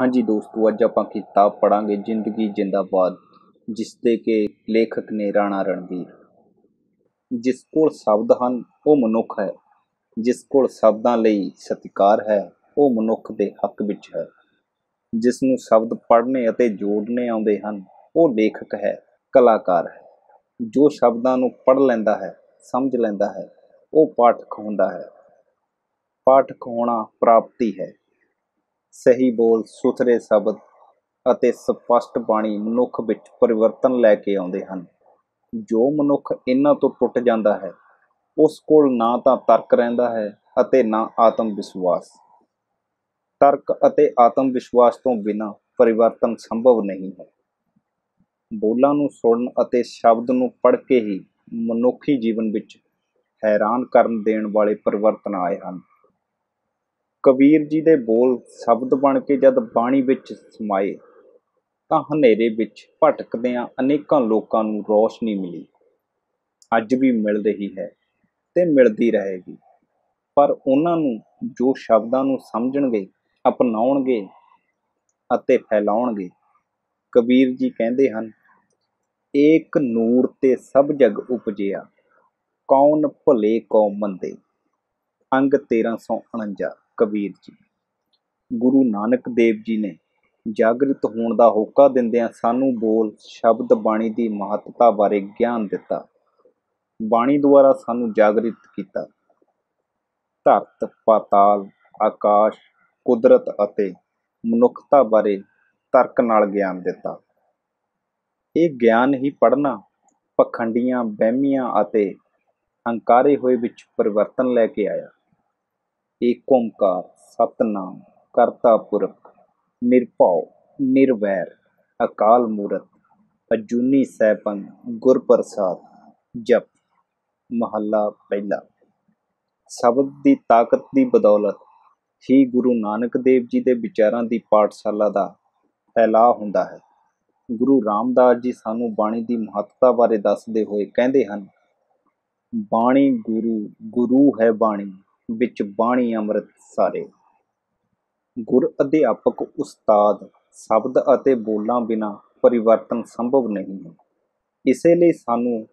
ਹਾਂਜੀ ਦੋਸਤੋ, ਅੱਜ ਆਪਾਂ ਕਿਤਾਬ ਪੜਾਂਗੇ ਜ਼ਿੰਦਗੀ ਜਿੰਦਾਬਾਦ, ਜਿਸ ਦੇ ਕਿ ਲੇਖਕ ਨੇ ਰਾਣਾ ਰਣਵੀਰ ਜਿਸ ਕੋਲ ਸ਼ਬਦ ਹਨ, ਉਹ ਮਨੁੱਖ ਹੈ। ਜਿਸ ਕੋਲ ਸ਼ਬਦਾਂ ਲਈ ਸਤਿਕਾਰ ਹੈ, ਉਹ ਮਨੁੱਖ ਦੇ ਹੱਕ ਵਿੱਚ ਹੈ। ਜਿਸ ਨੂੰ ਸ਼ਬਦ ਪੜ੍ਹਨੇ ਅਤੇ ਜੋੜਨੇ ਆਉਂਦੇ ਹਨ, ਉਹ ਲੇਖਕ ਹੈ, ਕਲਾਕਾਰ ਹੈ। ਜੋ ਸ਼ਬਦਾਂ ਨੂੰ ਪੜ੍ਹ ਲੈਂਦਾ ਹੈ, ਸਮਝ ਲੈਂਦਾ ਹੈ, ਉਹ ਪਾਠਕ ਹੁੰਦਾ ਹੈ। ਪਾਠਕ ਹੋਣਾ ਪ੍ਰਾਪਤੀ ਹੈ। ਸਹੀ ਬੋਲ, ਸੁਥਰੇ ਸ਼ਬਦ ਅਤੇ ਸਪਸ਼ਟ ਬਾਣੀ ਮਨੁੱਖ ਵਿੱਚ ਪਰਿਵਰਤਨ ਲੈ ਕੇ ਆਉਂਦੇ ਹਨ। ਜੋ ਮਨੁੱਖ ਇਹਨਾਂ ਤੋਂ ਟੁੱਟ ਜਾਂਦਾ ਹੈ, ਉਸ ਕੋਲ ਨਾ ਤਾਂ ਤਰਕ ਰਹਿੰਦਾ ਹੈ ਅਤੇ ਨਾ ਆਤਮ ਵਿਸ਼ਵਾਸ। ਤਰਕ ਅਤੇ ਆਤਮ ਵਿਸ਼ਵਾਸ ਤੋਂ ਬਿਨਾਂ ਪਰਿਵਰਤਨ ਸੰਭਵ ਨਹੀਂ ਹੈ। ਬੋਲਾਂ ਨੂੰ ਸੁਣਨ ਅਤੇ ਸ਼ਬਦ ਨੂੰ ਪੜ੍ਹ ਕੇ ਹੀ ਮਨੁੱਖੀ ਜੀਵਨ ਵਿੱਚ ਹੈਰਾਨ ਕਰਨ ਦੇਣ ਵਾਲੇ ਪਰਿਵਰਤਨ ਆਏ ਹਨ। ਕਬੀਰ ਜੀ ਦੇ ਬੋਲ ਸ਼ਬਦ ਬਣ ਕੇ ਜਦ ਬਾਣੀ ਵਿੱਚ ਸਮਾਏ, ਤਾਂ ਹਨੇਰੇ ਵਿੱਚ ਭਟਕਦਿਆਂ ਅਨੇਕਾਂ ਲੋਕਾਂ ਨੂੰ ਰੋਸ਼ਨੀ ਮਿਲੀ। ਅੱਜ ਵੀ ਮਿਲ ਰਹੀ ਹੈ ਤੇ ਮਿਲਦੀ ਰਹੇਗੀ। ਪਰ ਉਹਨਾਂ ਨੂੰ ਜੋ ਸ਼ਬਦਾਂ ਨੂੰ ਸਮਝਣਗੇ, ਅਪਣਾਉਣਗੇ ਅਤੇ ਫੈਲਾਉਣਗੇ, ਕਬੀਰ ਜੀ ਕਹਿੰਦੇ ਹਨ, ਏਕ ਨੂਰ ਤੇ ਸਭ ਜਗ ਉਪਜਿਆ, ਕੌਣ ਭਲੇ ਕੋ ਮੰਦੇ, ਅੰਗ 1349 ਕਬੀਰ ਜੀ। ਗੁਰੂ ਨਾਨਕ ਦੇਵ ਜੀ ਨੇ ਜਾਗਰਤ ਹੋਣ ਦਾ ਹੋਕਾ ਦਿੰਦਿਆਂ ਸਾਨੂੰ ਬੋਲ, ਸ਼ਬਦ, ਬਾਣੀ ਦੀ ਮਹੱਤਤਾ ਬਾਰੇ ਗਿਆਨ ਦਿੱਤਾ। ਬਾਣੀ ਦੁਆਰਾ ਸਾਨੂੰ ਜਾਗਰਿਤ ਕੀਤਾ। ਧਰਤ, ਪਾਤਾਲ, ਆਕਾਸ਼, ਕੁਦਰਤ ਅਤੇ ਮਨੁੱਖਤਾ ਬਾਰੇ ਤਰਕ ਨਾਲ ਗਿਆਨ ਦਿੱਤਾ। ਇਹ ਗਿਆਨ ਹੀ ਪੜਨਾ ਪਖੰਡੀਆਂ ਬਹਿਮੀਆਂ ਅਤੇ ਹੰਕਾਰੇ ਹੋਏ ਵਿੱਚ ਪਰਿਵਰਤਨ ਲੈ ਕੇ ਆਇਆ। ਏਕ ਓੰਕਾਰ ਸਤਨਾਮ, ਕਰਤਾ ਪੁਰਖ, ਨਿਰਭਉ, ਨਿਰਵੈਰ, ਅਕਾਲ ਮੂਰਤ, ਅਜੂਨੀ ਸੈਭੰ ਗੁਰ ਪ੍ਰਸਾਦ ਜਪ, ਮਹੱਲਾ ਪਹਿਲਾ। ਸ਼ਬਦ ਦੀ ਤਾਕਤ ਦੀ ਬਦੌਲਤ ਹੀ ਗੁਰੂ ਨਾਨਕ ਦੇਵ ਜੀ ਦੇ ਵਿਚਾਰਾਂ ਦੀ ਪਾਠਸ਼ਾਲਾ ਦਾ ਫੈਲਾਅ ਹੁੰਦਾ ਹੈ। ਗੁਰੂ ਰਾਮਦਾਸ ਜੀ ਸਾਨੂੰ ਬਾਣੀ ਦੀ ਮਹੱਤਤਾ ਬਾਰੇ ਦੱਸਦੇ ਹੋਏ ਕਹਿੰਦੇ ਹਨ, ਬਾਣੀ ਗੁਰੂ ਗੁਰੂ ਹੈ ਬਾਣੀ ਵਿੱਚ ਬਾਣੀ ਅੰਮ੍ਰਿਤ ਸਾਰੇ। ਗੁਰ ਅਧਿਆਪਕ, ਉਸਤਾਦ, ਸ਼ਬਦ ਅਤੇ ਬੋਲਾਂ ਬਿਨਾ ਪਰਿਵਰਤਨ ਸੰਭਵ ਨਹੀਂ ਹੈ। ਇਸੇ ਲਈ ਸਾਨੂੰ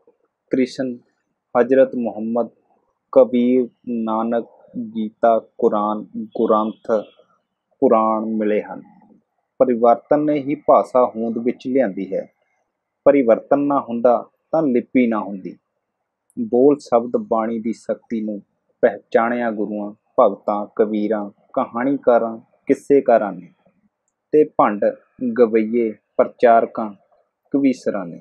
ਕ੍ਰਿਸ਼ਨ, ਹਜ਼ਰਤ ਮੁਹੰਮਦ, ਕਬੀਰ ਨਾਨਕ, ਗੀਤਾ, ਕੁਰਾਨ, ਗੁਰੰਥ, ਪੁਰਾਣ ਮਿਲੇ ਹਨ। ਪਰਿਵਰਤਨ ਨੇ ਹੀ ਭਾਸ਼ਾ ਹੋਂਦ ਵਿੱਚ ਲਿਆਂਦੀ ਹੈ। ਪਰਿਵਰਤਨ ਨਾ ਹੁੰਦਾ ਤਾਂ ਲਿਪੀ ਨਾ ਹੁੰਦੀ। ਬੋਲ ਸ਼ਬਦ ਬਾਣੀ ਦੀ ਸ਼ਕਤੀ ਨੂੰ ਪਹਿਚਾਣਿਆ ਗੁਰੂਆਂ, ਭਗਤਾਂ, ਕਬੀਰਾਂ, ਕਹਾਣੀਕਾਰਾਂ, ਕਿੱਸੇਕਾਰਾਂ ਨੇ ਤੇ ਭੰਡ, ਗਵਈਏ, ਪ੍ਰਚਾਰਕਾਂ, ਕਵੀਸ਼ਰਾਂ ਨੇ।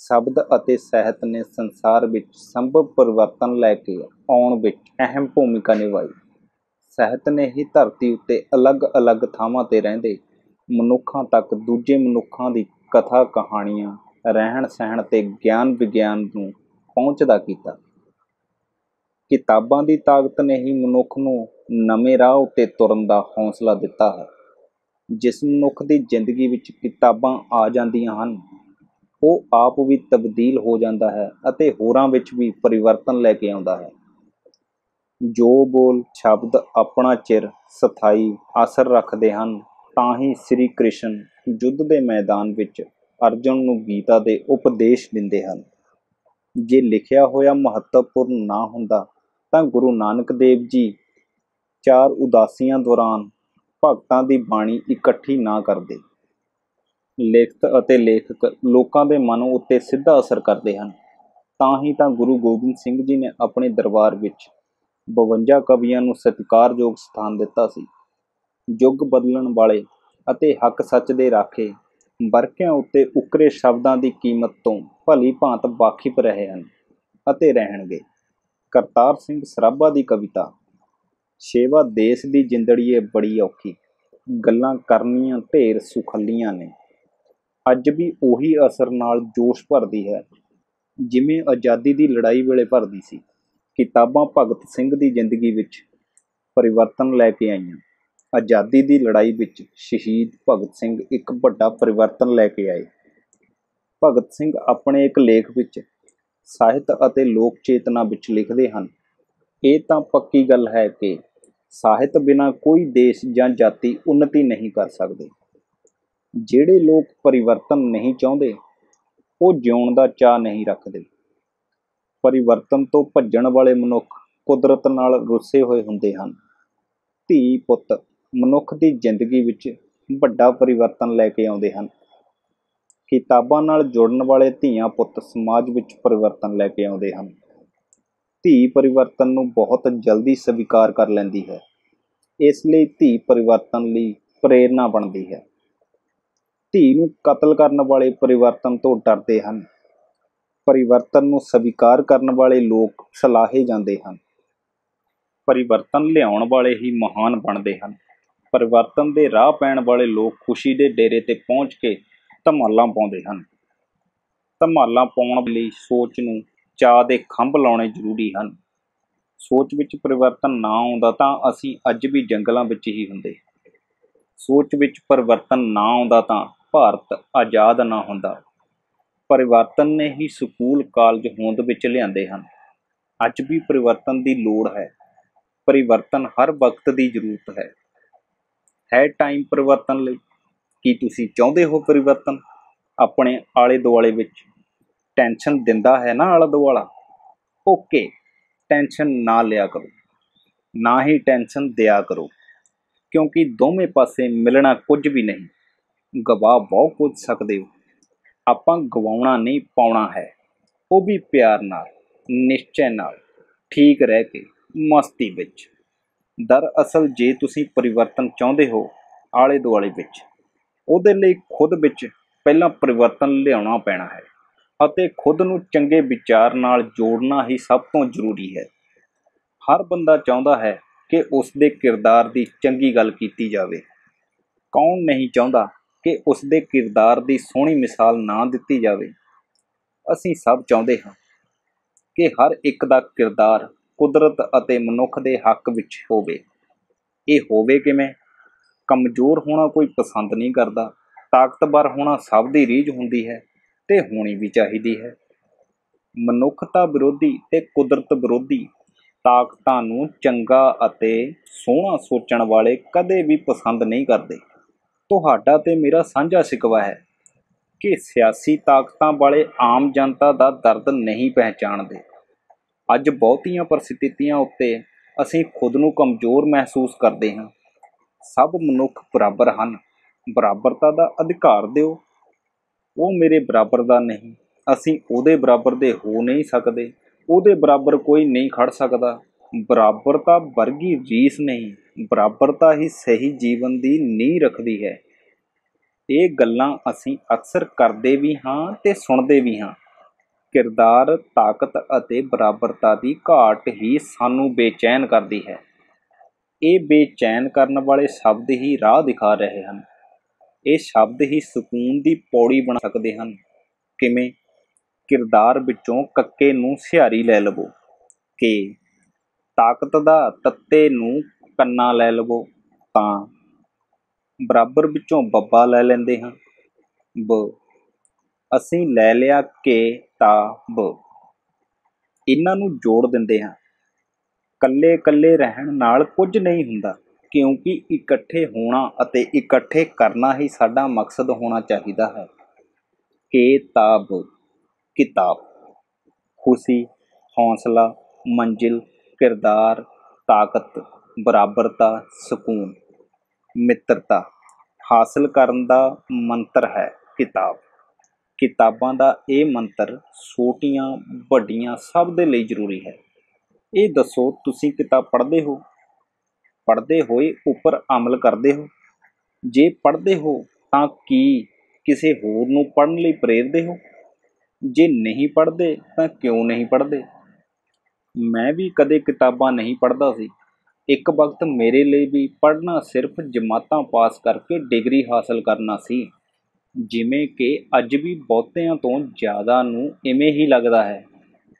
ਸ਼ਬਦ ਅਤੇ ਸਾਹਿਤ ਨੇ ਸੰਸਾਰ ਵਿੱਚ ਸੰਭਵ ਪਰਿਵਰਤਨ ਲੈ ਕੇ ਆਉਣ ਵਿੱਚ ਅਹਿਮ ਭੂਮਿਕਾ ਨਿਭਾਈ। ਸਾਹਿਤ ਨੇ ਹੀ ਧਰਤੀ ਉੱਤੇ ਅਲੱਗ-ਅਲੱਗ ਥਾਵਾਂ ਤੇ ਰਹਿੰਦੇ ਮਨੁੱਖਾਂ ਤੱਕ ਦੂਜੇ ਮਨੁੱਖਾਂ ਦੀ ਕਥਾ ਕਹਾਣੀਆਂ ਰਹਿਣ ਸਹਿਣ ਤੇ ਗਿਆਨ ਵਿਗਿਆਨ ਨੂੰ ਪਹੁੰਚਦਾ ਕੀਤਾ। ਕਿਤਾਬਾਂ ਦੀ ਤਾਕਤ ਨੇ ਹੀ ਮਨੁੱਖ ਨੂੰ ਨਵੇਂ ਰਾਹ ਉੱਤੇ ਤੁਰਨ ਦਾ ਹੌਸਲਾ ਦਿੱਤਾ ਹੈ। ਜਿਸ ਮਨੁੱਖ ਦੀ ਜ਼ਿੰਦਗੀ ਵਿੱਚ ਕਿਤਾਬਾਂ ਆ ਜਾਂਦੀਆਂ ਹਨ, ਉਹ ਆਪ ਵੀ ਤਬਦੀਲ ਹੋ ਜਾਂਦਾ ਹੈ ਅਤੇ ਹੋਰਾਂ ਵਿੱਚ ਵੀ ਪਰਿਵਰਤਨ ਲੈ ਕੇ ਆਉਂਦਾ ਹੈ। ਜੋ ਬੋਲ ਸ਼ਬਦ ਆਪਣਾ ਚਿਰ ਸਥਾਈ ਅਸਰ ਰੱਖਦੇ ਹਨ, ਤਾਂ ਹੀ ਸ੍ਰੀ ਕ੍ਰਿਸ਼ਨ ਯੁੱਧ ਦੇ ਮੈਦਾਨ ਵਿੱਚ ਅਰਜੁਨ ਨੂੰ ਗੀਤਾ ਦੇ ਉਪਦੇਸ਼ ਦਿੰਦੇ ਹਨ। ਜੇ ਲਿਖਿਆ ਹੋਇਆ ਮਹੱਤਵਪੂਰਨ ਨਾ ਹੁੰਦਾ ਤਾਂ ਗੁਰੂ ਨਾਨਕ ਦੇਵ ਜੀ ਚਾਰ ਉਦਾਸੀਆਂ ਦੌਰਾਨ ਭਗਤਾਂ ਦੀ ਬਾਣੀ ਇਕੱਠੀ ਨਾ ਕਰਦੇ। ਲੇਖਕ ਅਤੇ ਲੇਖਕ ਲੋਕਾਂ ਦੇ ਮਨ ਉੱਤੇ ਸਿੱਧਾ ਅਸਰ ਕਰਦੇ ਹਨ। ਤਾਂ ਹੀ ਤਾਂ ਗੁਰੂ ਗੋਬਿੰਦ ਸਿੰਘ ਜੀ ਨੇ ਆਪਣੇ ਦਰਬਾਰ ਵਿੱਚ 52 ਕਵੀਆਂ ਨੂੰ ਸਤਿਕਾਰਯੋਗ ਸਥਾਨ ਦਿੱਤਾ ਸੀ। ਯੁੱਗ ਬਦਲਣ ਵਾਲੇ ਅਤੇ ਹੱਕ ਸੱਚ ਦੇ ਰਾਖੇ ਵਰਕਿਆਂ ਉੱਤੇ ਉਕਰੇ ਸ਼ਬਦਾਂ ਦੀ ਕੀਮਤ ਤੋਂ ਭਲੀ ਭਾਂਤ ਵਾਕਿਫ ਰਹੇ ਹਨ ਅਤੇ ਰਹਿਣਗੇ। ਕਰਤਾਰ ਸਿੰਘ ਸਰਾਭਾ ਦੀ ਕਵਿਤਾ, ਸ਼ੇਵਾ ਦੇਸ਼ ਦੀ ਜਿੰਦੜੀਏ ਬੜੀ ਔਖੀ, ਗੱਲਾਂ ਕਰਨੀਆਂ ਢੇਰ ਸੁਖੱਲੀਆਂ ਨੇ। ਅੱਜ ਵੀ ਉਹੀ ਅਸਰ ਨਾਲ ਜੋਸ਼ ਭਰਦੀ ਹੈ, ਜਿਵੇਂ ਆਜ਼ਾਦੀ ਦੀ ਲੜਾਈ ਵੇਲੇ ਭਰਦੀ ਸੀ, ਕਿਤਾਬਾਂ ਭਗਤ ਸਿੰਘ ਦੀ ਜ਼ਿੰਦਗੀ ਵਿੱਚ ਪਰਿਵਰਤਨ ਲੈ ਕੇ ਆਈਆਂ। ਆਜ਼ਾਦੀ ਦੀ ਲੜਾਈ ਵਿੱਚ ਸ਼ਹੀਦ ਭਗਤ ਸਿੰਘ ਇੱਕ ਵੱਡਾ ਪਰਿਵਰਤਨ ਲੈ ਕੇ ਆਏ। ਭਗਤ ਸਿੰਘ ਆਪਣੇ ਇੱਕ ਲੇਖ ਵਿੱਚ ਸਾਹਿਤ ਅਤੇ ਲੋਕ ਚੇਤਨਾ ਵਿੱਚ ਲਿਖਦੇ ਹਨ। ਇਹ ਤਾਂ ਪੱਕੀ ਗੱਲ ਹੈ ਕਿ ਸਾਹਿਤ ਬਿਨਾ ਕੋਈ ਦੇਸ਼ ਜਾਂ ਜਾਤੀ ਉન્નਤੀ ਨਹੀਂ ਕਰ ਸਕਦੇ। ਜਿਹੜੇ ਲੋਕ ਪਰਿਵਰਤਨ ਨਹੀਂ ਚਾਹੁੰਦੇ, ਉਹ ਜਿਉਣ ਦਾ ਚਾਹ ਨਹੀਂ ਰੱਖਦੇ। ਪਰਿਵਰਤਨ ਤੋਂ ਭੱਜਣ ਵਾਲੇ ਮਨੁੱਖ ਕੁਦਰਤ ਨਾਲ ਰੁੱਸੇ ਹੋਏ ਹੁੰਦੇ ਹਨ। ਧੀ ਪੁੱਤ ਮਨੁੱਖ ਦੀ ਜ਼ਿੰਦਗੀ ਵਿੱਚ ਵੱਡਾ ਪਰਿਵਰਤਨ ਲੈ ਕੇ ਆਉਂਦੇ ਹਨ। ਕਿਤਾਬਾਂ ਨਾਲ ਜੁੜਨ ਵਾਲੇ ਧੀਆਂ ਪੁੱਤ ਸਮਾਜ ਵਿੱਚ ਪਰਿਵਰਤਨ ਲੈ ਕੇ ਆਉਂਦੇ ਹਨ। ਧੀ ਪਰਿਵਰਤਨ ਨੂੰ ਬਹੁਤ ਜਲਦੀ ਸਵੀਕਾਰ ਕਰ ਲੈਂਦੀ ਹੈ। ਇਸ ਲਈ ਧੀ ਪਰਿਵਰਤਨ ਲਈ ਪ੍ਰੇਰਣਾ ਬਣਦੀ ਹੈ। ਧੀ ਨੂੰ ਕਤਲ ਕਰਨ ਵਾਲੇ ਪਰਿਵਰਤਨ ਤੋਂ ਡਰਦੇ ਹਨ। ਪਰਿਵਰਤਨ ਨੂੰ ਸਵੀਕਾਰ ਕਰਨ ਵਾਲੇ ਲੋਕ ਸਲਾਹੇ ਜਾਂਦੇ ਹਨ। ਪਰਿਵਰਤਨ ਲਿਆਉਣ ਵਾਲੇ ਹੀ ਮਹਾਨ ਬਣਦੇ ਹਨ। ਪਰਿਵਰਤਨ ਦੇ ਰਾਹ ਪੈਣ ਵਾਲੇ ਲੋਕ ਖੁਸ਼ੀ ਦੇ ਡੇਰੇ ਤੇ ਪਹੁੰਚ ਕੇ ਧਮਾਲਾਂ ਪਾਉਂਦੇ ਹਨ। ਧਮਾਲਾਂ ਪਾਉਣ ਲਈ ਸੋਚ ਨੂੰ ਚਾਹ ਦੇ ਖੰਭ ਲਾਉਣੇ ਜ਼ਰੂਰੀ ਹਨ। ਸੋਚ ਵਿੱਚ ਪਰਿਵਰਤਨ ਨਾ ਆਉਂਦਾ ਤਾਂ ਅਸੀਂ ਅੱਜ ਵੀ ਜੰਗਲਾਂ ਵਿੱਚ ਹੀ ਹੁੰਦੇ ਸੋਚ ਵਿੱਚ ਪਰਿਵਰਤਨ ਨਾ ਆਉਂਦਾ ਤਾਂ ਭਾਰਤ ਆਜ਼ਾਦ ਨਾ ਹੁੰਦਾ। ਪਰਿਵਰਤਨ ਨੇ ਹੀ ਸਕੂਲ, ਕਾਲਜ, ਹੋਂਦ ਵਿੱਚ ਲਿਆਂਦੇ ਹਨ। ਅੱਜ ਵੀ ਪਰਿਵਰਤਨ ਦੀ ਲੋੜ ਹੈ। ਪਰਿਵਰਤਨ ਹਰ ਵਕਤ ਦੀ ਜ਼ਰੂਰਤ ਹੈ। ਹੈ ਟਾਈਮ ਪਰਿਵਰਤਨ ਲਈ। ਕੀ ਤੁਸੀਂ ਚਾਹੁੰਦੇ ਹੋ ਪਰਿਵਰਤਨ? ਆਪਣੇ ਆਲੇ ਦੁਆਲੇ ਵਿੱਚ ਟੈਨਸ਼ਨ ਦਿੰਦਾ ਹੈ ਨਾ ਆਲਾ ਦੁਆਲਾ ਓਕੇ, ਟੈਨਸ਼ਨ ਨਾ ਲਿਆ ਕਰੋ। ਨਾ ਹੀ ਟੈਨਸ਼ਨ ਦਿਆ ਕਰੋ, ਕਿਉਂਕਿ ਦੋਵੇਂ ਪਾਸੇ ਮਿਲਣਾ ਕੁਝ ਵੀ ਨਹੀਂ। ਗਵਾ ਬਹੁਤ ਕੁਝ ਸਕਦੇ ਹੋ। ਆਪਾਂ ਗਵਾਉਣਾ ਨਹੀਂ, ਪਾਉਣਾ ਹੈ। ਉਹ ਵੀ ਪਿਆਰ ਨਾਲ, ਨਿਸ਼ਚੈ ਨਾਲ, ਠੀਕ ਰਹਿ ਕੇ, ਮਸਤੀ ਵਿੱਚ। ਦਰਅਸਲ ਜੇ ਤੁਸੀਂ ਪਰਿਵਰਤਨ ਚਾਹੁੰਦੇ ਹੋ ਆਲੇ ਦੁਆਲੇ ਵਿੱਚ ਉਹਦੇ ਲਈ ਖੁਦ ਵਿੱਚ ਪਹਿਲਾਂ ਪਰਿਵਰਤਨ ਲਿਆਉਣਾ ਪੈਣਾ ਹੈ ਅਤੇ ਖੁਦ ਨੂੰ ਚੰਗੇ ਵਿਚਾਰ ਨਾਲ ਜੋੜਨਾ ਹੀ ਸਭ ਤੋਂ ਜ਼ਰੂਰੀ ਹੈ। ਹਰ ਬੰਦਾ ਚਾਹੁੰਦਾ ਹੈ ਕਿ ਉਸ ਦੇ ਕਿਰਦਾਰ ਦੀ ਚੰਗੀ ਗੱਲ ਕੀਤੀ ਜਾਵੇ। ਕੌਣ ਨਹੀਂ ਚਾਹੁੰਦਾ ਕਿ ਉਸ ਦੇ ਕਿਰਦਾਰ ਦੀ ਸੋਹਣੀ ਮਿਸਾਲ ਨਾ ਦਿੱਤੀ ਜਾਵੇ? ਅਸੀਂ ਸਭ ਚਾਹੁੰਦੇ ਹਾਂ ਕਿ ਹਰ ਇੱਕ ਦਾ ਕਿਰਦਾਰ ਕੁਦਰਤ ਅਤੇ ਮਨੁੱਖ ਦੇ ਹੱਕ ਵਿੱਚ ਹੋਵੇ। ਇਹ ਹੋਵੇ ਕਿਵੇਂ? ਕਮਜ਼ੋਰ ਹੋਣਾ ਕੋਈ ਪਸੰਦ ਨਹੀਂ ਕਰਦਾ। ਤਾਕਤਵਰ ਹੋਣਾ ਸਭ ਦੀ ਰੀਝ ਹੁੰਦੀ ਹੈ ਤੇ ਹੋਣੀ ਵੀ ਚਾਹੀਦੀ ਹੈ। ਮਨੁੱਖਤਾ ਵਿਰੋਧੀ ਤੇ ਕੁਦਰਤ ਵਿਰੋਧੀ ਤਾਕਤਾਂ ਨੂੰ ਚੰਗਾ ਅਤੇ ਸੋਹਣਾ ਸੋਚਣ ਵਾਲੇ ਕਦੇ ਵੀ ਪਸੰਦ ਨਹੀਂ ਕਰਦੇ। ਤੁਹਾਡਾ ਤੇ ਮੇਰਾ ਸਾਂਝਾ ਸਿਕਵਾ ਹੈ ਕਿ ਸਿਆਸੀ ਤਾਕਤਾਂ ਵਾਲੇ ਆਮ ਜਨਤਾ ਦਾ ਦਰਦ ਨਹੀਂ ਪਹਿਚਾਣਦੇ। ਅੱਜ ਬਹੁਤੀਆਂ ਪਰਿਸਥਿਤੀਆਂ ਉੱਤੇ ਅਸੀਂ ਖੁਦ ਨੂੰ ਕਮਜ਼ੋਰ ਮਹਿਸੂਸ ਕਰਦੇ ਹਾਂ। ਸਭ ਮਨੁੱਖ ਬਰਾਬਰ ਹਨ। ਬਰਾਬਰਤਾ ਦਾ ਅਧਿਕਾਰ ਦਿਓ। ਉਹ ਮੇਰੇ ਬਰਾਬਰ ਦਾ ਨਹੀਂ। ਅਸੀਂ ਉਹਦੇ ਬਰਾਬਰ ਦੇ ਹੋ ਨਹੀਂ ਸਕਦੇ। ਉਹਦੇ ਬਰਾਬਰ ਕੋਈ ਨਹੀਂ ਖੜ ਸਕਦਾ। ਬਰਾਬਰਤਾ ਵਰਗੀ ਰੀਸ ਨਹੀਂ। ਬਰਾਬਰਤਾ ਹੀ ਸਹੀ ਜੀਵਨ ਦੀ ਨੀਂਹ ਰੱਖਦੀ ਹੈ। ਇਹ ਗੱਲਾਂ ਅਸੀਂ ਅਕਸਰ ਕਰਦੇ ਵੀ ਹਾਂ ਤੇ ਸੁਣਦੇ ਵੀ ਹਾਂ। ਕਿਰਦਾਰ, ਤਾਕਤ ਅਤੇ ਬਰਾਬਰਤਾ ਦੀ ਘਾਟ ਹੀ ਸਾਨੂੰ ਬੇਚੈਨ ਕਰਦੀ ਹੈ। ਇਹ ਬੇਚੈਨ ਕਰਨ ਵਾਲੇ ਸ਼ਬਦ ਹੀ ਰਾਹ ਦਿਖਾ ਰਹੇ ਹਨ। ਇਹ ਸ਼ਬਦ ਹੀ ਸਕੂਨ ਦੀ ਪੌੜੀ ਬਣਾ ਸਕਦੇ ਹਨ। ਕਿਵੇਂ? ਕਿਰਦਾਰ ਵਿੱਚੋਂ ਕੱਕੇ ਨੂੰ ਸਿਹਾਰੀ ਲੈ ਲਵੋ। ਕਿ? ਤਾਕਤ ਦਾ ਤੱਤੇ ਨੂੰ ਕੰਨਾ ਲੈ ਲਵੋ। ਤਾਂ? ਬਰਾਬਰ ਵਿੱਚੋਂ ਬੱਬਾ ਲੈ ਲੈਂਦੇ ਹਾਂ। ਬ? ਅਸੀਂ ਲੈ ਲਿਆ ਕੇ ਤਾਂ ਬ? ਇਹਨਾਂ ਨੂੰ ਜੋੜ ਦਿੰਦੇ ਹਾਂ। ਕੱਲੇ ਕੱਲੇ ਰਹਿਣ ਨਾਲ ਕੁਝ ਨਹੀਂ ਹੁੰਦਾ, ਕਿਉਂਕਿ ਇਕੱਠੇ ਹੋਣਾ ਅਤੇ ਇਕੱਠੇ ਕਰਨਾ ਹੀ ਸਾਡਾ ਮਕਸਦ ਹੋਣਾ ਚਾਹੀਦਾ ਹੈ। ਕਿਤਾਬ ਕਿਤਾਬ। ਖੁਸ਼ੀ, ਹੌਸਲਾ, ਮੰਜ਼ਿਲ, ਕਿਰਦਾਰ, ਤਾਕਤ, ਬਰਾਬਰਤਾ, ਸਕੂਨ, ਮਿੱਤਰਤਾ। ਹਾਸਲ ਕਰਨ ਦਾ ਮੰਤਰ ਹੈ ਕਿਤਾਬ। ਕਿਤਾਬਾਂ ਦਾ ਇਹ ਮੰਤਰ ਛੋਟੀਆਂ ਵੱਡੀਆਂ ਸਭ ਦੇ ਲਈ ਜ਼ਰੂਰੀ ਹੈ। ਇਹ ਦੱਸੋ, ਤੁਸੀਂ ਕਿਤਾਬ ਪੜ੍ਹਦੇ ਹੋ? ਪੜ੍ਹਦੇ ਹੋਏ ਉੱਪਰ ਅਮਲ ਕਰਦੇ ਹੋ। ਜੇ ਪੜ੍ਹਦੇ ਹੋ, ਤਾਂ ਕੀ ਕਿਸੇ ਹੋਰ ਨੂੰ ਪੜ੍ਹਨ ਲਈ ਪ੍ਰੇਰਦੇ ਹੋ? ਜੇ ਨਹੀਂ ਪੜ੍ਹਦੇ, ਤਾਂ ਕਿਉਂ ਨਹੀਂ ਪੜ੍ਹਦੇ? ਮੈਂ ਵੀ ਕਦੇ ਕਿਤਾਬਾਂ ਨਹੀਂ ਪੜ੍ਹਦਾ ਸੀ। ਇੱਕ ਵਕਤ ਮੇਰੇ ਲਈ ਵੀ ਪੜ੍ਹਨਾ ਸਿਰਫ ਜਮਾਤਾਂ ਪਾਸ ਕਰਕੇ ਡਿਗਰੀ ਹਾਸਲ ਕਰਨਾ ਸੀ। ਜਿਵੇਂ ਕਿ ਅੱਜ ਵੀ ਬਹੁਤਿਆਂ ਤੋਂ ਜ਼ਿਆਦਾ ਨੂੰ ਇਵੇਂ ਹੀ ਲੱਗਦਾ ਹੈ।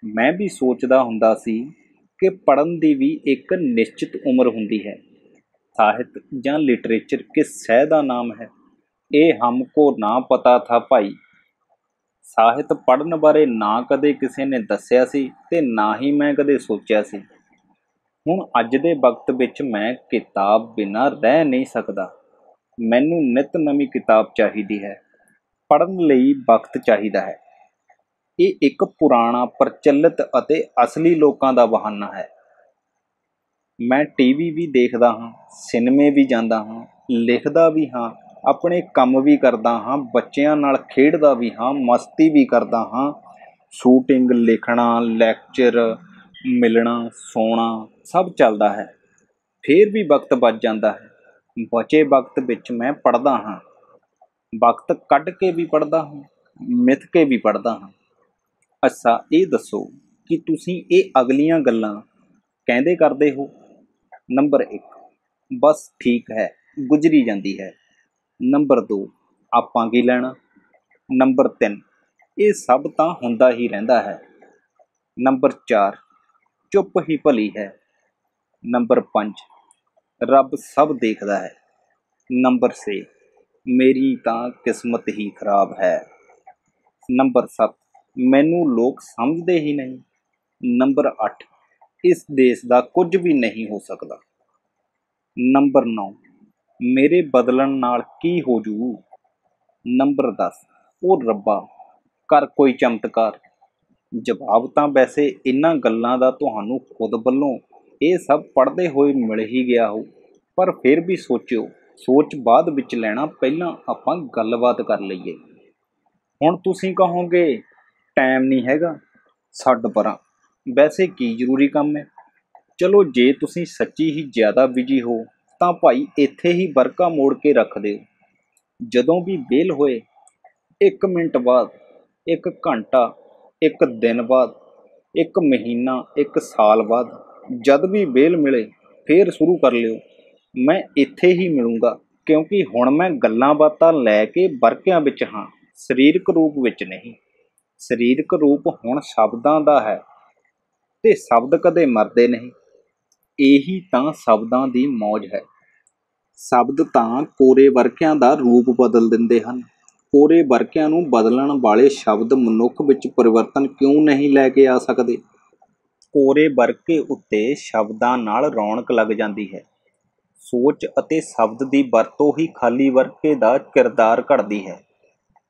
ਮੈਂ ਵੀ ਸੋਚਦਾ ਹੁੰਦਾ ਸੀ ਕਿ ਪੜਨ ਦੀ ਵੀ ਇੱਕ ਨਿਸ਼ਚਿਤ ਉਮਰ ਹੁੰਦੀ ਹੈ। ਸਾਹਿਤ ਜਾਂ ਲਿਟਰੇਚਰ ਕਿਸ ਸਹਿ ਦਾ ਨਾਮ ਹੈ? ਇਹ ਹਮਕੋ ਨਾ ਪਤਾ ਥਾ ਭਾਈ। ਸਾਹਿਤ ਪੜਨ ਬਾਰੇ ਨਾ ਕਦੇ ਕਿਸੇ ਨੇ ਦੱਸਿਆ ਸੀ ਤੇ ਨਾ ਹੀ ਮੈਂ ਕਦੇ ਸੋਚਿਆ ਸੀ। ਹੁਣ ਅੱਜ ਦੇ ਵਕਤ ਵਿੱਚ ਮੈਂ ਕਿਤਾਬ ਬਿਨਾਂ ਰਹਿ ਨਹੀਂ ਸਕਦਾ। ਮੈਨੂੰ ਨਿਤ ਨਵੀਂ ਕਿਤਾਬ ਚਾਹੀਦੀ ਹੈ। ਪੜ੍ਹਨ ਲਈ ਵਕਤ ਚਾਹੀਦਾ ਹੈ। ਇਹ ਇੱਕ ਪੁਰਾਣਾ, ਪ੍ਰਚਲਿਤ ਅਤੇ ਅਸਲੀ ਲੋਕਾਂ ਦਾ ਬਹਾਨਾ ਹੈ। ਮੈਂ ਟੀਵੀ ਵੀ ਦੇਖਦਾ ਹਾਂ ਸਿਨੇਮੇ ਵੀ ਜਾਂਦਾ ਹਾਂ, ਲਿਖਦਾ ਵੀ ਹਾਂ, ਆਪਣੇ ਕੰਮ ਵੀ ਕਰਦਾ ਹਾਂ, ਬੱਚਿਆਂ ਨਾਲ ਖੇਡਦਾ ਵੀ ਹਾਂ, ਮਸਤੀ ਵੀ ਕਰਦਾ ਹਾਂ। ਸ਼ੂਟਿੰਗ, ਲਿਖਣਾ, ਲੈਕਚਰ, ਮਿਲਣਾ, ਸੋਣਾ ਸਭ ਚੱਲਦਾ ਹੈ। ਫੇਰ ਵੀ ਵਕਤ ਬਚ ਜਾਂਦਾ ਹੈ। ਬਚੇ ਵਕਤ ਵਿੱਚ ਮੈਂ ਪੜਦਾ ਹਾਂ। ਵਕਤ ਕੱਢ ਕੇ ਵੀ ਪੜਦਾ ਹਾਂ, ਮਿੱਥ ਕੇ ਵੀ ਪੜਦਾ ਹਾਂ। ਅੱਛਾ, ਇਹ ਦੱਸੋ ਕਿ ਤੁਸੀਂ ਇਹ ਅਗਲੀਆਂ ਗੱਲਾਂ ਕਹਿੰਦੇ ਕਰਦੇ ਹੋ? ਨੰਬਰ 1 ਬਸ ਠੀਕ ਹੈ, ਗੁਜ਼ਰੀ ਜਾਂਦੀ ਹੈ। ਨੰਬਰ 2 ਆਪਾਂ ਕੀ ਲੈਣਾ? ਨੰਬਰ 3 ਇਹ ਸਭ ਤਾਂ ਹੁੰਦਾ ਹੀ ਰਹਿੰਦਾ ਹੈ। ਨੰਬਰ 4 ਚੁੱਪ ਹੀ ਭਲੀ ਹੈ। ਨੰਬਰ 5 ਰੱਬ ਸਭ ਦੇਖਦਾ ਹੈ। ਨੰਬਰ 6 ਮੇਰੀ ਤਾਂ ਕਿਸਮਤ ਹੀ ਖਰਾਬ ਹੈ। ਨੰਬਰ 7 ਮੈਨੂੰ ਲੋਕ ਸਮਝਦੇ ਹੀ ਨਹੀਂ। ਨੰਬਰ 8 ਇਸ ਦੇਸ਼ ਦਾ ਕੁਝ ਵੀ ਨਹੀਂ ਹੋ ਸਕਦਾ। ਨੰਬਰ 9 ਮੇਰੇ ਬਦਲਣ ਨਾਲ ਕੀ ਹੋ ਜੂ? ਨੰਬਰ 10 ਉਹ ਰੱਬਾ, ਕਰ ਕੋਈ ਚਮਤਕਾਰ। ਜਵਾਬ ਤਾਂ ਵੈਸੇ ਇਹਨਾਂ ਗੱਲਾਂ ਦਾ ਤੁਹਾਨੂੰ ਖੁਦ ਵੱਲੋਂ, ਇਹ ਸਭ ਪੜ੍ਹਦੇ ਹੋਏ ਮਿਲ ਹੀ ਗਿਆ ਹੋ। ਪਰ ਫਿਰ ਵੀ ਸੋਚਿਓ, ਸੋਚ ਬਾਅਦ ਵਿੱਚ ਲੈਣਾ, ਪਹਿਲਾਂ ਆਪਾਂ ਗੱਲਬਾਤ ਕਰ ਲਈਏ। ਹੁਣ ਤੁਸੀਂ ਕਹੋਗੇ ਟਾਈਮ ਨਹੀਂ ਹੈਗਾ ਛੱਡ ਪਰਾਂ। ਵੈਸੇ ਕੀ ਜ਼ਰੂਰੀ ਕੰਮ ਹੈ? ਚਲੋ ਜੇ ਤੁਸੀਂ ਸੱਚੀ ਹੀ ਜ਼ਿਆਦਾ ਬਿਜ਼ੀ ਹੋ, ਤਾਂ ਭਾਈ ਇੱਥੇ ਹੀ ਵਰਕਾ ਮੋੜ ਕੇ ਰੱਖ ਦਿਓ। ਜਦੋਂ ਵੀ ਵੇਲ ਹੋਏ 1 ਮਿੰਟ ਬਾਅਦ 1 ਘੰਟਾ 1 ਦਿਨ ਬਾਅਦ 1 ਮਹੀਨਾ 1 ਸਾਲ ਬਾਅਦ, ਜਦ ਵੀ ਵੇਲ ਮਿਲੇ, ਫੇਰ ਸ਼ੁਰੂ ਕਰ ਲਿਓ। ਮੈਂ ਇੱਥੇ ਹੀ ਮਿਲੂੰਗਾ, ਕਿਉਂਕਿ ਹੁਣ ਮੈਂ ਗੱਲਾਂ ਬਾਤਾਂ ਲੈ ਕੇ ਵਰਕਿਆਂ ਵਿੱਚ ਹਾਂ, ਸਰੀਰਕ ਰੂਪ ਵਿੱਚ ਨਹੀਂ। ਸਰੀਰਕ ਰੂਪ ਹੁਣ ਸ਼ਬਦਾਂ ਦਾ ਹੈ ਤੇ ਸ਼ਬਦ ਕਦੇ ਮਰਦੇ ਨਹੀਂ। ਇਹੀ ਤਾਂ ਸ਼ਬਦਾਂ ਦੀ ਮੌਜ ਹੈ। ਸ਼ਬਦ ਤਾਂ ਕੋਰੇ ਵਰਕਿਆਂ ਦਾ ਰੂਪ ਬਦਲ ਦਿੰਦੇ ਹਨ। ਕੋਰੇ ਵਰਕਿਆਂ ਨੂੰ ਬਦਲਣ ਵਾਲੇ ਸ਼ਬਦ ਮਨੁੱਖ ਵਿੱਚ ਪਰਿਵਰਤਨ ਕਿਉਂ ਨਹੀਂ ਲੈ ਕੇ ਆ ਸਕਦੇ? ਕੋਰੇ ਵਰਕੇ ਉੱਤੇ ਸ਼ਬਦਾਂ ਨਾਲ ਰੌਣਕ ਲੱਗ ਜਾਂਦੀ ਹੈ। ਸੋਚ ਅਤੇ ਸ਼ਬਦ ਦੀ ਵਰਤੋਂ ਹੀ ਖਾਲੀ ਵਰਕੇ ਦਾ ਕਿਰਦਾਰ ਘੜਦੀ ਹੈ।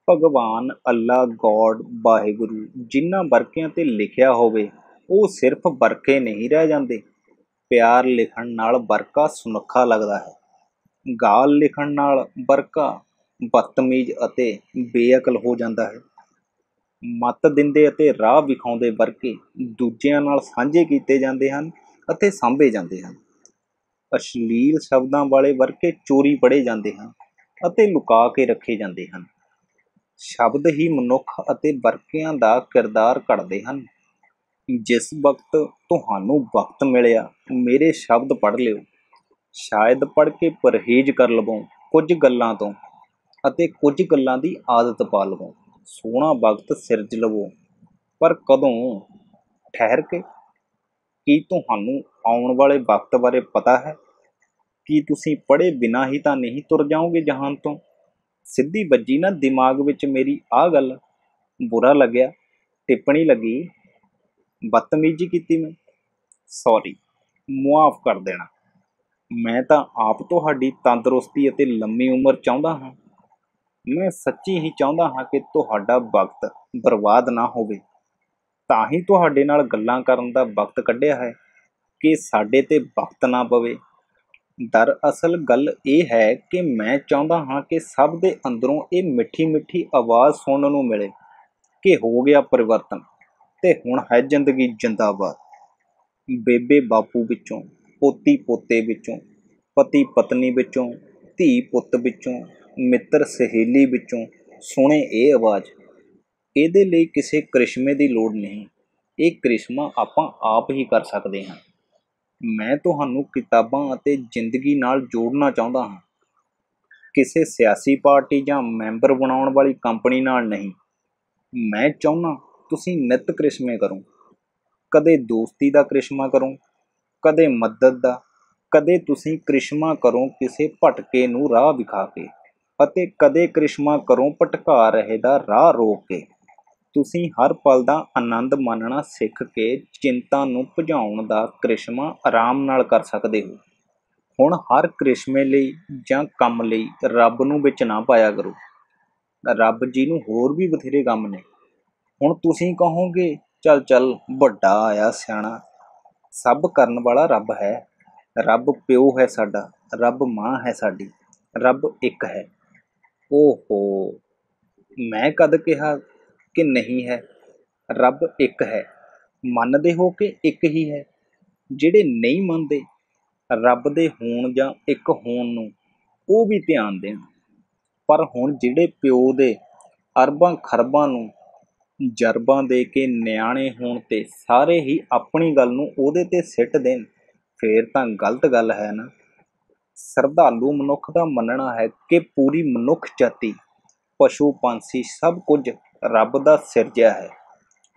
ਭਗਵਾਨ ਅੱਲਾ ਗੋਡ ਵਾਹਿਗੁਰੂ ਜਿਨ੍ਹਾਂ ਵਰਕਿਆਂ ਤੇ ਲਿਖਿਆ ਹੋਵੇ, ਉਹ ਸਿਰਫ ਵਰਕੇ ਨਹੀਂ ਰਹਿ ਜਾਂਦੇ। ਪਿਆਰ ਲਿਖਣ ਨਾਲ ਵਰਕਾ ਸੁਨੱਖਾ ਲੱਗਦਾ ਹੈ। ਗਾਲ ਲਿਖਣ ਨਾਲ ਵਰਕਾ ਬਦਤਮੀਜ਼ ਅਤੇ ਬੇਅਕਲ ਹੋ ਜਾਂਦਾ ਹੈ। ਮਤ ਦਿੰਦੇ ਅਤੇ ਰਾਹ ਵਿਖਾਉਂਦੇ ਵਰਕੇ ਦੂਜਿਆਂ ਨਾਲ ਸਾਂਝੇ ਕੀਤੇ ਜਾਂਦੇ ਹਨ ਅਤੇ ਸਾਂਭੇ ਜਾਂਦੇ ਹਨ। ਅਸ਼ਲੀਲ ਸ਼ਬਦਾਂ ਵਾਲੇ ਵਰਕੇ ਚੋਰੀ ਪੜੇ ਜਾਂਦੇ ਹਨ ਅਤੇ ਲੁਕਾ ਕੇ ਰੱਖੇ ਜਾਂਦੇ ਹਨ। ਸ਼ਬਦ ਹੀ ਮਨੁੱਖ ਅਤੇ ਵਰਕਿਆਂ ਦਾ ਕਿਰਦਾਰ ਘੜਦੇ ਹਨ। ਜਿਸ ਵਕਤ ਤੁਹਾਨੂੰ ਵਕਤ ਮਿਲਿਆ, ਮੇਰੇ ਸ਼ਬਦ ਪੜ੍ਹ ਲਿਓ। ਸ਼ਾਇਦ ਪੜ੍ਹ ਕੇ ਪਰਹੇਜ਼ ਕਰ ਲਵੋ ਕੁਝ ਗੱਲਾਂ ਤੋਂ ਅਤੇ ਕੁਝ ਗੱਲਾਂ ਦੀ ਆਦਤ ਪਾ ਲਵੋ। ਸੋਹਣਾ ਵਕਤ ਸਿਰਜ ਲਵੋ। ਪਰ ਕਦੋਂ? ਠਹਿਰ ਕੇ। ਕੀ ਤੁਹਾਨੂੰ ਆਉਣ ਵਾਲੇ ਵਕਤ ਬਾਰੇ ਪਤਾ ਹੈ? ਕੀ ਤੁਸੀਂ ਪੜ੍ਹੇ ਬਿਨਾਂ ਹੀ ਤਾਂ ਨਹੀਂ ਤੁਰ ਜਾਓਗੇ ਜਹਾਨ ਤੋਂ? ਸਿੱਧੀ ਵੱਜੀ ਨਾ, ਦਿਮਾਗ ਵਿੱਚ ਮੇਰੀ ਆਹ ਗੱਲ ਬੁਰਾ ਲੱਗਿਆ, ਟਿੱਪਣੀ ਲੱਗੀ, ਬਦਤਮੀਜ਼ੀ ਕੀਤੀ ਮੈਂ ਸੌਰੀ ਮੁਆਫ ਕਰ ਦੇਣਾ। ਮੈਂ ਤਾਂ ਆਪ ਤੁਹਾਡੀ ਤੰਦਰੁਸਤੀ ਅਤੇ ਲੰਮੀ ਉਮਰ ਚਾਹੁੰਦਾ ਹਾਂ। ਮੈਂ ਸੱਚੀ ਹੀ ਚਾਹੁੰਦਾ ਹਾਂ ਕਿ ਤੁਹਾਡਾ ਵਕਤ ਬਰਬਾਦ ਨਾ ਹੋਵੇ। ਤਾਂ ਹੀ ਤੁਹਾਡੇ ਨਾਲ ਗੱਲਾਂ ਕਰਨ ਦਾ ਵਕਤ ਕੱਢਿਆ ਹੈ ਕਿ ਸਾਡੇ ਤੇ ਵਕਤ ਨਾ ਪਵੇ। ਦਰਅਸਲ ਗੱਲ ਇਹ ਹੈ ਕਿ ਮੈਂ ਚਾਹੁੰਦਾ ਹਾਂ ਕਿ ਸਭ ਦੇ ਅੰਦਰੋਂ ਇਹ ਮਿੱਠੀ ਮਿੱਠੀ ਆਵਾਜ਼ ਸੁਣਨ ਨੂੰ ਮਿਲੇ ਕਿ ਹੋ ਗਿਆ ਪਰਿਵਰਤਨ ਤੇ ਹੁਣ ਹੈ ਜ਼ਿੰਦਗੀ ਜਿੰਦਾਬਾਦ। ਬੇਬੇ ਬਾਪੂ ਵਿੱਚੋਂ, ਪੋਤੀ ਪੋਤੇ ਵਿੱਚੋਂ, ਪਤੀ ਪਤਨੀ ਵਿੱਚੋਂ, ਧੀ ਪੁੱਤ ਵਿੱਚੋਂ, ਮਿੱਤਰ ਸਹੇਲੀ ਵਿੱਚੋਂ ਸੁਣੇ ਇਹ ਆਵਾਜ਼। ਇਹਦੇ ਲਈ ਕਿਸੇ ਕ੍ਰਿਸ਼ਮੇ ਦੀ ਲੋੜ ਨਹੀਂ। ਇਹ ਕ੍ਰਿਸ਼ਮਾ ਆਪਾਂ ਆਪ ਹੀ ਕਰ ਸਕਦੇ ਹਾਂ। ਮੈਂ ਤੁਹਾਨੂੰ ਕਿਤਾਬਾਂ ਅਤੇ ਜ਼ਿੰਦਗੀ ਨਾਲ ਜੋੜਨਾ ਚਾਹੁੰਦਾ ਹਾਂ। ਕਿਸੇ ਸਿਆਸੀ ਪਾਰਟੀ ਜਾਂ ਮੈਂਬਰ ਬਣਾਉਣ ਵਾਲੀ ਕੰਪਨੀ ਨਾਲ ਨਹੀਂ। ਮੈਂ ਚਾਹੁੰਦਾ ਤੁਸੀਂ ਨਿਤ ਕ੍ਰਿਸ਼ਮੇ ਕਰੋ। ਕਦੇ ਦੋਸਤੀ ਦਾ ਕ੍ਰਿਸ਼ਮਾ ਕਰੋ, ਕਦੇ ਮਦਦ ਦਾ, ਕਦੇ ਤੁਸੀਂ ਕ੍ਰਿਸ਼ਮਾ ਕਰੋ ਕਿਸੇ ਭਟਕੇ ਨੂੰ ਰਾਹ ਵਿਖਾ ਕੇ ਅਤੇ ਕਦੇ ਕ੍ਰਿਸ਼ਮਾ ਕਰੋ ਭਟਕਾ ਰਹੇ ਦਾ ਰਾਹ ਰੋਕ ਕੇ। ਤੁਸੀਂ ਹਰ ਪਲ ਦਾ ਆਨੰਦ ਮਾਣਨਾ ਸਿੱਖ ਕੇ ਚਿੰਤਾ ਨੂੰ ਭਜਾਉਣ ਦਾ ਕ੍ਰਿਸ਼ਮਾ ਆਰਾਮ ਨਾਲ ਕਰ ਸਕਦੇ ਹੋ। ਹੁਣ ਹਰ ਕ੍ਰਿਸ਼ਮੇ ਲਈ ਜਾਂ ਕੰਮ ਲਈ ਰੱਬ ਨੂੰ ਵਿੱਚ ਨਾ ਪਾਇਆ ਕਰੋ। ਰੱਬ ਜੀ ਨੂੰ ਹੋਰ ਵੀ ਬਥੇਰੇ ਕੰਮ ਨੇ। ਹੁਣ ਤੁਸੀਂ ਕਹੋਗੇ, ਚੱਲ ਚੱਲ, ਵੱਡਾ ਆਇਆ ਸਿਆਣਾ। ਸਭ ਕਰਨ ਵਾਲਾ ਰੱਬ ਹੈ। ਰੱਬ ਪਿਓ ਹੈ ਸਾਡਾ, ਰੱਬ ਮਾਂ ਹੈ ਸਾਡੀ, ਰੱਬ ਇੱਕ ਹੈ। ਓਹੋ, ਮੈਂ ਕਦ ਕਿਹਾ ਕਿ ਨਹੀਂ ਹੈ। ਰੱਬ ਇੱਕ ਹੈ, ਮੰਨਦੇ ਹੋ ਕਿ ਇੱਕ ਹੀ ਹੈ। ਜਿਹੜੇ ਨਹੀਂ ਮੰਨਦੇ, ਰੱਬ ਦੇ ਹੋਣ ਜਾਂ ਇੱਕ ਹੋਣ ਨੂੰ ਉਹ ਵੀ ਧਿਆਨ ਦੇਣ। ਪਰ ਹੁਣ ਜਿਹੜੇ ਪਿਓ ਦੇ ਅਰਬਾਂ ਖਰਬਾਂ ਨੂੰ ਜਰਬਾਂ ਦੇ ਕੇ ਨਿਆਣੇ ਹੋਣ ਤੇ ਸਾਰੇ ਹੀ ਆਪਣੀ ਗੱਲ ਨੂੰ ਉਹਦੇ ਤੇ ਸਿੱਟ ਦੇਣ, ਫੇਰ ਤਾਂ ਗਲਤ ਗੱਲ ਹੈ ਨਾ। ਸਰਧਾਲੂ ਮਨੁੱਖ ਦਾ ਮੰਨਣਾ ਹੈ ਕਿ ਪੂਰੀ ਮਨੁੱਖ ਜਾਤੀ, ਪਸ਼ੂ, ਪੰਛੀ ਸਭ ਕੁਝ ਰੱਬ ਦਾ ਸਿਰਜਿਆ ਹੈ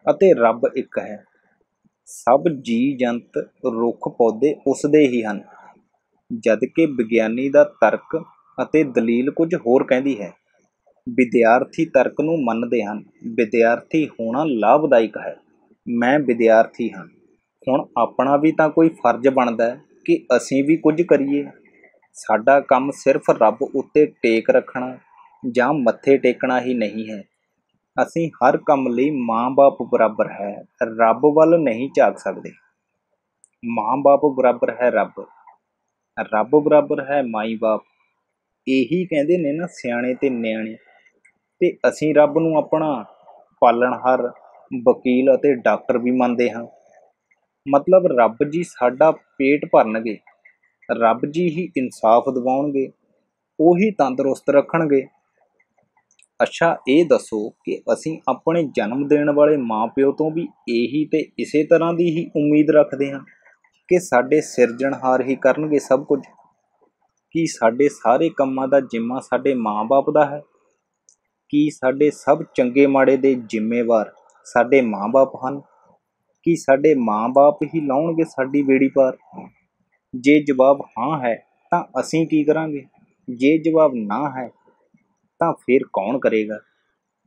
ਅਤੇ ਰੱਬ ਇੱਕ ਹੈ। ਸਭ ਜੀ ਜੰਤ ਰੁੱਖ, ਪੌਦੇ ਉਸ ਦੇ ਹੀ ਹਨ, ਜਦਕਿ ਵਿਗਿਆਨੀ ਦਾ ਤਰਕ ਅਤੇ ਦਲੀਲ ਕੁਝ ਹੋਰ ਕਹਿੰਦੀ ਹੈ। ਵਿਦਿਆਰਥੀ ਤਰਕ ਨੂੰ ਮੰਨਦੇ ਹਨ। ਵਿਦਿਆਰਥੀ ਹੋਣਾ ਲਾਭਦਾਇਕ ਹੈ। ਮੈਂ ਵਿਦਿਆਰਥੀ ਹਾਂ। ਹੁਣ ਆਪਣਾ ਵੀ ਤਾਂ ਕੋਈ ਫਰਜ਼ ਬਣਦਾ ਹੈ ਕਿ ਅਸੀਂ ਵੀ ਕੁਝ ਕਰੀਏ। ਸਾਡਾ ਕੰਮ ਸਿਰਫ ਰੱਬ ਉੱਤੇ ਟੇਕ ਰੱਖਣਾ ਜਾਂ ਮੱਥੇ ਟੇਕਣਾ ਹੀ ਨਹੀਂ ਹੈ। ਅਸੀਂ ਹਰ ਕੰਮ ਲਈ ਮਾਂ-ਬਾਪ ਬਰਾਬਰ ਹੈ, ਰੱਬ ਵੱਲ ਨਹੀਂ ਝਾਕ ਸਕਦੇ। ਮਾਂ-ਬਾਪ ਬਰਾਬਰ ਹੈ ਰੱਬ। ਰੱਬ ਬਰਾਬਰ ਹੈ ਮਾਈ-ਬਾਪ। ਇਹੀ ਕਹਿੰਦੇ ਨੇ ਨਾ ਸਿਆਣੇ ਤੇ ਨਿਆਣੇ। ਤੇ ਅਸੀਂ ਰੱਬ ਨੂੰ ਆਪਣਾ ਪਾਲਣਹਾਰ ਵਕੀਲ ਅਤੇ ਡਾਕਟਰ ਵੀ ਮੰਨਦੇ ਹਾਂ। ਮਤਲਬ ਰੱਬ ਜੀ ਸਾਡਾ ਪੇਟ ਭਰਨਗੇ, ਰੱਬ ਜੀ ਹੀ ਇਨਸਾਫ ਦਿਵਾਉਣਗੇ, ਉਹੀ ਤੰਦਰੁਸਤ ਰੱਖਣਗੇ। ਅੱਛਾ, ਇਹ ਦੱਸੋ ਕਿ ਅਸੀਂ ਆਪਣੇ ਜਨਮ ਦੇਣ ਵਾਲੇ ਮਾਪਿਓ ਤੋਂ ਵੀ ਇਹੀ ਤੇ ਇਸੇ ਤਰ੍ਹਾਂ ਦੀ ਹੀ ਉਮੀਦ ਰੱਖਦੇ ਹਾਂ ਕਿ ਸਾਡੇ ਸਿਰਜਣਹਾਰ ਹੀ ਕਰਨਗੇ ਸਭ ਕੁਝ? ਕੀ ਸਾਡੇ ਸਾਰੇ ਕੰਮਾਂ ਦਾ ਜਿੰਮਾ ਸਾਡੇ ਮਾਪੇ ਦਾ ਹੈ? ਕੀ ਸਾਡੇ ਸਭ ਚੰਗੇ ਮਾੜੇ ਦੇ ਜ਼ਿੰਮੇਵਾਰ ਸਾਡੇ ਮਾਪੇ ਹਨ? ਕੀ ਸਾਡੇ ਮਾਪੇ ਹੀ ਲਾਉਣਗੇ ਸਾਡੀ ਬੇੜੀ ਪਾਰ? ਜੇ ਜਵਾਬ ਹਾਂ ਹੈ ਤਾਂ ਅਸੀਂ ਕੀ ਕਰਾਂਗੇ? ਜੇ ਜਵਾਬ ਨਾ ਹੈ ਤਾਂ ਫਿਰ ਕੌਣ ਕਰੇਗਾ?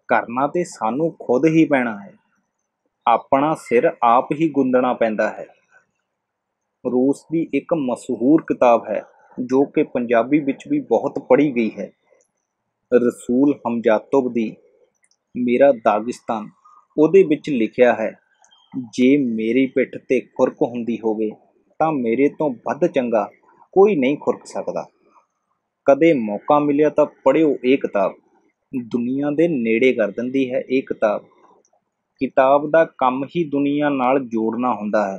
ਕਰਨਾ ਤੇ ਸਾਨੂੰ ਖੁਦ ਹੀ ਪੈਣਾ ਹੈ। ਆਪਣਾ ਸਿਰ ਆਪ ਹੀ ਗੁੰਦਣਾ ਪੈਂਦਾ ਹੈ। ਰੂਸ ਦੀ ਇੱਕ ਮਸ਼ਹੂਰ ਕਿਤਾਬ ਹੈ, ਜੋ ਕਿ ਪੰਜਾਬੀ ਵਿੱਚ ਵੀ ਬਹੁਤ ਪੜ੍ਹੀ ਗਈ ਹੈ। ਰਸੂਲ ਹਮਜਾਤਬ ਦੀ ਮੇਰਾ ਦਾਗਿਸਤਾਨ ਉਹਦੇ ਵਿੱਚ ਲਿਖਿਆ ਹੈ, ਜੇ ਮੇਰੀ ਪਿੱਠ ਤੇ ਖੁਰਕ ਹੁੰਦੀ ਹੋਵੇ, ਤਾਂ ਮੇਰੇ ਤੋਂ ਵੱਧ ਚੰਗਾ ਕੋਈ ਨਹੀਂ ਖੁਰਕ ਸਕਦਾ। ਕਦੇ ਮੌਕਾ ਮਿਲਿਆ ਤਾਂ ਪੜ੍ਹਿਓ ਇਹ ਕਿਤਾਬ। ਦੁਨੀਆ ਦੇ ਨੇੜੇ ਕਰ ਦਿੰਦੀ ਹੈ ਇਹ ਕਿਤਾਬ। ਕਿਤਾਬ ਦਾ ਕੰਮ ਹੀ ਦੁਨੀਆ ਨਾਲ ਜੋੜਨਾ ਹੁੰਦਾ ਹੈ।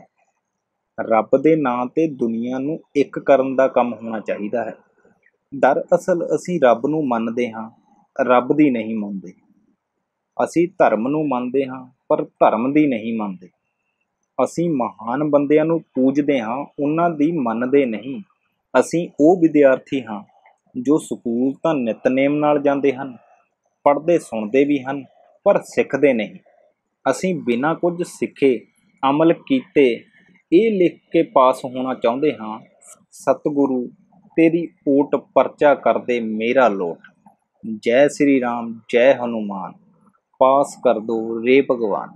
ਰੱਬ ਦੇ ਨਾਂ ਤੇ ਦੁਨੀਆ ਨੂੰ ਇੱਕ ਕਰਨ ਦਾ ਕੰਮ ਹੋਣਾ ਚਾਹੀਦਾ ਹੈ। ਦਰਅਸਲ ਅਸੀਂ ਰੱਬ ਨੂੰ ਮੰਨਦੇ ਹਾਂ, ਰੱਬ ਦੀ ਨਹੀਂ ਮੰਨਦੇ। ਅਸੀਂ ਧਰਮ ਨੂੰ ਮੰਨਦੇ ਹਾਂ, ਪਰ ਧਰਮ ਦੀ ਨਹੀਂ ਮੰਨਦੇ। ਅਸੀਂ ਮਹਾਨ ਬੰਦਿਆਂ ਨੂੰ ਪੂਜਦੇ ਹਾਂ, ਉਹਨਾਂ ਦੀ ਮੰਨਦੇ ਨਹੀਂ। ਅਸੀਂ ਉਹ ਵਿਦਿਆਰਥੀ ਹਾਂ ਜੋ ਸਕੂਲ ਤਾਂ ਨਿਤਨੇਮ ਨਾਲ ਜਾਂਦੇ ਹਨ, ਪੜ੍ਹਦੇ ਸੁਣਦੇ ਵੀ ਹਨ, ਪਰ ਸਿੱਖਦੇ ਨਹੀਂ। ਅਸੀਂ ਬਿਨਾਂ ਕੁਝ ਸਿੱਖੇ, ਅਮਲ ਕੀਤੇ, ਇਹ ਲਿਖ ਕੇ ਪਾਸ ਹੋਣਾ ਚਾਹੁੰਦੇ ਹਾਂ, ਸਤਿਗੁਰੂ, ਤੇਰੀ ਓਟ ਪਰਚਾ ਕਰਦੇ ਮੇਰਾ ਲੋਟ। ਜੈ ਸ੍ਰੀ ਰਾਮ, ਜੈ ਹਨੂਮਾਨ, ਪਾਸ ਕਰ ਦੋ ਰੇ ਭਗਵਾਨ।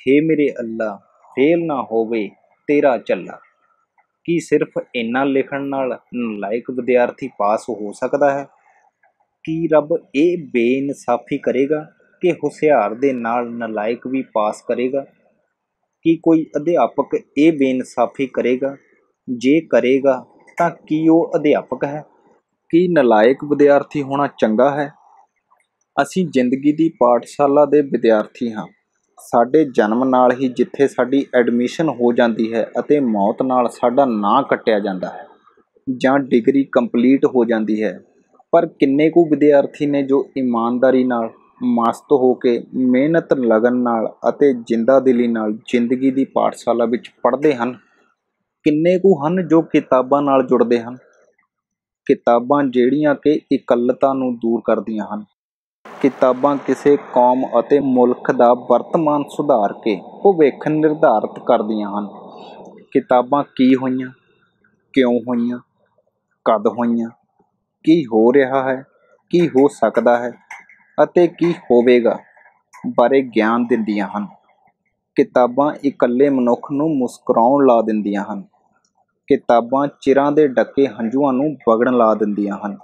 हे ਮੇਰੇ ਅੱਲਾ, ਫੇਲ ਨਾ ਹੋਵੇ ਤੇਰਾ ਚੱਲਾ ਕੀ ਸਿਰਫ ਇੰਨਾ ਲਿਖਣ ਨਾਲ ਨਲਾਇਕ ਵਿਦਿਆਰਥੀ ਪਾਸ ਹੋ ਸਕਦਾ ਹੈ? ਕੀ ਰੱਬ ਇਹ ਬੇਇਨਸਾਫੀ ਕਰੇਗਾ ਕਿ ਹੁਸ਼ਿਆਰ ਦੇ ਨਾਲ ਨਲਾਇਕ ਵੀ ਪਾਸ ਕਰੇਗਾ? ਕੀ ਕੋਈ ਅਧਿਆਪਕ ਇਹ ਬੇਇਨਸਾਫੀ ਕਰੇਗਾ? ਜੇ ਕਰੇਗਾ, ਤਾਂ ਕੀ ਉਹ ਅਧਿਆਪਕ ਹੈ? ਕੀ ਨਲਾਇਕ ਵਿਦਿਆਰਥੀ ਹੋਣਾ ਚੰਗਾ ਹੈ? ਅਸੀਂ ਜ਼ਿੰਦਗੀ ਦੀ ਪਾਠਸ਼ਾਲਾ ਦੇ ਵਿਦਿਆਰਥੀ ਹਾਂ। ਸਾਡੇ ਜਨਮ ਨਾਲ ਹੀ ਜਿੱਥੇ ਸਾਡੀ ਐਡਮਿਸ਼ਨ ਹੋ ਜਾਂਦੀ ਹੈ ਅਤੇ ਮੌਤ ਨਾਲ ਸਾਡਾ ਨਾਂ ਕੱਟਿਆ ਜਾਂਦਾ ਹੈ ਜਾਂ ਡਿਗਰੀ ਕੰਪਲੀਟ ਹੋ ਜਾਂਦੀ ਹੈ, ਪਰ ਕਿੰਨੇ ਕੁ ਵਿਦਿਆਰਥੀ ਨੇ ਜੋ ਇਮਾਨਦਾਰੀ ਨਾਲ, ਮਸਤ ਹੋ ਕੇ, ਮਿਹਨਤ, ਲਗਨ ਨਾਲ ਅਤੇ ਜਿੰਦਾ ਦਿਲੀ ਨਾਲ ਜ਼ਿੰਦਗੀ ਦੀ ਪਾਠਸ਼ਾਲਾ ਵਿੱਚ ਪੜ੍ਹਦੇ ਹਨ? ਕਿੰਨੇ ਕੁ ਹਨ ਜੋ ਕਿਤਾਬਾਂ ਨਾਲ ਜੁੜਦੇ ਹਨ? ਕਿਤਾਬਾਂ ਜਿਹੜੀਆਂ ਕਿ ਇਕੱਲਤਾ ਨੂੰ ਦੂਰ ਕਰਦੀਆਂ ਹਨ। ਕਿਤਾਬਾਂ ਕਿਸੇ ਕੌਮ ਅਤੇ ਮੁਲਕ ਦਾ ਵਰਤਮਾਨ ਸੁਧਾਰ ਕੇ ਭਵਿੱਖ ਨਿਰਧਾਰਤ ਕਰਦੀਆਂ ਹਨ। ਕਿਤਾਬਾਂ ਕੀ ਹੋਈਆਂ, ਕਿਉਂ ਹੋਈਆਂ, ਕਦ ਹੋਈਆਂ, ਕੀ ਹੋ ਰਿਹਾ ਹੈ, ਕੀ ਹੋ ਸਕਦਾ ਹੈ ਅਤੇ ਕੀ ਹੋਵੇਗਾ ਬਾਰੇ ਗਿਆਨ ਦਿੰਦੀਆਂ ਹਨ। ਕਿਤਾਬਾਂ ਇਕੱਲੇ ਮਨੁੱਖ ਨੂੰ ਮੁਸਕਰਾਉਣ ਲਾ ਦਿੰਦੀਆਂ ਹਨ। ਕਿਤਾਬਾਂ ਚਿਰਾਂ ਦੇ ਡੱਕੇ ਹੰਝੂਆਂ ਨੂੰ ਵਗਣ ਲਾ ਦਿੰਦੀਆਂ ਹਨ।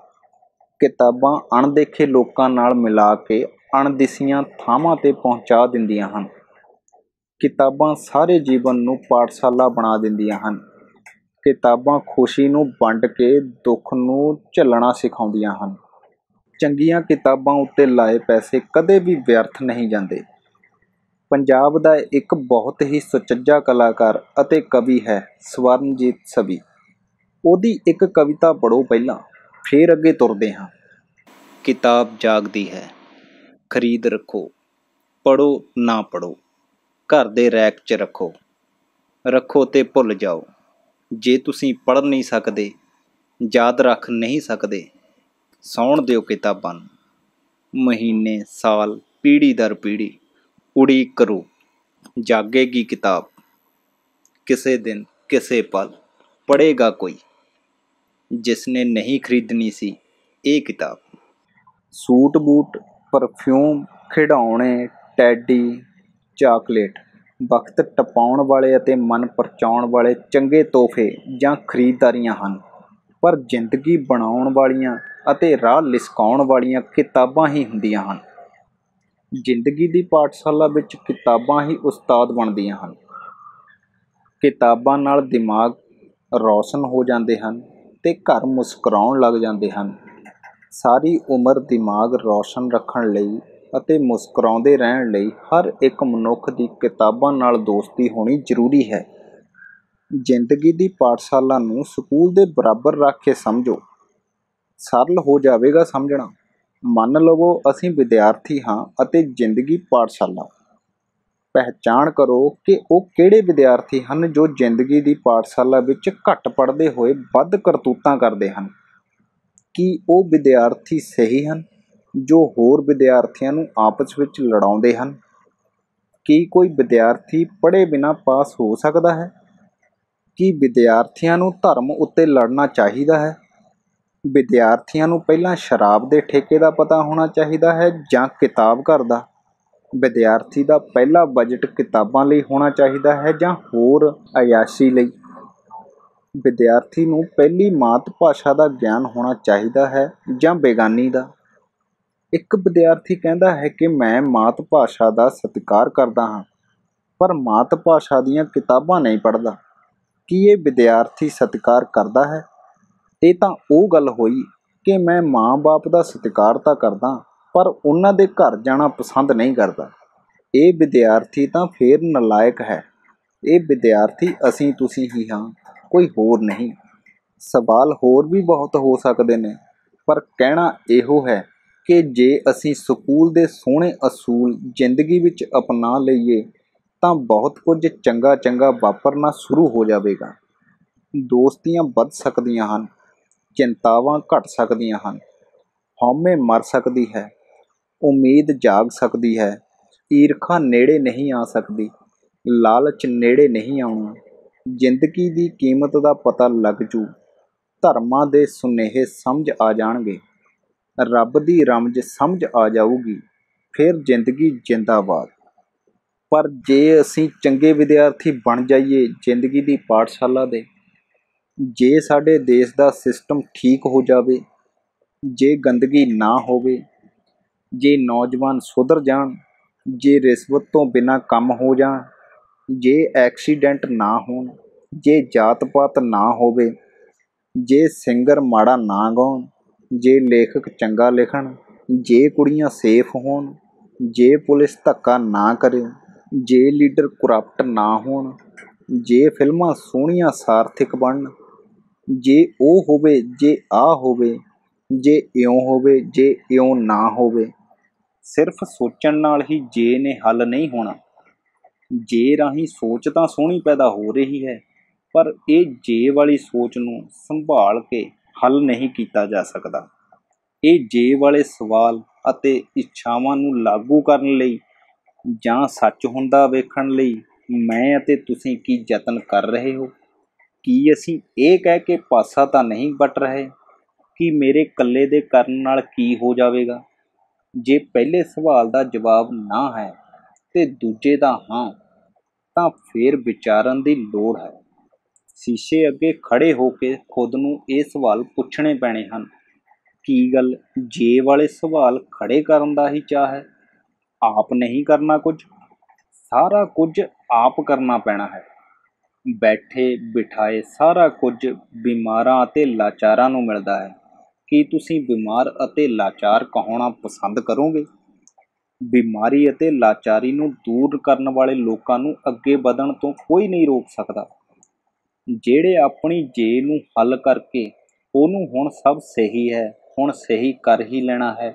ਕਿਤਾਬਾਂ ਅਣਦੇਖੇ ਲੋਕਾਂ ਨਾਲ ਮਿਲਾ ਕੇ ਅਣਦਿਸੀਆਂ ਥਾਵਾਂ ਤੇ ਪਹੁੰਚਾ ਦਿੰਦੀਆਂ ਹਨ। ਕਿਤਾਬਾਂ ਸਾਰੇ ਜੀਵਨ ਨੂੰ ਪਾਠਸ਼ਾਲਾ ਬਣਾ ਦਿੰਦੀਆਂ ਹਨ। ਕਿਤਾਬਾਂ ਖੁਸ਼ੀ ਨੂੰ ਵੰਡ ਕੇ ਦੁੱਖ ਨੂੰ ਝੱਲਣਾ ਸਿਖਾਉਂਦੀਆਂ ਹਨ। ਚੰਗੀਆਂ ਕਿਤਾਬਾਂ ਉੱਤੇ ਲਾਏ ਪੈਸੇ ਕਦੇ ਵੀ ਵਿਅਰਥ ਨਹੀਂ ਜਾਂਦੇ। ਪੰਜਾਬ ਦਾ ਇੱਕ ਬਹੁਤ ਹੀ ਸੁਚੱਜਾ ਕਲਾਕਾਰ ਅਤੇ ਕਵੀ ਹੈ ਸਵਰਨਜੀਤ ਸਵੀ। ਉਹਦੀ ਇੱਕ ਕਵਿਤਾ ਪੜੋ ਪਹਿਲਾਂ। ਫੇਰ ਅੱਗੇ ਤੁਰਦੇ ਹਾਂ। ਕਿਤਾਬ ਜਾਗਦੀ ਹੈ, ਖਰੀਦ ਰੱਖੋ ਪੜੋ ਨਾ ਪੜੋ ਘਰ ਦੇ ਰੈਕ 'ਚ ਰੱਖੋ ਰੱਖੋ ਤੇ ਭੁੱਲ ਜਾਓ, ਜੇ ਤੁਸੀਂ ਪੜ੍ਹ ਨਹੀਂ ਸਕਦੇ, ਯਾਦ ਰੱਖ ਨਹੀਂ ਸਕਦੇ, ਸੌਣ ਦਿਓ ਕਿਤਾਬਾਂ ਨੂੰ, ਮਹੀਨੇ, ਸਾਲ, ਪੀੜ੍ਹੀ ਦਰ ਪੀੜ੍ਹੀ, ਉਡੀਕ ਕਰੋ, ਜਾਗੇਗੀ ਕਿਤਾਬ, ਕਿਸੇ ਦਿਨ ਕਿਸੇ ਪਲ, ਪੜ੍ਹੇਗਾ ਕੋਈ। ਜਿਸ ਨੇ ਨਹੀਂ ਖਰੀਦਣੀ ਸੀ, ਇਹ ਕਿਤਾਬ। ਸੂਟ ਬੂਟ ਪਰਫਿਊਮ ਖਿਡੌਣੇ, ਟੈਡੀ, ਚਾਕਲੇਟ, ਵਕਤ ਟਪਾਉਣ ਵਾਲੇ ਅਤੇ ਮਨ ਪਰਚਾਉਣ ਵਾਲੇ ਚੰਗੇ ਤੋਹਫੇ ਜਾਂ ਖਰੀਦਦਾਰੀਆਂ ਹਨ, ਪਰ ਜ਼ਿੰਦਗੀ ਬਣਾਉਣ ਵਾਲੀਆਂ ਅਤੇ ਰਾਹ ਲਿਸਕਾਉਣ ਵਾਲੀਆਂ ਕਿਤਾਬਾਂ ਹੀ ਹੁੰਦੀਆਂ ਹਨ। ਜ਼ਿੰਦਗੀ ਦੀ ਪਾਠਸ਼ਾਲਾ ਵਿੱਚ ਕਿਤਾਬਾਂ ਹੀ ਉਸਤਾਦ ਬਣਦੀਆਂ ਹਨ। ਕਿਤਾਬਾਂ ਨਾਲ ਦਿਮਾਗ ਰੌਸ਼ਨ ਹੋ ਜਾਂਦੇ ਹਨ। ਤੇ ਘਰ ਮੁਸਕਰਾਉਣ ਲੱਗ ਜਾਂਦੇ ਹਨ। ਸਾਰੀ ਉਮਰ ਦਿਮਾਗ ਰੌਸ਼ਨ ਰੱਖਣ ਲਈ ਅਤੇ ਮੁਸਕਰਾਉਂਦੇ ਰਹਿਣ ਲਈ ਹਰ ਇੱਕ ਮਨੁੱਖ ਦੀ ਕਿਤਾਬਾਂ ਨਾਲ ਦੋਸਤੀ ਹੋਣੀ ਜ਼ਰੂਰੀ ਹੈ। ਜ਼ਿੰਦਗੀ ਦੀ ਪਾਠਸ਼ਾਲਾ ਨੂੰ ਸਕੂਲ ਦੇ ਬਰਾਬਰ ਰੱਖ ਕੇ ਸਮਝੋ। ਸਰਲ ਹੋ ਜਾਵੇਗਾ ਸਮਝਣਾ। ਮੰਨ ਲਵੋ ਅਸੀਂ ਵਿਦਿਆਰਥੀ ਹਾਂ ਅਤੇ ਜ਼ਿੰਦਗੀ ਪਾਠਸ਼ਾਲਾ। ਪਹਿਚਾਣ ਕਰੋ ਕਿ ਉਹ ਕਿਹੜੇ ਵਿਦਿਆਰਥੀ ਹਨ ਜੋ ਜ਼ਿੰਦਗੀ ਦੀ ਪਾਠਸ਼ਾਲਾ ਵਿੱਚ ਘੱਟ ਪੜ੍ਹਦੇ ਹੋਏ ਵੱਧ ਕਰਤੂਤਾਂ ਕਰਦੇ ਹਨ। ਕੀ ਉਹ ਵਿਦਿਆਰਥੀ ਸਹੀ ਹਨ ਜੋ ਹੋਰ ਵਿਦਿਆਰਥੀਆਂ ਨੂੰ ਆਪਸ ਵਿੱਚ ਲੜਾਉਂਦੇ ਹਨ? ਕੀ ਕੋਈ ਵਿਦਿਆਰਥੀ ਪੜ੍ਹੇ ਬਿਨਾਂ ਪਾਸ ਹੋ ਸਕਦਾ ਹੈ? ਕੀ ਵਿਦਿਆਰਥੀਆਂ ਨੂੰ ਧਰਮ ਉੱਤੇ ਲੜਨਾ ਚਾਹੀਦਾ ਹੈ? ਵਿਦਿਆਰਥੀਆਂ ਨੂੰ ਪਹਿਲਾਂ ਸ਼ਰਾਬ ਦੇ ਠੇਕੇ ਦਾ ਪਤਾ ਹੋਣਾ ਚਾਹੀਦਾ ਹੈ ਜਾਂ ਕਿਤਾਬ ਘਰ ਦਾ? ਵਿਦਿਆਰਥੀ ਦਾ ਪਹਿਲਾ ਬਜਟ ਕਿਤਾਬਾਂ ਲਈ ਹੋਣਾ ਚਾਹੀਦਾ ਹੈ ਜਾਂ ਹੋਰ ਅਯਾਸ਼ੀ ਲਈ? ਵਿਦਿਆਰਥੀ ਨੂੰ ਪਹਿਲੀ ਮਾਤ ਭਾਸ਼ਾ ਦਾ ਗਿਆਨ ਹੋਣਾ ਚਾਹੀਦਾ ਹੈ ਜਾਂ ਬੇਗਾਨੀ ਦਾ? ਇੱਕ ਵਿਦਿਆਰਥੀ ਕਹਿੰਦਾ ਹੈ ਕਿ ਮੈਂ ਮਾਤ ਭਾਸ਼ਾ ਦਾ ਸਤਿਕਾਰ ਕਰਦਾ ਹਾਂ, ਪਰ ਮਾਤ ਭਾਸ਼ਾ ਦੀਆਂ ਕਿਤਾਬਾਂ ਨਹੀਂ ਪੜ੍ਹਦਾ। ਕੀ ਇਹ ਵਿਦਿਆਰਥੀ ਸਤਿਕਾਰ ਕਰਦਾ ਹੈ? ਇਹ ਤਾਂ ਉਹ ਗੱਲ ਹੋਈ ਕਿ ਮੈਂ ਮਾਂ-ਬਾਪ ਦਾ ਸਤਿਕਾਰ ਤਾਂ ਕਰਦਾ ਪਰ ਉਹਨਾਂ ਦੇ ਘਰ ਜਾਣਾ ਪਸੰਦ ਨਹੀਂ ਕਰਦਾ। ਇਹ ਵਿਦਿਆਰਥੀ ਤਾਂ ਫੇਰ ਨਲਾਇਕ ਹੈ। ਇਹ ਵਿਦਿਆਰਥੀ ਅਸੀਂ ਤੁਸੀਂ ਹੀ ਹਾਂ, ਕੋਈ ਹੋਰ ਨਹੀਂ। ਸਵਾਲ ਹੋਰ ਵੀ ਬਹੁਤ ਹੋ ਸਕਦੇ ਨੇ, ਪਰ ਕਹਿਣਾ ਇਹੋ ਹੈ ਕਿ ਜੇ ਅਸੀਂ ਸਕੂਲ ਦੇ ਸੋਹਣੇ ਅਸੂਲ ਜ਼ਿੰਦਗੀ ਵਿੱਚ ਅਪਣਾ ਲਈਏ, ਤਾਂ ਬਹੁਤ ਕੁਝ ਚੰਗਾ ਚੰਗਾ ਵਾਪਰਨਾ ਸ਼ੁਰੂ ਹੋ ਜਾਵੇਗਾ। ਦੋਸਤੀਆਂ ਵੱਧ ਸਕਦੀਆਂ ਹਨ, ਚਿੰਤਾਵਾਂ ਘਟ ਸਕਦੀਆਂ ਹਨ, ਹਉਮੈ ਮਰ ਸਕਦੀ ਹੈ। ਉਮੀਦ ਜਾਗ ਸਕਦੀ ਹੈ। ਈਰਖਾ ਨੇੜੇ ਨਹੀਂ ਆ ਸਕਦੀ। ਲਾਲਚ ਨੇੜੇ ਨਹੀਂ ਆਉਣਾ। ਜ਼ਿੰਦਗੀ ਦੀ ਕੀਮਤ ਦਾ ਪਤਾ ਲੱਗ ਜੂ। ਧਰਮਾਂ ਦੇ ਸੁਨੇਹੇ ਸਮਝ ਆ ਜਾਣਗੇ। ਰੱਬ ਦੀ ਰਮਜ ਸਮਝ ਆ ਜਾਊਗੀ। ਫਿਰ ਜ਼ਿੰਦਗੀ ਜਿੰਦਾਬਾਦ। ਪਰ ਜੇ ਅਸੀਂ ਚੰਗੇ ਵਿਦਿਆਰਥੀ ਬਣ ਜਾਈਏ ਜ਼ਿੰਦਗੀ ਦੀ ਪਾਠਸ਼ਾਲਾ ਦੇ, ਜੇ ਸਾਡੇ ਦੇਸ਼ ਦਾ ਸਿਸਟਮ ਠੀਕ ਹੋ ਜਾਵੇ, ਜੇ ਗੰਦਗੀ ਨਾ ਹੋਵੇ ਜੇ ਨੌਜਵਾਨ ਸੁਧਰ ਜਾਣ, ਜੇ ਰਿਸ਼ਵਤ ਤੋਂ ਬਿਨਾਂ ਕੰਮ ਹੋ ਜਾਣ, ਜੇ ਐਕਸੀਡੈਂਟ ਨਾ ਹੋਣ, ਜੇ ਜਾਤ ਪਾਤ ਨਾ ਹੋਵੇ, ਜੇ ਸਿੰਗਰ ਮਾੜਾ ਨਾ ਗਾਉਣ, ਜੇ ਲੇਖਕ ਚੰਗਾ ਲਿਖਣ, ਜੇ ਕੁੜੀਆਂ ਸੇਫ ਹੋਣ, ਜੇ ਪੁਲਿਸ ਧੱਕਾ ਨਾ ਕਰੇ, ਜੇ ਲੀਡਰ ਕਰਪਟ ਨਾ ਹੋਣ, ਜੇ ਫਿਲਮਾਂ ਸੋਹਣੀਆਂ ਸਾਰਥਿਕ ਬਣਨ, ਜੇ ਉਹ ਹੋਵੇ, ਜੇ ਆ ਹੋਵੇ, ਜੇ ਇਉਂ ਹੋਵੇ, ਜੇ ਇਉਂ ਨਾ ਹੋਵੇ ਸਿਰਫ ਸੋਚਣ ਨਾਲ ਹੀ ਜੇ ਨੇ ਹੱਲ ਨਹੀਂ ਹੋਣਾ। ਜੇ ਰਾਹੀਂ ਸੋਚ ਤਾਂ ਸੋਹਣੀ ਪੈਦਾ ਹੋ ਰਹੀ ਹੈ, ਪਰ ਇਹ ਜੇ ਵਾਲੀ ਸੋਚ ਨੂੰ ਸੰਭਾਲ ਕੇ ਹੱਲ ਨਹੀਂ ਕੀਤਾ ਜਾ ਸਕਦਾ। ਇਹ ਜੇ ਵਾਲੇ ਸਵਾਲ ਅਤੇ ਇੱਛਾਵਾਂ ਨੂੰ ਲਾਗੂ ਕਰਨ ਲਈ ਜਾਂ ਸੱਚ ਹੁੰਦਾ ਵੇਖਣ ਲਈ ਮੈਂ ਅਤੇ ਤੁਸੀਂ ਕੀ ਯਤਨ ਕਰ ਰਹੇ ਹੋ? ਕੀ ਅਸੀਂ ਇਹ ਕਹਿ ਕੇ ਪਾਸਾ ਤਾਂ ਨਹੀਂ ਵੱਟ ਰਹੇ ਕਿ ਮੇਰੇ ਇਕੱਲੇ ਦੇ ਕਰਨ ਨਾਲ ਕੀ ਹੋ ਜਾਵੇਗਾ? ਜੇ ਪਹਿਲੇ ਸਵਾਲ ਦਾ ਜਵਾਬ ਨਾ ਹੈ ਤੇ ਦੂਜੇ ਦਾ ਹਾਂ, ਤਾਂ ਫੇਰ ਵਿਚਾਰਨ ਦੀ ਲੋੜ ਹੈ। ਸ਼ੀਸ਼ੇ ਅੱਗੇ ਖੜੇ ਹੋ ਕੇ ਖੁਦ ਨੂੰ ਇਹ ਸਵਾਲ ਪੁੱਛਣੇ ਪੈਣੇ ਹਨ। ਕੀ ਗੱਲ ਜੇ ਵਾਲੇ ਸਵਾਲ ਖੜੇ ਕਰਨ ਦਾ ਹੀ ਚਾਹ ਹੈ? ਆਪ ਨਹੀਂ ਕਰਨਾ ਕੁਝ? ਸਾਰਾ ਕੁਝ ਆਪ ਕਰਨਾ ਪੈਣਾ ਹੈ। ਬੈਠੇ ਬਿਠਾਏ ਸਾਰਾ ਕੁਝ ਬਿਮਾਰਾਂ ਅਤੇ ਲਾਚਾਰਾਂ ਨੂੰ ਮਿਲਦਾ ਹੈ। ਕੀ ਤੁਸੀਂ ਬਿਮਾਰ ਅਤੇ ਲਾਚਾਰ ਕਹਾਉਣਾ ਪਸੰਦ ਕਰੋਗੇ? ਬਿਮਾਰੀ ਅਤੇ ਲਾਚਾਰੀ ਨੂੰ ਦੂਰ ਕਰਨ ਵਾਲੇ ਲੋਕਾਂ ਨੂੰ ਅੱਗੇ ਵਧਣ ਤੋਂ ਕੋਈ ਨਹੀਂ ਰੋਕ ਸਕਦਾ। ਜਿਹੜੇ ਆਪਣੀ ਜੇ ਨੂੰ ਹੱਲ ਕਰਕੇ ਉਹਨੂੰ ਹੁਣ ਸਭ ਸਹੀ ਹੈ, ਹੁਣ ਸਹੀ ਕਰ ਹੀ ਲੈਣਾ ਹੈ,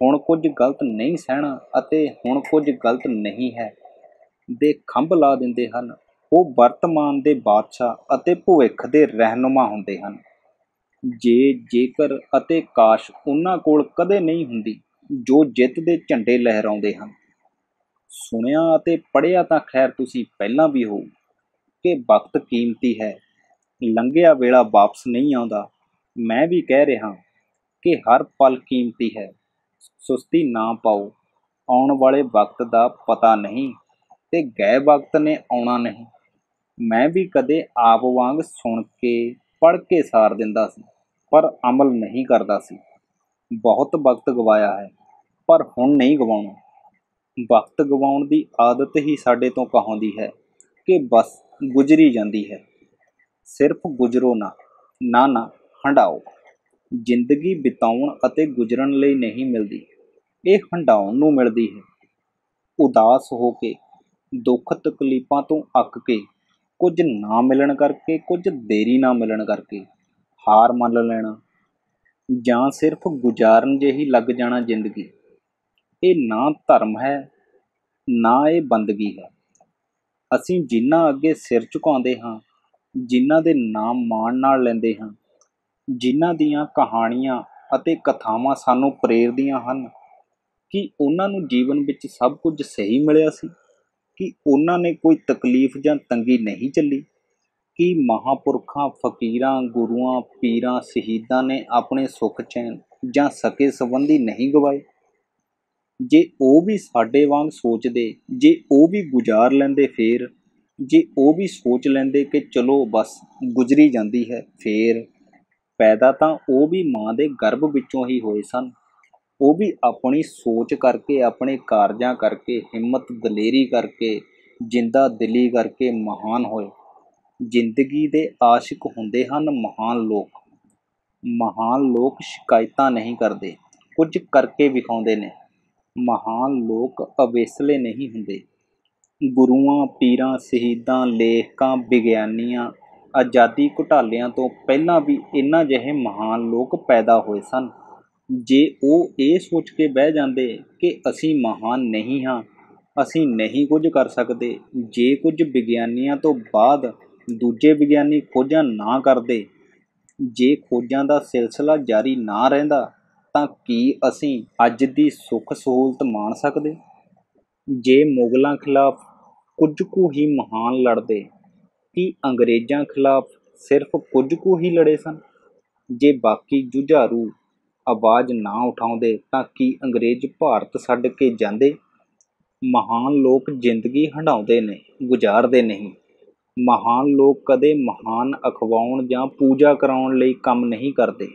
ਹੁਣ ਕੁਝ ਗਲਤ ਨਹੀਂ ਸਹਿਣਾ ਅਤੇ ਹੁਣ ਕੁਝ ਗਲਤ ਨਹੀਂ ਹੈ ਦੇ ਖੰਭ ਲਾ ਦਿੰਦੇ ਹਨ। ਉਹ ਵਰਤਮਾਨ ਦੇ ਬਾਦਸ਼ਾਹ ਅਤੇ ਭਵਿੱਖ ਦੇ ਰਹਿਨੁਮਾ ਹੁੰਦੇ ਹਨ। ਜੇ ਜੇਕਰ ਅਤੇ ਕਾਸ਼ ਉਹਨਾਂ ਕੋਲ ਕਦੇ ਨਹੀਂ ਹੁੰਦੀ ਜੋ ਜਿੱਤ ਦੇ ਝੰਡੇ ਲਹਿਰਾਉਂਦੇ ਹਨ। ਸੁਣਿਆ ਅਤੇ ਪੜਿਆ ਤਾਂ ਖੈਰ ਤੁਸੀਂ ਪਹਿਲਾਂ ਵੀ ਹੋ ਕਿ ਵਕਤ ਕੀਮਤੀ ਹੈ। ਲੰਘਿਆ ਵੇਲਾ ਵਾਪਸ ਨਹੀਂ ਆਉਂਦਾ। ਮੈਂ ਵੀ ਕਹਿ ਰਿਹਾ ਕਿ ਹਰ ਪਲ ਕੀਮਤੀ ਹੈ। ਸੁਸਤੀ ਨਾ ਪਾਓ। ਆਉਣ ਵਾਲੇ ਵਕਤ ਦਾ ਪਤਾ ਨਹੀਂ ਤੇ ਗਏ ਵਕਤ ਨੇ ਆਉਣਾ ਨਹੀਂ। ਮੈਂ ਵੀ ਕਦੇ ਆਪ ਵਾਂਗ ਸੁਣ ਕੇ ਪੜ ਕੇ ਸਾਰ ਦਿੰਦਾ ਸੀ, ਪਰ ਅਮਲ ਨਹੀਂ ਕਰਦਾ ਸੀ। ਬਹੁਤ ਵਕਤ ਗਵਾਇਆ ਹੈ, ਪਰ ਹੁਣ ਨਹੀਂ ਗਵਾਉਣਾ। ਵਕਤ ਗਵਾਉਣ ਦੀ ਆਦਤ ਹੀ ਸਾਡੇ ਤੋਂ ਕਹਾਉਂਦੀ ਹੈ ਕਿ ਬਸ ਗੁਜ਼ਰੀ ਜਾਂਦੀ ਹੈ। ਸਿਰਫ ਗੁਜ਼ਰੋ ਨਾ ਨਾ ਨਾ ਹੰਡਾਓ ਜ਼ਿੰਦਗੀ ਬਿਤਾਉਣ ਅਤੇ ਗੁਜ਼ਰਨ ਲਈ ਨਹੀਂ ਮਿਲਦੀ, ਇਹ ਹੰਡਾਉਣ ਨੂੰ ਮਿਲਦੀ ਹੈ। ਉਦਾਸ ਹੋ ਕੇ, ਦੁੱਖ ਤਕਲੀਫਾਂ ਤੋਂ ਅੱਕ ਕੇ ਕੁਝ ਨਾ ਮਿਲਣ ਕਰਕੇ, ਕੁਝ ਦੇਰੀ ਨਾ ਮਿਲਣ ਕਰਕੇ ਹਾਰ ਮੰਨ ਲੈਣਾ ਜਾਂ ਸਿਰਫ ਗੁਜ਼ਾਰਨ ਜਿਹੀ ਲੱਗ ਜਾਣਾ ਜ਼ਿੰਦਗੀ। ਇਹ ਨਾ ਧਰਮ ਹੈ, ਨਾ ਇਹ ਬੰਦਗੀ ਹੈ। ਅਸੀਂ ਜਿਨ੍ਹਾਂ ਅੱਗੇ ਸਿਰ ਝੁਕਾਉਂਦੇ ਹਾਂ ਜਿਨ੍ਹਾਂ ਦੇ ਨਾਮ ਮਾਣ ਨਾਲ ਲੈਂਦੇ ਹਾਂ ਜਿਨ੍ਹਾਂ ਦੀਆਂ ਕਹਾਣੀਆਂ ਅਤੇ ਕਥਾਵਾਂ ਸਾਨੂੰ ਪ੍ਰੇਰਦੀਆਂ ਹਨ, ਕਿ ਉਹਨਾਂ ਨੂੰ ਜੀਵਨ ਵਿੱਚ ਸਭ ਕੁਝ ਸਹੀ ਮਿਲਿਆ ਸੀ? ਕਿ ਉਹਨਾਂ ਨੇ ਕੋਈ ਤਕਲੀਫ ਜਾਂ ਤੰਗੀ ਨਹੀਂ ਚੱਲੀ? ਕਿ ਮਹਾਪੁਰਖਾਂ, ਫਕੀਰਾਂ, ਗੁਰੂਆਂ, ਪੀਰਾਂ, ਸ਼ਹੀਦਾਂ ਨੇ ਆਪਣੇ ਸੁੱਖ ਚੈਨ ਜਾਂ ਸਕੇ ਸੰਬੰਧੀ ਨਹੀਂ ਗਵਾਏ? ਜੇ ਉਹ ਵੀ ਸਾਡੇ ਵਾਂਗ ਸੋਚਦੇ, ਜੇ ਉਹ ਵੀ ਗੁਜ਼ਾਰ ਲੈਂਦੇ ਫੇਰ, ਜੇ ਉਹ ਵੀ ਸੋਚ ਲੈਂਦੇ ਕਿ ਚਲੋ ਬਸ ਗੁਜ਼ਰੀ ਜਾਂਦੀ ਹੈ ਫੇਰ, ਪੈਦਾ ਤਾਂ ਉਹ ਵੀ ਮਾਂ ਦੇ ਗਰਭ ਵਿੱਚੋਂ ਹੀ ਹੋਏ ਸਨ। ਉਹ ਵੀ ਆਪਣੀ ਸੋਚ ਕਰਕੇ, ਆਪਣੇ ਕਾਰਜਾਂ ਕਰਕੇ, ਹਿੰਮਤ ਦਲੇਰੀ ਕਰਕੇ, ਜਿੰਦਾ ਦਿਲੀ ਕਰਕੇ ਮਹਾਨ ਹੋਏ। ਜ਼ਿੰਦਗੀ ਦੇ ਆਸ਼ਿਕ ਹੁੰਦੇ ਹਨ ਮਹਾਨ ਲੋਕ। ਮਹਾਨ ਲੋਕ ਸ਼ਿਕਾਇਤਾਂ ਨਹੀਂ ਕਰਦੇ, ਕੁਝ ਕਰਕੇ ਵਿਖਾਉਂਦੇ ਨੇ। ਮਹਾਨ ਲੋਕ ਅਵੇਸਲੇ ਨਹੀਂ ਹੁੰਦੇ। ਗੁਰੂਆਂ, ਪੀਰਾਂ, ਸ਼ਹੀਦਾਂ, ਲੇਖਕਾਂ, ਵਿਗਿਆਨੀਆਂ, ਆਜ਼ਾਦੀ ਘੁਟਾਲਿਆਂ ਤੋਂ ਪਹਿਲਾਂ ਵੀ ਇਨ੍ਹਾਂ ਜਿਹੇ ਮਹਾਨ ਲੋਕ ਪੈਦਾ ਹੋਏ ਸਨ। ਜੇ ਉਹ ਇਹ ਸੋਚ ਕੇ ਬਹਿ ਜਾਂਦੇ ਕਿ ਅਸੀਂ ਮਹਾਨ ਨਹੀਂ ਹਾਂ, ਅਸੀਂ ਨਹੀਂ ਕੁਝ ਕਰ ਸਕਦੇ, ਜੇ ਕੁਝ ਵਿਗਿਆਨੀਆਂ ਤੋਂ ਬਾਅਦ ਦੂਜੇ ਵਿਗਿਆਨੀ ਖੋਜਾਂ ਨਾ ਕਰਦੇ, ਜੇ ਖੋਜਾਂ ਦਾ ਸਿਲਸਿਲਾ ਜਾਰੀ ਨਾ ਰਹਿੰਦਾ, ਤਾਂ ਕੀ ਅਸੀਂ ਅੱਜ ਦੀ ਸੁੱਖ ਸਹੂਲਤ ਮਾਣ ਸਕਦੇ? ਜੇ ਮੁਗਲਾਂ ਖਿਲਾਫ ਕੁਝ ਕੁ ਹੀ ਮਹਾਨ ਲੜਦੇ, ਕੀ ਅੰਗਰੇਜ਼ਾਂ ਖਿਲਾਫ ਸਿਰਫ ਕੁਝ ਕੁ ਹੀ ਲੜੇ ਸਨ? ਜੇ ਬਾਕੀ ਜੁਝਾਰੂ ਆਵਾਜ਼ ਨਾ ਉਠਾਉਂਦੇ ਤਾਂ ਕੀ ਅੰਗਰੇਜ਼ ਭਾਰਤ ਛੱਡ ਕੇ ਜਾਂਦੇ? ਮਹਾਨ ਲੋਕ ਜ਼ਿੰਦਗੀ ਹੰਡਾਉਂਦੇ ਨੇ, ਗੁਜ਼ਾਰਦੇ ਨਹੀਂ। ਮਹਾਨ ਲੋਕ ਕਦੇ ਮਹਾਨ ਅਖਵਾਉਣ ਜਾਂ ਪੂਜਾ ਕਰਾਉਣ ਲਈ ਕੰਮ ਨਹੀਂ ਕਰਦੇ।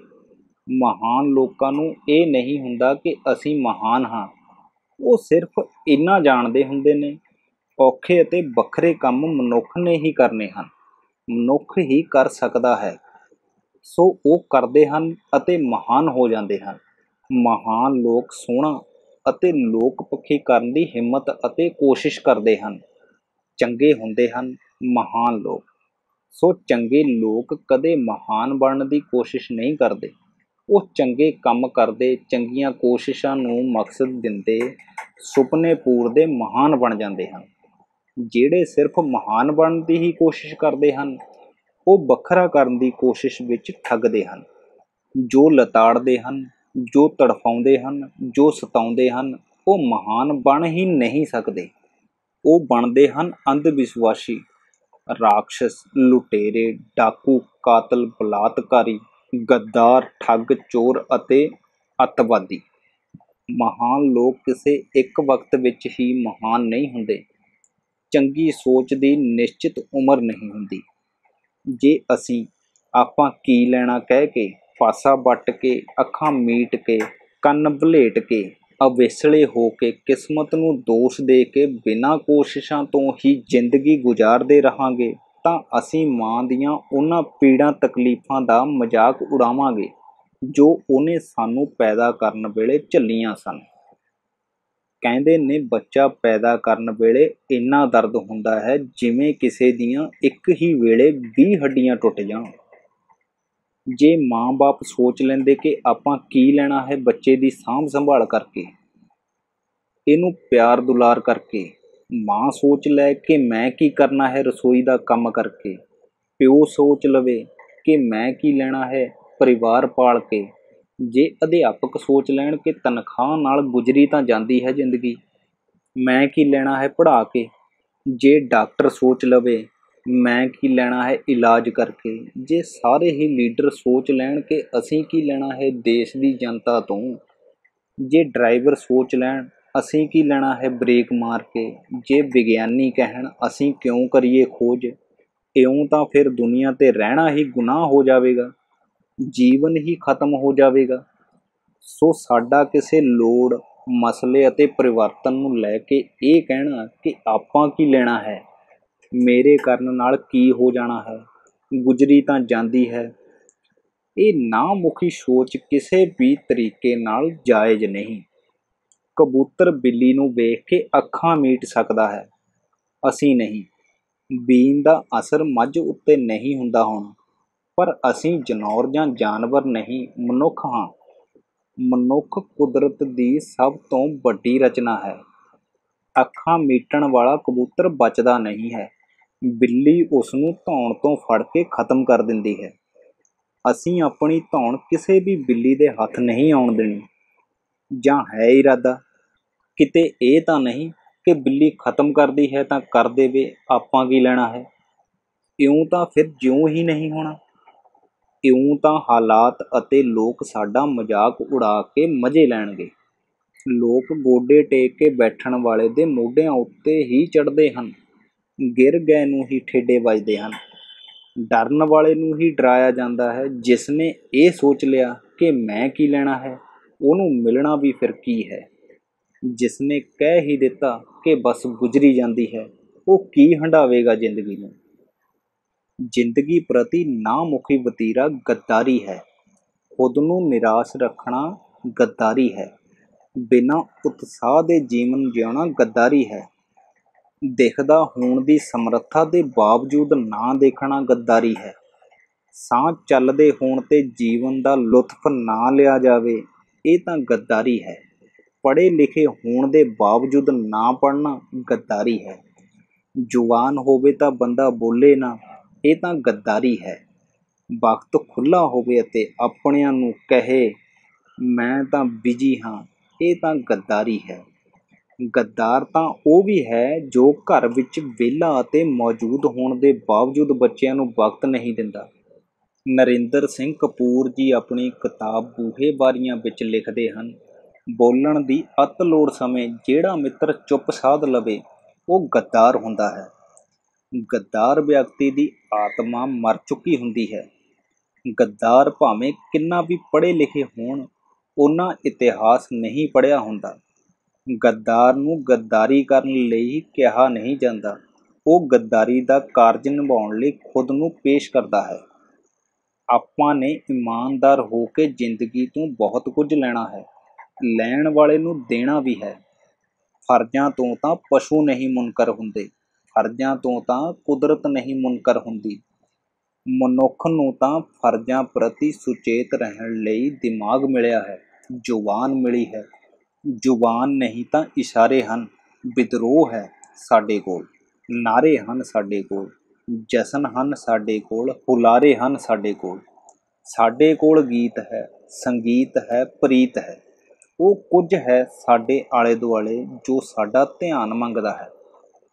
ਮਹਾਨ ਲੋਕਾਂ ਨੂੰ ਇਹ ਨਹੀਂ ਹੁੰਦਾ ਕਿ ਅਸੀਂ ਮਹਾਨ ਹਾਂ। ਉਹ ਸਿਰਫ ਇੰਨਾ ਜਾਣਦੇ ਹੁੰਦੇ ਨੇ, ਔਖੇ ਅਤੇ ਵੱਖਰੇ ਕੰਮ ਮਨੁੱਖ ਨੇ ਹੀ ਕਰਨੇ ਹਨ। ਮਨੁੱਖ ਹੀ ਕਰ ਸਕਦਾ ਹੈ। ਸੋ ਉਹ ਕਰਦੇ ਹਨ ਅਤੇ ਮਹਾਨ ਹੋ ਜਾਂਦੇ ਹਨ। ਮਹਾਨ ਲੋਕ ਸੋਹਣਾ ਅਤੇ ਲੋਕ ਪੱਖੀ ਕਰਨ ਦੀ ਹਿੰਮਤ ਅਤੇ ਕੋਸ਼ਿਸ਼ ਕਰਦੇ ਹਨ। ਚੰਗੇ ਹੁੰਦੇ ਹਨ, ਮਹਾਨ ਲੋਕ। ਸੋ ਚੰਗੇ ਲੋਕ ਕਦੇ ਮਹਾਨ ਬਣਨ ਦੀ ਕੋਸ਼ਿਸ਼ ਨਹੀਂ ਕਰਦੇ। ਉਹ ਚੰਗੇ ਕੰਮ ਕਰਦੇ, ਚੰਗੀਆਂ ਕੋਸ਼ਿਸ਼ਾਂ ਨੂੰ ਮਕਸਦ ਦਿੰਦੇ, ਸੁਪਨੇ ਪੂਰਦੇ ਮਹਾਨ ਬਣ ਜਾਂਦੇ ਹਨ। ਜਿਹੜੇ ਸਿਰਫ ਮਹਾਨ ਬਣਨ ਦੀ ਹੀ ਕੋਸ਼ਿਸ਼ ਕਰਦੇ ਹਨ ਉਹ ਵੱਖਰਾ ਕਰਨ ਦੀ ਕੋਸ਼ਿਸ਼ ਵਿੱਚ ਠੱਗਦੇ ਹਨ। ਜੋ ਲਤਾੜਦੇ ਹਨ, ਜੋ ਤੜਫਾਉਂਦੇ ਹਨ, ਜੋ ਸਤਾਉਂਦੇ ਹਨ, ਉਹ ਮਹਾਨ ਬਣ ਹੀ ਨਹੀਂ ਸਕਦੇ। ਉਹ ਬਣਦੇ ਹਨ ਅੰਧ ਵਿਸ਼ਵਾਸੀ ਰਾਖਸ਼ ਲੁਟੇਰੇ, ਡਾਕੂ, ਕਾਤਲ, ਬਲਾਤਕਾਰੀ, ਗੱਦਾਰ, ਠੱਗ, ਚੋਰ ਅਤੇ ਅੱਤਵਾਦੀ। ਮਹਾਨ ਲੋਕ ਕਿਸੇ ਇੱਕ ਵਕਤ ਵਿੱਚ ਹੀ ਮਹਾਨ ਨਹੀਂ ਹੁੰਦੇ। ਚੰਗੀ ਸੋਚ ਦੀ ਨਿਸ਼ਚਿਤ ਉਮਰ ਨਹੀਂ ਹੁੰਦੀ। ਜੇ ਅਸੀਂ ਆਪਾਂ ਕੀ ਲੈਣਾ ਕਹਿ ਕੇ, ਫਾਸਾ ਵੱਟ ਕੇ, ਅੱਖਾਂ ਮੀਟ ਕੇ, ਕੰਨ ਭਲੇਟ ਕੇ, ਅਵੇਸਲੇ ਹੋ ਕੇ, ਕਿਸਮਤ ਨੂੰ ਦੋਸ਼ ਦੇ ਕੇ, ਬਿਨਾਂ ਕੋਸ਼ਿਸ਼ਾਂ ਤੋਂ ਹੀ ਜ਼ਿੰਦਗੀ ਗੁਜ਼ਾਰਦੇ ਰਹਾਂਗੇ, ਤਾਂ ਅਸੀਂ ਮਾਂ ਦੀਆਂ ਉਹਨਾਂ ਪੀੜਾਂ ਤਕਲੀਫਾਂ ਦਾ ਮਜ਼ਾਕ ਉਡਾਵਾਂਗੇ, ਜੋ ਉਹਨੇ ਸਾਨੂੰ ਪੈਦਾ ਕਰਨ ਵੇਲੇ ਝੱਲੀਆਂ ਸਨ। ਕਹਿੰਦੇ ਨੇ ਬੱਚਾ ਪੈਦਾ ਕਰਨ ਵੇਲੇ ਇੰਨਾ ਦਰਦ ਹੁੰਦਾ ਹੈ ਜਿਵੇਂ ਕਿਸੇ ਦੀਆਂ ਇੱਕ ਹੀ ਵੇਲੇ 20 ਹੱਡੀਆਂ ਟੁੱਟ ਜਾਣ। ਜੇ ਮਾਂ-ਬਾਪ ਸੋਚ ਲੈਂਦੇ ਕਿ ਆਪਾਂ ਕੀ ਲੈਣਾ ਹੈ ਬੱਚੇ ਦੀ ਸਾਂਭ ਸੰਭਾਲ ਕਰਕੇ, ਇਹਨੂੰ ਪਿਆਰ ਦੁਲਾਰ ਕਰਕੇ, ਮਾਂ ਸੋਚ ਲੈ ਕਿ ਮੈਂ ਕੀ ਕਰਨਾ ਹੈ ਰਸੋਈ ਦਾ ਕੰਮ ਕਰਕੇ, ਪਿਓ ਸੋਚ ਲਵੇ ਕਿ ਮੈਂ ਕੀ ਲੈਣਾ ਹੈ, ਪਰਿਵਾਰ ਪਾਲ ਕੇ ਜੇ ਅਧਿਆਪਕ ਸੋਚ ਲੈਣ ਕਿ ਤਨਖਾਹ ਨਾਲ ਗੁਜ਼ਰੀ ਤਾਂ ਜਾਂਦੀ ਹੈ ਜ਼ਿੰਦਗੀ, ਮੈਂ ਕੀ ਲੈਣਾ ਹੈ ਪੜ੍ਹਾ ਕੇ? ਜੇ ਡਾਕਟਰ ਸੋਚ ਲਵੇ, ਮੈਂ ਕੀ ਲੈਣਾ ਹੈ ਇਲਾਜ ਕਰਕੇ? ਜੇ ਸਾਰੇ ਹੀ ਲੀਡਰ ਸੋਚ ਲੈਣ ਕਿ ਅਸੀਂ ਕੀ ਲੈਣਾ ਹੈ ਦੇਸ਼ ਦੀ ਜਨਤਾ ਤੋਂ? ਜੇ ਡਰਾਈਵਰ ਸੋਚ ਲੈਣ, ਅਸੀਂ ਕੀ ਲੈਣਾ ਹੈ ਬ੍ਰੇਕ ਮਾਰ ਕੇ? ਜੇ ਵਿਗਿਆਨੀ ਕਹਿਣ, ਅਸੀਂ ਕਿਉਂ ਕਰੀਏ ਖੋਜ? ਇਉਂ ਤਾਂ ਫਿਰ ਦੁਨੀਆ ਤੇ ਰਹਿਣਾ ਹੀ ਗੁਨਾਹ ਹੋ ਜਾਵੇਗਾ। ਜੀਵਨ ਹੀ ਖਤਮ ਹੋ ਜਾਵੇਗਾ। ਸੋ ਸਾਡਾ ਕਿਸੇ ਲੋੜ, ਮਸਲੇ ਅਤੇ ਪਰਿਵਰਤਨ ਨੂੰ ਲੈ ਕੇ ਇਹ ਕਹਿਣਾ ਕਿ ਆਪਾਂ ਕੀ ਲੈਣਾ ਹੈ? ਮੇਰੇ ਕਰਨ ਨਾਲ ਕੀ ਹੋ ਜਾਣਾ ਹੈ? ਗੁਜਰੀ ਤਾਂ ਜਾਂਦੀ ਹੈ। ਇਹ ਨਾ ਮੁਖੀ ਸੋਚ ਕਿਸੇ ਵੀ ਤਰੀਕੇ ਨਾਲ ਜਾਇਜ਼ ਨਹੀਂ। ਕਬੂਤਰ ਬਿੱਲੀ ਨੂੰ ਵੇਖ ਕੇ ਅੱਖਾਂ ਮੀਟ ਸਕਦਾ ਹੈ। ਅਸੀਂ ਨਹੀਂ। ਬੀਨ ਦਾ ਅਸਰ ਮੱਝ ਉੱਤੇ ਨਹੀਂ ਹੁੰਦਾ ਹੋਣਾ। ਪਰ ਅਸੀਂ ਜਨੌਰ ਜਾਂ ਜਾਨਵਰ ਨਹੀਂ, ਮਨੁੱਖ ਹਾਂ। ਮਨੁੱਖ ਕੁਦਰਤ ਦੀ ਸਭ ਤੋਂ ਵੱਡੀ ਰਚਨਾ ਹੈ। ਅੱਖਾਂ ਮੀਟਣ ਵਾਲਾ ਕਬੂਤਰ ਬਚਦਾ ਨਹੀਂ ਹੈ। ਬਿੱਲੀ ਉਸ ਨੂੰ ਧੌਣ ਤੋਂ ਫੜ ਕੇ ਖਤਮ ਕਰ ਦਿੰਦੀ ਹੈ। ਅਸੀਂ ਆਪਣੀ ਧੌਣ ਕਿਸੇ ਵੀ ਬਿੱਲੀ ਦੇ ਹੱਥ ਨਹੀਂ ਆਉਣ ਦੇਣੀ। ਜਾਂ ਹੈ ਇਰਾਦਾ? ਕਿਤੇ ਇਹ ਤਾਂ ਨਹੀਂ ਕਿ ਬਿੱਲੀ ਖਤਮ ਕਰਦੀ ਹੈ ਤਾਂ ਕਰ ਦੇਵੇ, ਆਪਾਂ ਕੀ ਲੈਣਾ ਹੈ? ਇਉਂ ਤਾਂ ਫਿਰ ਜਿਉਂ ਹੀ ਨਹੀਂ ਹੋਣਾ। ਇਉਂ ਤਾਂ ਹਾਲਾਤ ਅਤੇ ਲੋਕ ਸਾਡਾ ਮਜ਼ਾਕ ਉਡਾ ਕੇ ਮਜ਼ੇ ਲੈਣਗੇ। ਲੋਕ ਗੋਡੇ ਟੇਕ ਕੇ ਬੈਠਣ ਵਾਲੇ ਦੇ ਮੋਢਿਆਂ ਉੱਤੇ ਹੀ ਚੜ੍ਹਦੇ ਹਨ। ਗਿਰ ਗਏ ਨੂੰ ਹੀ ਠੇਡੇ ਵੱਜਦੇ ਹਨ। ਡਰਨ ਵਾਲੇ ਨੂੰ ਹੀ ਡਰਾਇਆ ਜਾਂਦਾ ਹੈ। ਜਿਸ ਨੇ ਇਹ ਸੋਚ ਲਿਆ ਕਿ ਮੈਂ ਕੀ ਲੈਣਾ ਹੈ, ਉਹਨੂੰ ਮਿਲਣਾ ਵੀ ਫਿਰ ਕੀ ਹੈ? ਜਿਸ ਨੇ ਕਹਿ ਹੀ ਦਿੱਤਾ ਕਿ ਬਸ ਗੁਜ਼ਰੀ ਜਾਂਦੀ ਹੈ, ਉਹ ਕੀ ਹੰਡਾਵੇਗਾ ਜ਼ਿੰਦਗੀ ਨੂੰ? ਜ਼ਿੰਦਗੀ ਪ੍ਰਤੀ ਨਾਮੁਖੀ ਵਤੀਰਾ ਗੱਦਾਰੀ ਹੈ। ਖੁਦ ਨੂੰ ਨਿਰਾਸ਼ ਰੱਖਣਾ ਗੱਦਾਰੀ ਹੈ। ਬਿਨਾਂ ਉਤਸ਼ਾਹ ਦੇ ਜੀਵਨ ਜਿਉਣਾ ਗੱਦਾਰੀ ਹੈ। ਦਿਖਦਾ ਹੋਣ ਦੀ ਸਮਰੱਥਾ ਦੇ ਬਾਵਜੂਦ ਨਾ ਦੇਖਣਾ ਗੱਦਾਰੀ ਹੈ। ਸਾਹ ਚੱਲਦੇ ਹੋਣ ਤੇ ਜੀਵਨ ਦਾ ਲੁਤਫ ਨਾ ਲਿਆ ਜਾਵੇ, ਇਹ ਤਾਂ ਗੱਦਾਰੀ ਹੈ। ਪੜ੍ਹੇ ਲਿਖੇ ਹੋਣ ਦੇ ਬਾਵਜੂਦ ਨਾ ਪੜ੍ਹਨਾ ਗੱਦਾਰੀ ਹੈ। ਜੁਵਾਨ ਹੋਵੇ ਤਾਂ ਬੰਦਾ ਬੋਲੇ ਨਾ ਇਹ ਤਾਂ ਗੱਦਾਰੀ ਹੈ। ਵਕਤ ਖੁੱਲਾ ਹੋਵੇ ਅਤੇ ਆਪਣਿਆਂ ਨੂੰ ਕਹੇ, ਮੈਂ ਤਾਂ ਬਿਜ਼ੀ ਹਾਂ। ਇਹ ਤਾਂ ਗੱਦਾਰੀ ਹੈ। ਗੱਦਾਰ ਤਾਂ ਉਹ ਵੀ ਹੈ ਜੋ ਘਰ ਵਿੱਚ ਵਿਹਲਾ ਅਤੇ ਮੌਜੂਦ ਹੋਣ ਦੇ ਬਾਵਜੂਦ ਬੱਚਿਆਂ ਨੂੰ ਵਕਤ ਨਹੀਂ ਦਿੰਦਾ। ਨਰਿੰਦਰ ਸਿੰਘ ਕਪੂਰ ਜੀ ਆਪਣੀ ਕਿਤਾਬ ਬੂਹੇ ਬਾਰੀਆਂ ਵਿੱਚ ਲਿਖਦੇ ਹਨ, ਬੋਲਣ ਦੀ ਅਤ ਲੋੜ ਸਮੇਂ ਜਿਹੜਾ ਮਿੱਤਰ ਚੁੱਪ ਸਾਧ ਲਵੇ, ਉਹ ਗੱਦਾਰ ਹੁੰਦਾ ਹੈ। ਗੱਦਾਰ ਵਿਅਕਤੀ ਦੀ ਆਤਮਾ ਮਰ ਚੁੱਕੀ ਹੁੰਦੀ ਹੈ। ਗੱਦਾਰ ਭਾਵੇਂ ਕਿੰਨਾ ਵੀ ਪੜ੍ਹੇ ਲਿਖੇ ਹੋਣ, ਉਹਨਾਂ ਇਤਿਹਾਸ ਨਹੀਂ ਪੜ੍ਹਿਆ ਹੁੰਦਾ। ਗੱਦਾਰ ਨੂੰ ਗੱਦਾਰੀ ਕਰਨ ਲਈ ਕਿਹਾ ਨਹੀਂ ਜਾਂਦਾ। ਉਹ ਗੱਦਾਰੀ ਦਾ ਕਾਰਜ ਨਿਭਾਉਣ ਲਈ ਖੁਦ ਨੂੰ ਪੇਸ਼ ਕਰਦਾ ਹੈ। ਆਪਾਂ ਨੇ ਇਮਾਨਦਾਰ ਹੋ ਕੇ ਜ਼ਿੰਦਗੀ ਤੋਂ ਬਹੁਤ ਕੁਝ ਲੈਣਾ ਹੈ। ਲੈਣ ਵਾਲੇ ਨੂੰ ਦੇਣਾ ਵੀ ਹੈ। ਫਰਜ਼ਾਂ ਤੋਂ ਤਾਂ ਪਸ਼ੂ ਨਹੀਂ ਮੁਨਕਰ ਹੁੰਦੇ। ਫਰਜ਼ਾਂ ਤੋਂ ਤਾਂ ਕੁਦਰਤ ਨਹੀਂ ਮੁਨਕਰ ਹੁੰਦੀ। ਮਨੁੱਖ ਨੂੰ ਤਾਂ ਫਰਜ਼ਾਂ ਪ੍ਰਤੀ ਸੁਚੇਤ ਰਹਿਣ ਲਈ ਦਿਮਾਗ ਮਿਲਿਆ ਹੈ, ਜ਼ੁਬਾਨ ਮਿਲੀ ਹੈ। ਜ਼ੁਬਾਨ ਨਹੀਂ ਤਾਂ ਇਸ਼ਾਰੇ ਹਨ, ਵਿਦਰੋਹ ਹੈ ਸਾਡੇ ਕੋਲ, ਨਾਰੇ ਹਨ ਸਾਡੇ ਕੋਲ, ਜਸ਼ਨ ਹਨ ਸਾਡੇ ਕੋਲ, ਹੁਲਾਰੇ ਹਨ ਸਾਡੇ ਕੋਲ। ਸਾਡੇ ਕੋਲ ਗੀਤ ਹੈ, ਸੰਗੀਤ ਹੈ, ਪ੍ਰੀਤ ਹੈ। ਉਹ ਕੁਝ ਹੈ ਸਾਡੇ ਆਲੇ ਦੁਆਲੇ ਜੋ ਸਾਡਾ ਧਿਆਨ ਮੰਗਦਾ ਹੈ।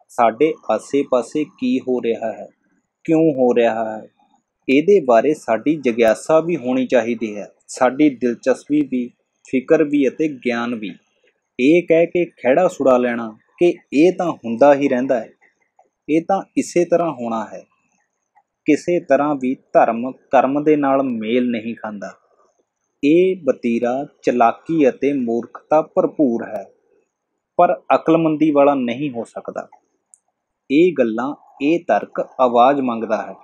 ਸਾਡੇ ਆਸੇ-ਪਾਸੇ ਕੀ ਹੋ ਰਿਹਾ ਹੈ? ਕਿਉਂ ਹੋ ਰਿਹਾ ਹੈ? ਇਹਦੇ ਬਾਰੇ ਸਾਡੀ ਜਿਗਿਆਸਾ ਵੀ ਹੋਣੀ ਚਾਹੀਦੀ ਹੈ, ਸਾਡੀ ਦਿਲਚਸਪੀ ਵੀ, ਫਿਕਰ ਵੀ ਅਤੇ ਗਿਆਨ ਵੀ। ਇਹ ਕਹਿ ਕੇ ਖਹਿੜਾ ਸੁੜਾ ਲੈਣਾ ਕਿ ਇਹ ਤਾਂ ਹੁੰਦਾ ਹੀ ਰਹਿੰਦਾ ਹੈ। ਇਹ ਤਾਂ ਇਸੇ ਤਰ੍ਹਾਂ ਹੋਣਾ ਹੈ। ਕਿਸੇ ਤਰ੍ਹਾਂ ਵੀ ਧਰਮ, ਕਰਮ ਦੇ ਨਾਲ ਮੇਲ ਨਹੀਂ ਖਾਂਦਾ। ਇਹ ਬਤੀਰਾ ਚਲਾਕੀ ਅਤੇ ਮੂਰਖਤਾ ਭਰਪੂਰ ਹੈ। ਪਰ ਅਕਲਮੰਦੀ ਵਾਲਾ ਨਹੀਂ ਹੋ ਸਕਦਾ। ਇਹ ਗੱਲਾਂ, ਇਹ ਤਰਕ ਆਵਾਜ਼ ਮੰਗਦਾ ਹੈ।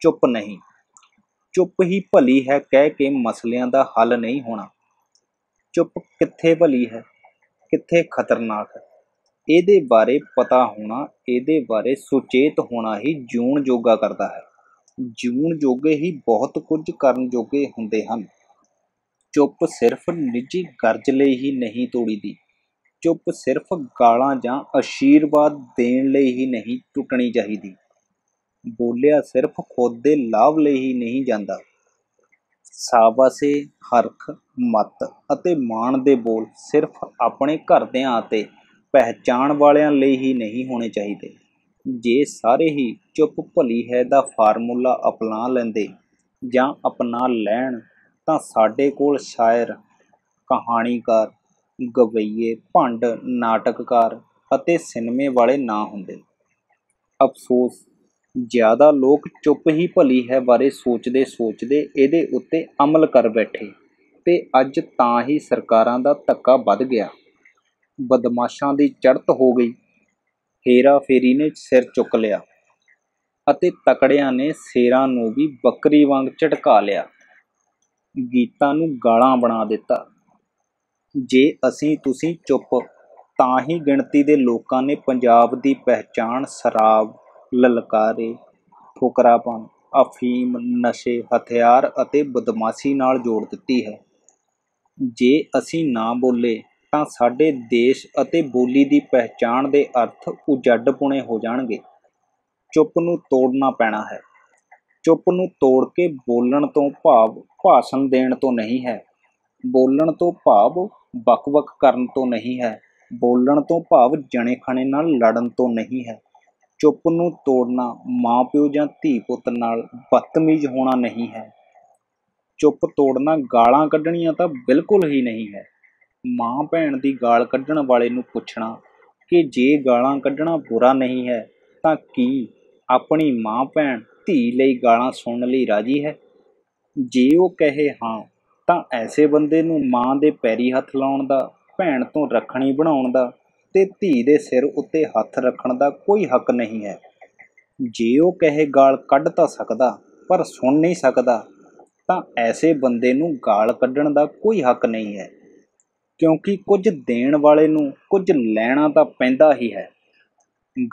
ਚੁੱਪ ਨਹੀਂ। ਚੁੱਪ ਹੀ ਭਲੀ ਹੈ, ਕਹਿ ਕੇ ਮਸਲਿਆਂ ਦਾ ਹੱਲ ਨਹੀਂ ਹੋਣਾ। ਚੁੱਪ ਕਿੱਥੇ ਭਲੀ ਹੈ? ਕਿੱਥੇ ਖਤਰਨਾਕ ਹੈ? ਇਹਦੇ ਬਾਰੇ ਪਤਾ ਹੋਣਾ, ਇਹਦੇ ਬਾਰੇ ਸੁਚੇਤ ਹੋਣਾ ਹੀ ਜੂਣ ਜੋਗਾ ਕਰਦਾ ਹੈ। ਜੂਣ ਜੋਗੇ ਹੀ ਬਹੁਤ ਕੁਝ ਕਰਨ ਜੋਗੇ ਹੁੰਦੇ ਹਨ। ਚੁੱਪ ਸਿਰਫ ਨਿੱਜੀ ਗਰਜ ਲਈ ਹੀ ਨਹੀਂ ਤੋੜੀਦੀ। ਚੁੱਪ ਸਿਰਫ ਗਾਲਾਂ ਜਾਂ ਅਸ਼ੀਰਵਾਦ ਦੇਣ ਲਈ ਹੀ ਨਹੀਂ ਟੁੱਟਣੀ ਚਾਹੀਦੀ। ਬੋਲਿਆ ਸਿਰਫ ਖੁਦ ਦੇ ਲਾਭ ਲਈ ਹੀ ਨਹੀਂ ਜਾਂਦਾ। ਸਾਵਾਸੇ, ਹਰਖ, ਮਤ ਅਤੇ ਮਾਣ ਦੇ ਬੋਲ ਸਿਰਫ ਆਪਣੇ ਘਰਦਿਆਂ ਅਤੇ ਪਹਿਚਾਣ ਵਾਲਿਆਂ ਲਈ ਹੀ ਨਹੀਂ ਹੋਣੇ ਚਾਹੀਦੇ। ਜੇ ਸਾਰੇ ਹੀ ਚੁੱਪ ਭਲੀ ਹੈ ਦਾ ਫਾਰਮੂਲਾ ਅਪਣਾ ਲੈਂਦੇ ਜਾਂ ਅਪਣਾ ਲੈਣ, ਤਾਂ ਸਾਡੇ ਕੋਲ ਸ਼ਾਇਰ ਕਹਾਣੀਕਾਰ ਗਵਈਏ ਭੰਡ ਨਾਟਕਕਾਰ ਅਤੇ ਸਿਨੇਮੇ ਵਾਲੇ ਨਾ ਹੁੰਦੇ। ਅਫਸੋਸ, ਜ਼ਿਆਦਾ ਲੋਕ ਚੁੱਪ ਹੀ ਭਲੀ ਹੈ ਬਾਰੇ ਸੋਚਦੇ ਸੋਚਦੇ ਇਹਦੇ ਉੱਤੇ ਅਮਲ ਕਰ ਬੈਠੇ ਤੇ ਅੱਜ ਤਾਂ ਹੀ ਸਰਕਾਰਾਂ ਦਾ ਧੱਕਾ ਵੱਧ ਗਿਆ। ਬਦਮਾਸ਼ਾਂ ਦੀ ਚੜ੍ਹਤ ਹੋ ਗਈ। ਹੇਰਾ ਫੇਰੀ ਨੇ ਸਿਰ ਚੁੱਕ ਲਿਆ ਅਤੇ ਤਕੜਿਆਂ ਨੇ ਸੇਰਾਂ ਨੂੰ ਵੀ ਬੱਕਰੀ ਵਾਂਗ ਝਟਕਾ ਲਿਆ। ਗੀਤਾਂ ਨੂੰ ਗਾਲਾਂ ਬਣਾ ਦਿੱਤਾ। ਜੇ ਅਸੀਂ ਤੁਸੀਂ ਚੁੱਪ, ਤਾਂ ਹੀ ਗਿਣਤੀ ਦੇ ਲੋਕਾਂ ਨੇ ਪੰਜਾਬ ਦੀ ਪਹਿਚਾਣ ਸ਼ਰਾਬ, ਲਲਕਾਰੇ ਫੁਕਰਾਪਨ ਅਫੀਮ, ਨਸ਼ੇ, ਹਥਿਆਰ ਅਤੇ ਬਦਮਾਸ਼ੀ ਨਾਲ ਜੋੜ ਦਿੱਤੀ ਹੈ। ਜੇ ਅਸੀਂ ਨਾ ਬੋਲੇ, ਤਾਂ ਸਾਡੇ ਦੇਸ਼ ਅਤੇ ਬੋਲੀ ਦੀ ਪਹਿਚਾਣ ਦੇ ਅਰਥ ਉਜੱਡ ਪੁਣੇ ਹੋ ਜਾਣਗੇ। ਚੁੱਪ ਨੂੰ ਤੋੜਨਾ ਪੈਣਾ ਹੈ। ਚੁੱਪ ਨੂੰ ਤੋੜ ਕੇ ਬੋਲਣ ਤੋਂ ਭਾਵ ਭਾਸ਼ਣ ਦੇਣ ਤੋਂ ਨਹੀਂ ਹੈ। ਬੋਲਣ ਤੋਂ ਭਾਵ ਵੱਖ ਵੱਖ ਕਰਨ ਤੋਂ ਨਹੀਂ ਹੈ, ਬੋਲਣ ਤੋਂ ਭਾਵ ਜਣੇ ਖਣੇ ਨਾਲ ਲੜਨ ਤੋਂ ਨਹੀਂ ਹੈ। ਚੁੱਪ ਨੂੰ ਤੋੜਨਾ, ਮਾਪਿਓ ਜਾਂ ਧੀ ਪੁੱਤ ਨਾਲ ਬਦਤਮੀਜ਼ ਹੋਣਾ ਨਹੀਂ ਹੈ। ਚੁੱਪ ਤੋੜਨਾ, ਗਾਲਾਂ ਕੱਢਣੀਆਂ ਤਾਂ ਬਿਲਕੁਲ ਹੀ ਨਹੀਂ ਹੈ। ਮਾਂ ਭੈਣ ਦੀ ਗਾਲ ਕੱਢਣ ਵਾਲੇ ਨੂੰ ਪੁੱਛਣਾ ਕਿ ਜੇ ਗਾਲਾਂ ਕੱਢਣਾ ਬੁਰਾ ਨਹੀਂ ਹੈ, ਤਾਂ ਕੀ ਆਪਣੀ ਮਾਂ ਭੈਣ ਧੀ ਲਈ ਗਾਲਾਂ ਸੁਣਨ ਲਈ ਰਾਜੀ ਹੈ? ਜੇ ਉਹ ਕਹੇ, ਹਾਂ ਤਾਂ ਐਸੇ ਬੰਦੇ ਨੂੰ ਮਾਂ ਦੇ ਪੈਰੀ ਹੱਥ ਲਾਉਣ ਦਾ, ਭੈਣ ਤੋਂ ਰੱਖਣੀ ਬਣਾਉਣ ਦਾ ਤੇ ਧੀ ਦੇ ਸਿਰ ਉੱਤੇ ਹੱਥ ਰੱਖਣ ਦਾ ਕੋਈ ਹੱਕ ਨਹੀਂ ਹੈ। ਜੇ ਉਹ ਕਹੇ ਗਾਲ ਕੱਢ ਤਾਂ ਸਕਦਾ, ਪਰ ਸੁਣ ਨਹੀਂ ਸਕਦਾ, ਤਾਂ ਐਸੇ ਬੰਦੇ ਨੂੰ ਗਾਲ ਕੱਢਣ ਦਾ ਕੋਈ ਹੱਕ ਨਹੀਂ ਹੈ। ਕਿਉਂਕਿ ਕੁਝ ਦੇਣ ਵਾਲੇ ਨੂੰ ਕੁਝ ਲੈਣਾ ਤਾਂ ਪੈਂਦਾ ਹੀ ਹੈ।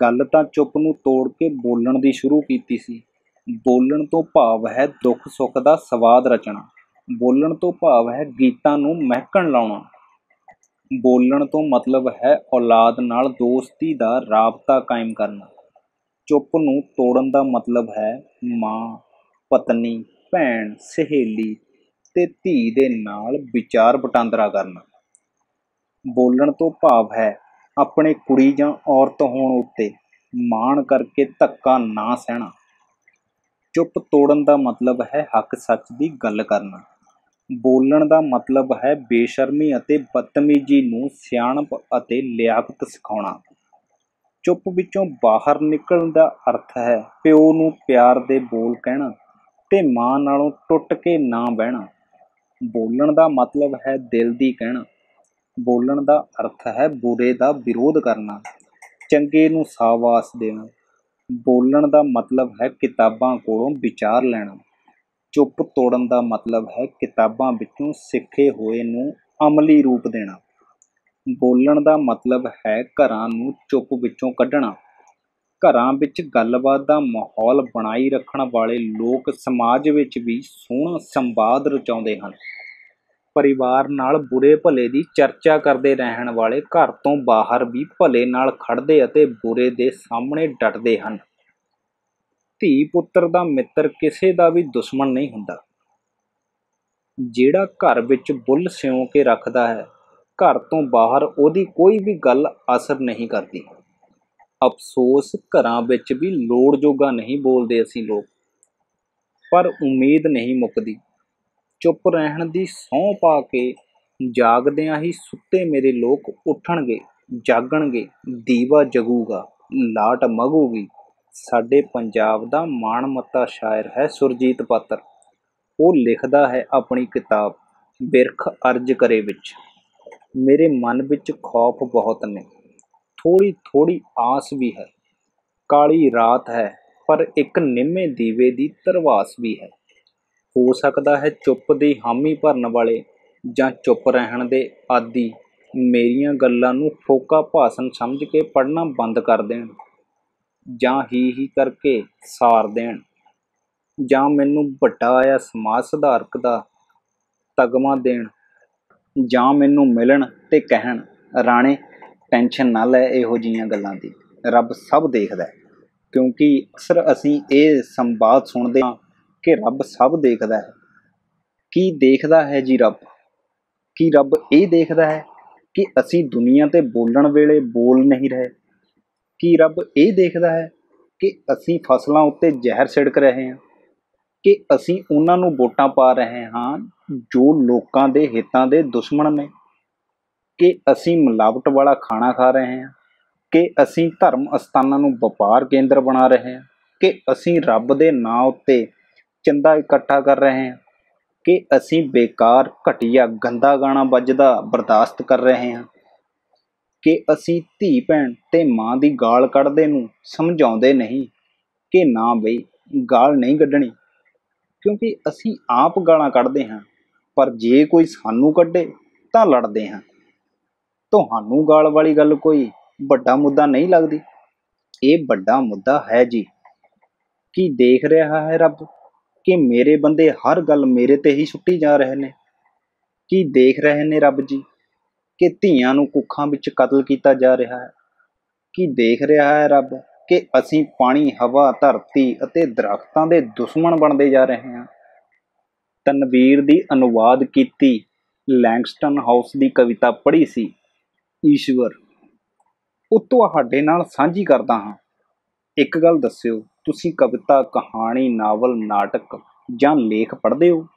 ਗੱਲ ਤਾਂ ਚੁੱਪ ਨੂੰ ਤੋੜ ਕੇ ਬੋਲਣ ਦੀ ਸ਼ੁਰੂ ਕੀਤੀ ਸੀ। ਬੋਲਣ ਤੋਂ ਭਾਵ ਹੈ ਦੁੱਖ ਸੁੱਖ ਦਾ ਸਵਾਦ ਰਚਣਾ। ਬੋਲਣ ਤੋਂ ਭਾਵ ਹੈ ਗੀਤਾਂ ਨੂੰ ਮਹਿਕਣ ਲਾਉਣਾ। ਬੋਲਣ ਤੋਂ ਮਤਲਬ ਹੈ ਔਲਾਦ ਨਾਲ ਦੋਸਤੀ ਦਾ ਰਾਬਤਾ ਕਾਇਮ ਕਰਨਾ। ਚੁੱਪ ਨੂੰ ਤੋੜਨ ਦਾ ਮਤਲਬ ਹੈ ਮਾਂ, ਪਤਨੀ, ਭੈਣ, ਸਹੇਲੀ ਤੇ ਧੀ ਦੇ ਨਾਲ ਵਿਚਾਰ ਵਟਾਂਦਰਾ ਕਰਨਾ। ਬੋਲਣ ਤੋਂ ਭਾਵ ਹੈ ਆਪਣੇ ਕੁੜੀ ਜਾਂ ਔਰਤ ਹੋਣ ਉੱਤੇ ਮਾਣ ਕਰਕੇ ਧੱਕਾ ਨਾ ਸਹਿਣਾ। ਚੁੱਪ ਤੋੜਨ ਦਾ ਮਤਲਬ ਹੈ ਹੱਕ ਸੱਚ ਦੀ ਗੱਲ ਕਰਨਾ। ਬੋਲਣ ਦਾ ਮਤਲਬ ਹੈ ਬੇਸ਼ਰਮੀ ਅਤੇ ਬਦਤਮੀਜੀ ਨੂੰ ਸਿਆਣਪ ਅਤੇ ਲਿਆਕਤ ਸਿਖਾਉਣਾ। ਚੁੱਪ ਵਿੱਚੋਂ ਬਾਹਰ ਨਿਕਲਣ ਦਾ ਅਰਥ ਹੈ ਪਿਓ ਨੂੰ ਪਿਆਰ ਦੇ ਬੋਲ ਕਹਿਣਾ ਤੇ ਮਾਂ ਨਾਲੋਂ ਟੁੱਟ ਕੇ ਨਾ ਬਹਿਣਾ। ਬੋਲਣ ਦਾ ਮਤਲਬ ਹੈ ਦਿਲ ਦੀ ਕਹਿਣਾ। ਬੋਲਣ ਦਾ ਅਰਥ ਹੈ ਬੁਰੇ ਦਾ ਵਿਰੋਧ ਕਰਨਾ, ਚੰਗੇ ਨੂੰ ਸਾਵਾਸ ਦੇਣਾ। ਬੋਲਣ ਦਾ ਮਤਲਬ ਹੈ ਕਿਤਾਬਾਂ ਕੋਲੋਂ ਵਿਚਾਰ ਲੈਣਾ। ਚੁੱਪ ਤੋੜਨ ਦਾ ਮਤਲਬ ਹੈ ਕਿਤਾਬਾਂ ਵਿੱਚੋਂ ਸਿੱਖੇ ਹੋਏ ਨੂੰ ਅਮਲੀ ਰੂਪ ਦੇਣਾ। ਬੋਲਣ ਦਾ ਮਤਲਬ ਹੈ ਘਰਾਂ ਨੂੰ ਚੁੱਪ ਵਿੱਚੋਂ ਕੱਢਣਾ। ਘਰਾਂ ਵਿੱਚ ਗੱਲਬਾਤ ਦਾ ਮਾਹੌਲ ਬਣਾਈ ਰੱਖਣ ਵਾਲੇ ਲੋਕ ਸਮਾਜ ਵਿੱਚ ਵੀ ਸੋਹਣਾ ਸੰਵਾਦ ਰਚਾਉਂਦੇ ਹਨ। ਪਰਿਵਾਰ ਨਾਲ ਬੁਰੇ ਭਲੇ ਦੀ ਚਰਚਾ ਕਰਦੇ ਰਹਿਣ ਵਾਲੇ ਘਰ ਤੋਂ ਬਾਹਰ ਵੀ ਭਲੇ ਨਾਲ ਖੜਦੇ ਅਤੇ ਬੁਰੇ ਦੇ ਸਾਹਮਣੇ ਡਟਦੇ ਹਨ। ਧੀ ਪੁੱਤਰ ਦਾ ਮਿੱਤਰ ਕਿਸੇ ਦਾ ਵੀ ਦੁਸ਼ਮਣ ਨਹੀਂ ਹੁੰਦਾ। ਜਿਹੜਾ ਘਰ ਵਿੱਚ ਬੁੱਲ ਸਿਉਂ ਕੇ ਰੱਖਦਾ ਹੈ, ਘਰ ਤੋਂ ਬਾਹਰ ਉਹਦੀ ਕੋਈ ਵੀ ਗੱਲ ਅਸਰ ਨਹੀਂ ਕਰਦੀ। ਅਫਸੋਸ ਘਰਾਂ ਵਿੱਚ ਵੀ ਲੋੜ ਜੋਗਾ ਨਹੀਂ ਬੋਲਦੇ ਅਸੀਂ ਲੋਕ। ਪਰ ਉਮੀਦ ਨਹੀਂ ਮੁੱਕਦੀ। ਚੁੱਪ ਰਹਿਣ ਦੀ ਸਹੁੰ ਪਾ ਕੇ ਜਾਗਦਿਆਂ ਹੀ ਸੁੱਤੇ ਮੇਰੇ ਲੋਕ ਉੱਠਣਗੇ, ਜਾਗਣਗੇ, ਦੀਵਾ ਜਗੂਗਾ, ਲਾਟ ਮਗੂਗੀ। ਸਾਡੇ ਪੰਜਾਬ ਦਾ ਮਾਣਮੱਤਾ ਸ਼ਾਇਰ ਹੈ ਸੁਰਜੀਤ ਪਾਤਰ। ਉਹ ਲਿਖਦਾ ਹੈ ਆਪਣੀ ਕਿਤਾਬ, ਬਿਰਖ ਅਰਜ ਕਰੇ ਵਿੱਚ। ਮੇਰੇ ਮਨ ਵਿੱਚ ਖੌਫ ਬਹੁਤ ਨੇ। ਥੋੜੀ ਥੋੜੀ ਆਸ ਵੀ ਹੈ। ਕਾਲੀ ਰਾਤ ਹੈ, ਪਰ ਇੱਕ ਨਿੰਮੇ ਦੀਵੇ ਦੀ ਤਰਵਾਸ ਵੀ ਹੈ। ਹੋ ਸਕਦਾ ਹੈ ਚੁੱਪ ਦੀ ਹਾਮੀ ਭਰਨ ਵਾਲੇ ਜਾਂ ਚੁੱਪ ਰਹਿਣ ਦੇ ਆਦੀ ਮੇਰੀਆਂ ਗੱਲਾਂ ਨੂੰ ਫੋਕਾ ਭਾਸ਼ਣ ਸਮਝ ਕੇ ਪੜ੍ਹਨਾ ਬੰਦ ਕਰ ਦੇਣ। ਜਾਂ ਹੀ ਹੀ ਕਰਕੇ ਸਾਰ ਦੇਣ। ਜਾਂ ਮੈਨੂੰ ਵੱਡਾ ਆਇਆ ਸਮਾਜ ਸੁਧਾਰਕ ਦਾ ਤਗਮਾ ਦੇਣ। ਜਾਂ ਮੈਨੂੰ ਮਿਲਣ ਤੇ ਕਹਿਣ। ਰਾਣੇ, ਟੈਨਸ਼ਨ ਨਾ ਲੈ ਇਹੋ ਜੀਆਂ ਗੱਲਾਂ ਦੀ। ਰੱਬ ਸਭ ਦੇਖਦਾ ਹੈ। ਕਿਉਂਕਿ ਅਕਸਰ ਅਸੀਂ ਇਹ ਸੰਵਾਦ ਸੁਣਦੇ ਹਾਂ ਕਿ ਰੱਬ ਸਭ ਦੇਖਦਾ ਹੈ। ਕੀ ਦੇਖਦਾ ਹੈ ਜੀ ਰੱਬ? ਕੀ ਰੱਬ ਇਹ ਦੇਖਦਾ ਹੈ ਕਿ ਅਸੀਂ ਦੁਨੀਆ ਤੇ ਬੋਲਣ ਵੇਲੇ ਬੋਲ ਨਹੀਂ ਰਹੇ? ਕੀ ਰੱਬ ਇਹ ਦੇਖਦਾ ਹੈ ਕਿ ਅਸੀਂ ਫਸਲਾਂ ਉੱਤੇ ਜ਼ਹਿਰ ਛਿੜਕ ਰਹੇ ਹਾਂ, ਕਿ ਅਸੀਂ ਉਹਨਾਂ ਨੂੰ ਵੋਟਾਂ ਪਾ ਰਹੇ ਹਾਂ ਜੋ ਲੋਕਾਂ ਦੇ ਹਿੱਤਾਂ ਦੇ ਦੁਸ਼ਮਣ ਨੇ, ਕਿ ਅਸੀਂ ਮਿਲਾਵਟ ਵਾਲਾ ਖਾਣਾ ਖਾ ਰਹੇ ਹਾਂ, ਕਿ ਅਸੀਂ ਧਰਮ ਅਸਥਾਨਾਂ ਨੂੰ ਵਪਾਰ ਕੇਂਦਰ ਬਣਾ ਰਹੇ ਹਾਂ, ਕਿ ਅਸੀਂ ਰੱਬ ਦੇ ਨਾਂ ਉੱਤੇ ਚੰਦਾ ਇਕੱਠਾ ਕਰ ਰਹੇ ਹਾਂ, ਕਿ ਅਸੀਂ ਬੇਕਾਰ ਘਟੀਆ ਗੰਦਾ ਗਾਣਾ ਵੱਜਦਾ ਬਰਦਾਸ਼ਤ ਕਰ ਰਹੇ ਹਾਂ। ਕਿ ਅਸੀਂ ਧੀ ਭੈਣ ਤੇ ਮਾਂ ਦੀ ਗਾਲ ਕੱਢਦੇ ਨੂੰ ਸਮਝਾਉਂਦੇ ਨਹੀਂ ਕਿ ਨਾ ਬਈ, ਗਾਲ ਨਹੀਂ ਕੱਢਣੀ। ਕਿਉਂਕਿ ਅਸੀਂ ਆਪ ਗਾਲਾਂ ਕੱਢਦੇ ਹਾਂ, ਪਰ ਜੇ ਕੋਈ ਸਾਨੂੰ ਕੱਢੇ ਤਾਂ ਲੜਦੇ ਹਾਂ। ਤੁਹਾਨੂੰ ਗਾਲ ਵਾਲੀ ਗੱਲ ਕੋਈ ਵੱਡਾ ਮੁੱਦਾ ਨਹੀਂ ਲੱਗਦੀ? ਇਹ ਵੱਡਾ ਮੁੱਦਾ ਹੈ ਜੀ। ਕੀ ਦੇਖ ਰਿਹਾ ਹੈ ਰੱਬ ਕਿ ਮੇਰੇ ਬੰਦੇ ਹਰ ਗੱਲ ਮੇਰੇ ਤੇ ਹੀ ਸੁੱਟੀ ਜਾ ਰਹੇ ਨੇ? ਕੀ ਦੇਖ ਰਹੇ ਨੇ ਰੱਬ ਜੀ? ਕਿ ਧੀਆਂ ਨੂੰ ਕੁੱਖਾਂ ਵਿੱਚ ਕਤਲ ਕੀਤਾ ਜਾ ਰਿਹਾ ਹੈ। ਕੀ ਦੇਖ ਰਿਹਾ ਹੈ ਰੱਬ ਕਿ ਅਸੀਂ ਪਾਣੀ, ਹਵਾ, ਧਰਤੀ ਅਤੇ ਦਰਖਤਾਂ ਦੇ ਦੁਸ਼ਮਣ ਬਣਦੇ ਜਾ ਰਹੇ ਹਾਂ? ਤਨਵੀਰ ਦੀ ਅਨੁਵਾਦ ਕੀਤੀ, ਲੈਂਗਸਟਨ ਹਾਊਸ ਦੀ ਕਵਿਤਾ ਪੜ੍ਹੀ ਸੀ, ਈਸ਼ਵਰ। ਉਹ ਤੁਹਾਡੇ ਨਾਲ ਸਾਂਝੀ ਕਰਦਾ ਹਾਂ। ਇੱਕ ਗੱਲ ਦੱਸਿਓ, ਤੁਸੀਂ ਕਵਿਤਾ, ਕਹਾਣੀ, ਨਾਵਲ, ਨਾਟਕ ਜਾਂ ਲੇਖ ਪੜ੍ਹਦੇ ਹੋ?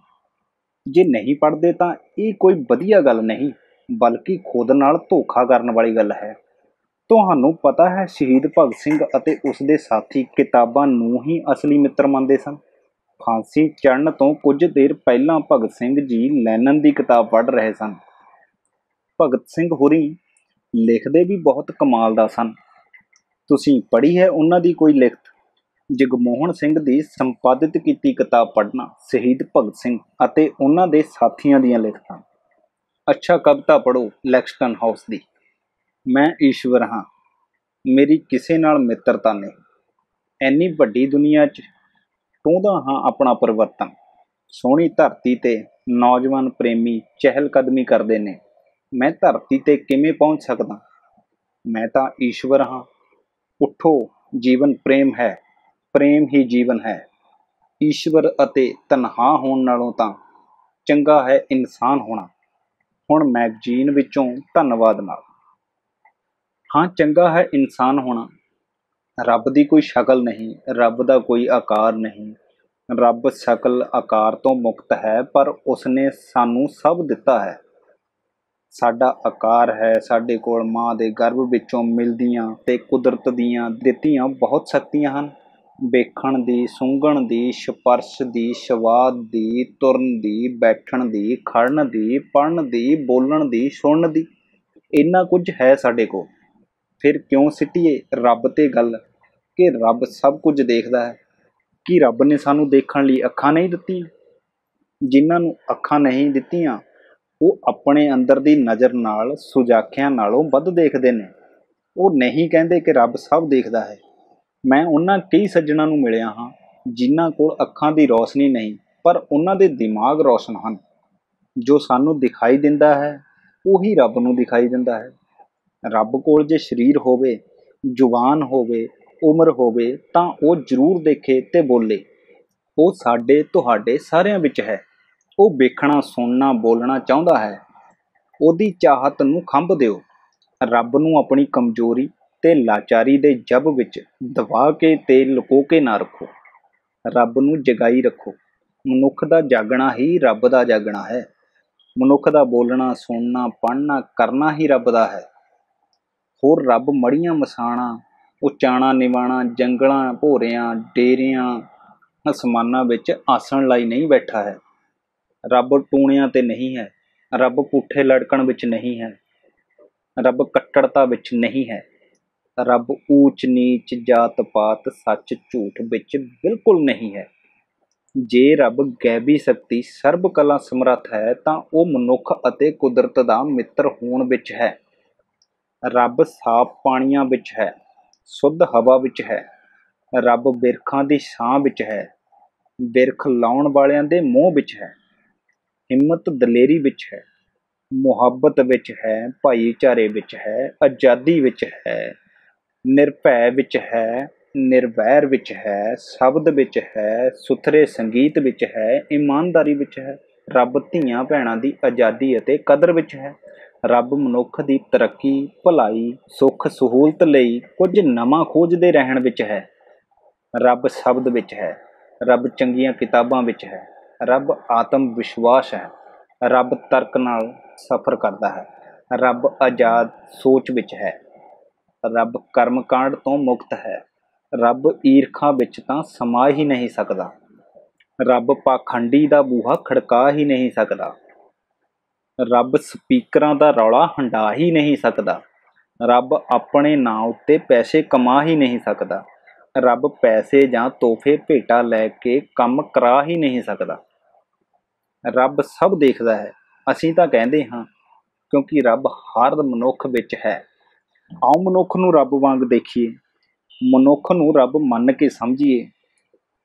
ਜੇ ਨਹੀਂ ਪੜ੍ਹਦੇ ਤਾਂ ਇਹ ਕੋਈ ਵਧੀਆ ਗੱਲ ਨਹੀਂ। ਬਲਕਿ ਖੁਦ ਨਾਲ ਧੋਖਾ ਕਰਨ ਵਾਲੀ ਗੱਲ ਹੈ। ਤੁਹਾਨੂੰ ਪਤਾ ਹੈ ਸ਼ਹੀਦ ਭਗਤ ਸਿੰਘ ਅਤੇ ਉਸ ਦੇ ਸਾਥੀ ਕਿਤਾਬਾਂ ਨੂੰ ਹੀ ਅਸਲੀ ਮਿੱਤਰ ਮੰਨਦੇ ਸਨ। ਫਾਂਸੀ ਚੜ੍ਹਨ ਤੋਂ ਕੁਝ ਦੇਰ ਪਹਿਲਾਂ ਭਗਤ ਸਿੰਘ ਜੀ ਲੈਨਨ ਦੀ ਕਿਤਾਬ ਪੜ੍ਹ ਰਹੇ ਸਨ। ਭਗਤ ਸਿੰਘ ਹੋਰੀ ਲਿਖਦੇ ਵੀ ਬਹੁਤ ਕਮਾਲ ਦਾ ਸਨ। ਤੁਸੀਂ ਪੜ੍ਹੀ ਹੈ ਉਹਨਾਂ ਦੀ ਕੋਈ ਲਿਖਤ? ਜਗਮੋਹਨ ਸਿੰਘ ਦੀ ਸੰਪਾਦਿਤ ਕੀਤੀ ਕਿਤਾਬ ਪੜ੍ਹਨਾ ਸ਼ਹੀਦ ਭਗਤ ਸਿੰਘ ਅਤੇ ਉਹਨਾਂ ਦੇ ਸਾਥੀਆਂ ਦੀਆਂ ਲਿਖਤਾਂ। ਅੱਛਾ ਕਵਿਤਾ ਪੜੋ ਲੈਕਸਟਨ ਹਾਊਸ ਦੀ। ਮੈਂ ਈਸ਼ਵਰ ਹਾਂ। ਮੇਰੀ ਕਿਸੇ ਨਾਲ ਮਿੱਤਰਤਾ ਨਹੀਂ। ਐਨੀ ਵੱਡੀ ਦੁਨੀਆ 'ਚ ਟੋਂਦਾ ਹਾਂ ਆਪਣਾ ਪਰਿਵਰਤਨ। ਸੋਹਣੀ ਧਰਤੀ ਤੇ ਨੌਜਵਾਨ ਪ੍ਰੇਮੀ ਚਹਿਲ ਕਦਮੀ ਕਰਦੇ ਨੇ। ਮੈਂ ਧਰਤੀ ਤੇ ਕਿਵੇਂ ਪਹੁੰਚ ਸਕਦਾ? ਮੈਂ ਤਾਂ ਈਸ਼ਵਰ ਹਾਂ। ਉਠੋ, ਜੀਵਨ ਪ੍ਰੇਮ ਹੈ। ਪ੍ਰੇਮ ਹੀ ਜੀਵਨ ਹੈ। ਈਸ਼ਵਰ ਅਤੇ ਤਨਹਾ ਹੋਣ ਨਾਲੋਂ ਤਾਂ ਚੰਗਾ ਹੈ ਇਨਸਾਨ ਹੋਣਾ। ਹੁਣ ਮੈਗਜ਼ੀਨ ਵਿੱਚੋਂ ਧੰਨਵਾਦ ਨਾਲ। ਹਾਂ, ਚੰਗਾ ਹੈ ਇਨਸਾਨ ਹੋਣਾ। ਰੱਬ ਦੀ ਕੋਈ ਸ਼ਕਲ ਨਹੀਂ, ਰੱਬ ਦਾ ਕੋਈ ਆਕਾਰ ਨਹੀਂ। ਰੱਬ ਸ਼ਕਲ ਆਕਾਰ ਤੋਂ ਮੁਕਤ ਹੈ, ਪਰ ਉਸਨੇ ਸਾਨੂੰ ਸਭ ਦਿੱਤਾ ਹੈ। ਸਾਡਾ ਆਕਾਰ ਹੈ, ਸਾਡੇ ਕੋਲ ਮਾਂ ਦੇ ਗਰਭ ਵਿੱਚੋਂ ਮਿਲਦੀਆਂ ਤੇ ਕੁਦਰਤ ਦੀਆਂ ਦਿੱਤੀਆਂ ਬਹੁਤ ਸ਼ਕਤੀਆਂ ਹਨ। ਵੇਖਣ ਦੀ, ਸੁੰਘਣ ਦੀ, ਸਪਰਸ਼ ਦੀ, ਸਵਾਦ ਦੀ, ਤੁਰਨ ਦੀ, ਬੈਠਣ ਦੀ ਖੜਨ ਦੀ ਪੜਨ ਦੀ, ਬੋਲਣ ਦੀ, ਸੁਣਨ ਦੀ। ਇੰਨਾ ਕੁਝ ਹੈ ਸਾਡੇ ਕੋਲ। ਫਿਰ ਕਿਉਂ ਸਿੱਟੀਏ ਰੱਬ ਤੇ ਗੱਲ? ਕਿ ਰੱਬ ਸਭ ਕੁਝ ਦੇਖਦਾ ਹੈ। ਕਿ ਰੱਬ ਨੇ ਸਾਨੂੰ ਦੇਖਣ ਲਈ ਅੱਖਾਂ ਨਹੀਂ ਦਿੱਤੀਆਂ? ਜਿਨ੍ਹਾਂ ਨੂੰ ਅੱਖਾਂ ਨਹੀਂ ਦਿੱਤੀਆਂ, ਉਹ ਆਪਣੇ ਅੰਦਰ ਦੀ ਨਜ਼ਰ ਨਾਲ, ਸੁਜਾਖਿਆਂ ਨਾਲੋਂ ਵੱਧ ਦੇਖਦੇ ਨੇ। ਉਹ ਨਹੀਂ ਕਹਿੰਦੇ ਕਿ ਰੱਬ ਸਭ ਦੇਖਦਾ ਹੈ। ਮੈਂ ਉਹਨਾਂ ਕਈ ਸੱਜਣਾਂ ਨੂੰ ਮਿਲਿਆ ਹਾਂ, ਜਿਨ੍ਹਾਂ ਕੋਲ ਅੱਖਾਂ ਦੀ ਰੌਸ਼ਨੀ ਨਹੀਂ, ਪਰ ਉਹਨਾਂ ਦੇ ਦਿਮਾਗ ਰੌਸ਼ਨ ਹਨ। ਜੋ ਸਾਨੂੰ ਦਿਖਾਈ ਦਿੰਦਾ ਹੈ, ਉਹੀ ਰੱਬ ਨੂੰ ਦਿਖਾਈ ਦਿੰਦਾ ਹੈ। ਰੱਬ ਕੋਲ ਜੇ ਸਰੀਰ ਹੋਵੇ, ਜੁਬਾਨ ਹੋਵੇ, ਉਮਰ ਹੋਵੇ, ਤਾਂ ਉਹ ਜ਼ਰੂਰ ਦੇਖੇ ਤੇ ਬੋਲੇ। ਉਹ ਸਾਡੇ, ਤੁਹਾਡੇ ਸਾਰਿਆਂ ਵਿੱਚ ਹੈ। ਉਹ ਵੇਖਣਾ, ਸੁਣਨਾ, ਬੋਲਣਾ ਚਾਹੁੰਦਾ ਹੈ। ਉਹਦੀ ਚਾਹਤ ਨੂੰ ਖੰਭ ਦਿਓ। ਰੱਬ ਨੂੰ ਆਪਣੀ ਕਮਜ਼ੋਰੀ ਤੇ ਲਾਚਾਰੀ ਦੇ ਜਬ ਵਿੱਚ ਦਬਾ ਕੇ ਤੇ ਲੁਕੋ ਕੇ ਨਾ ਰੱਖੋ। ਰੱਬ ਨੂੰ ਜਗਾਈ ਰੱਖੋ। ਮਨੁੱਖ ਦਾ ਜਾਗਣਾ ਹੀ ਰੱਬ ਦਾ ਜਾਗਣਾ ਹੈ। ਮਨੁੱਖ ਦਾ ਬੋਲਣਾ, ਸੁਣਨਾ, ਪੜ੍ਹਨਾ, ਕਰਨਾ ਹੀ ਰੱਬ ਦਾ ਹੈ। ਹੋਰ ਰੱਬ ਮੜੀਆਂ ਮਸਾਣਾ, ਉਚਾਣਾ, ਨਿਵਾਣਾ, ਜੰਗਲਾਂ, ਭੋਰਿਆਂ, ਡੇਰਿਆਂ, ਅਸਮਾਨਾਂ ਵਿੱਚ ਆਸਣ ਲਈ ਨਹੀਂ ਬੈਠਾ ਹੈ। ਰੱਬ ਟੂਣਿਆਂ ਤੇ ਨਹੀਂ ਹੈ। ਰੱਬ ਪੁੱਠੇ ਲੜਕਣ ਵਿੱਚ ਨਹੀਂ ਹੈ। ਰੱਬ ਕੱਟੜਤਾ ਵਿੱਚ ਨਹੀਂ ਹੈ। ਰੱਬ ਊਚ ਨੀਚ ਜਾਤ ਪਾਤ ਸੱਚ ਝੂਠ ਵਿੱਚ ਬਿਲਕੁਲ ਨਹੀਂ ਹੈ। ਜੇ ਰੱਬ ਗੈਬੀ ਸ਼ਕਤੀ ਸਰਬ ਕਲਾ ਸਮਰੱਥ ਹੈ, ਤਾਂ ਉਹ ਮਨੁੱਖ ਅਤੇ ਕੁਦਰਤ ਦਾ ਮਿੱਤਰ ਹੋਣ ਵਿੱਚ ਹੈ। ਰੱਬ ਸਾਫ਼ ਪਾਣੀਆਂ ਵਿੱਚ ਹੈ, ਸੁੱਧ ਹਵਾ ਵਿੱਚ ਹੈ, ਰੱਬ ਬਿਰਖਾਂ ਦੀ ਛਾਂ ਵਿੱਚ ਹੈ, ਬਿਰਖ ਲਾਉਣ ਵਾਲਿਆਂ ਦੇ ਮੂੰਹ ਵਿੱਚ ਹੈ, ਹਿੰਮਤ ਦਲੇਰੀ ਵਿੱਚ ਹੈ, ਮੁਹੱਬਤ ਵਿੱਚ ਹੈ, ਭਾਈਚਾਰੇ ਵਿੱਚ ਹੈ, ਆਜ਼ਾਦੀ ਵਿੱਚ ਹੈ। ਨਿਰਭੈ ਵਿੱਚ ਹੈ, ਨਿਰਵੈਰ ਵਿੱਚ ਹੈ, ਸ਼ਬਦ ਵਿੱਚ ਹੈ, ਸੁਥਰੇ ਸੰਗੀਤ ਵਿੱਚ ਹੈ, ਇਮਾਨਦਾਰੀ ਵਿੱਚ ਹੈ। ਰੱਬ ਧੀਆਂ ਭੈਣਾਂ ਦੀ ਆਜ਼ਾਦੀ ਅਤੇ ਕਦਰ ਵਿੱਚ ਹੈ। ਰੱਬ ਮਨੁੱਖ ਦੀ ਤਰੱਕੀ, ਭਲਾਈ, ਸੁੱਖ ਸਹੂਲਤ ਲਈ ਕੁਝ ਨਵਾਂ ਖੋਜਦੇ ਰਹਿਣ ਵਿੱਚ ਹੈ। ਰੱਬ ਸ਼ਬਦ ਵਿੱਚ ਹੈ। ਰੱਬ ਚੰਗੀਆਂ ਕਿਤਾਬਾਂ ਵਿੱਚ ਹੈ। ਰੱਬ ਆਤਮ ਵਿਸ਼ਵਾਸ ਹੈ। ਰੱਬ ਤਰਕ ਨਾਲ ਸਫ਼ਰ ਕਰਦਾ ਹੈ। ਰੱਬ ਆਜ਼ਾਦ ਸੋਚ ਵਿੱਚ ਹੈ। ਰੱਬ ਕਰਮ ਕਾਂਡ ਤੋਂ ਮੁਕਤ ਹੈ। ਰੱਬ ਈਰਖਾ ਵਿੱਚ ਤਾਂ ਸਮਾ ਹੀ ਨਹੀਂ ਸਕਦਾ। ਰੱਬ ਪਾਖੰਡੀ ਦਾ ਬੂਹਾ ਖੜਕਾ ਹੀ ਨਹੀਂ ਸਕਦਾ। ਰੱਬ ਸਪੀਕਰਾਂ ਦਾ ਰੌਲਾ ਹੰਡਾ ਹੀ ਨਹੀਂ ਸਕਦਾ। ਰੱਬ ਆਪਣੇ ਨਾਂ ਉੱਤੇ ਪੈਸੇ ਕਮਾ ਹੀ ਨਹੀਂ ਸਕਦਾ। ਰੱਬ ਪੈਸੇ ਜਾਂ ਤੋਹਫੇ ਭੇਟਾ ਲੈ ਕੇ ਕੰਮ ਕਰਾ ਹੀ ਨਹੀਂ ਸਕਦਾ। ਰੱਬ ਸਭ ਦੇਖਦਾ ਹੈ। ਅਸੀਂ ਤਾਂ ਕਹਿੰਦੇ ਹਾਂ, ਕਿਉਂਕਿ ਰੱਬ ਹਰ ਮਨੁੱਖ ਵਿੱਚ ਹੈ। ਆਓ ਮਨੁੱਖ ਨੂੰ ਰੱਬ ਵਾਂਗ ਦੇਖੀਏ। ਮਨੁੱਖ ਨੂੰ ਰੱਬ ਮੰਨ ਕੇ ਸਮਝੀਏ।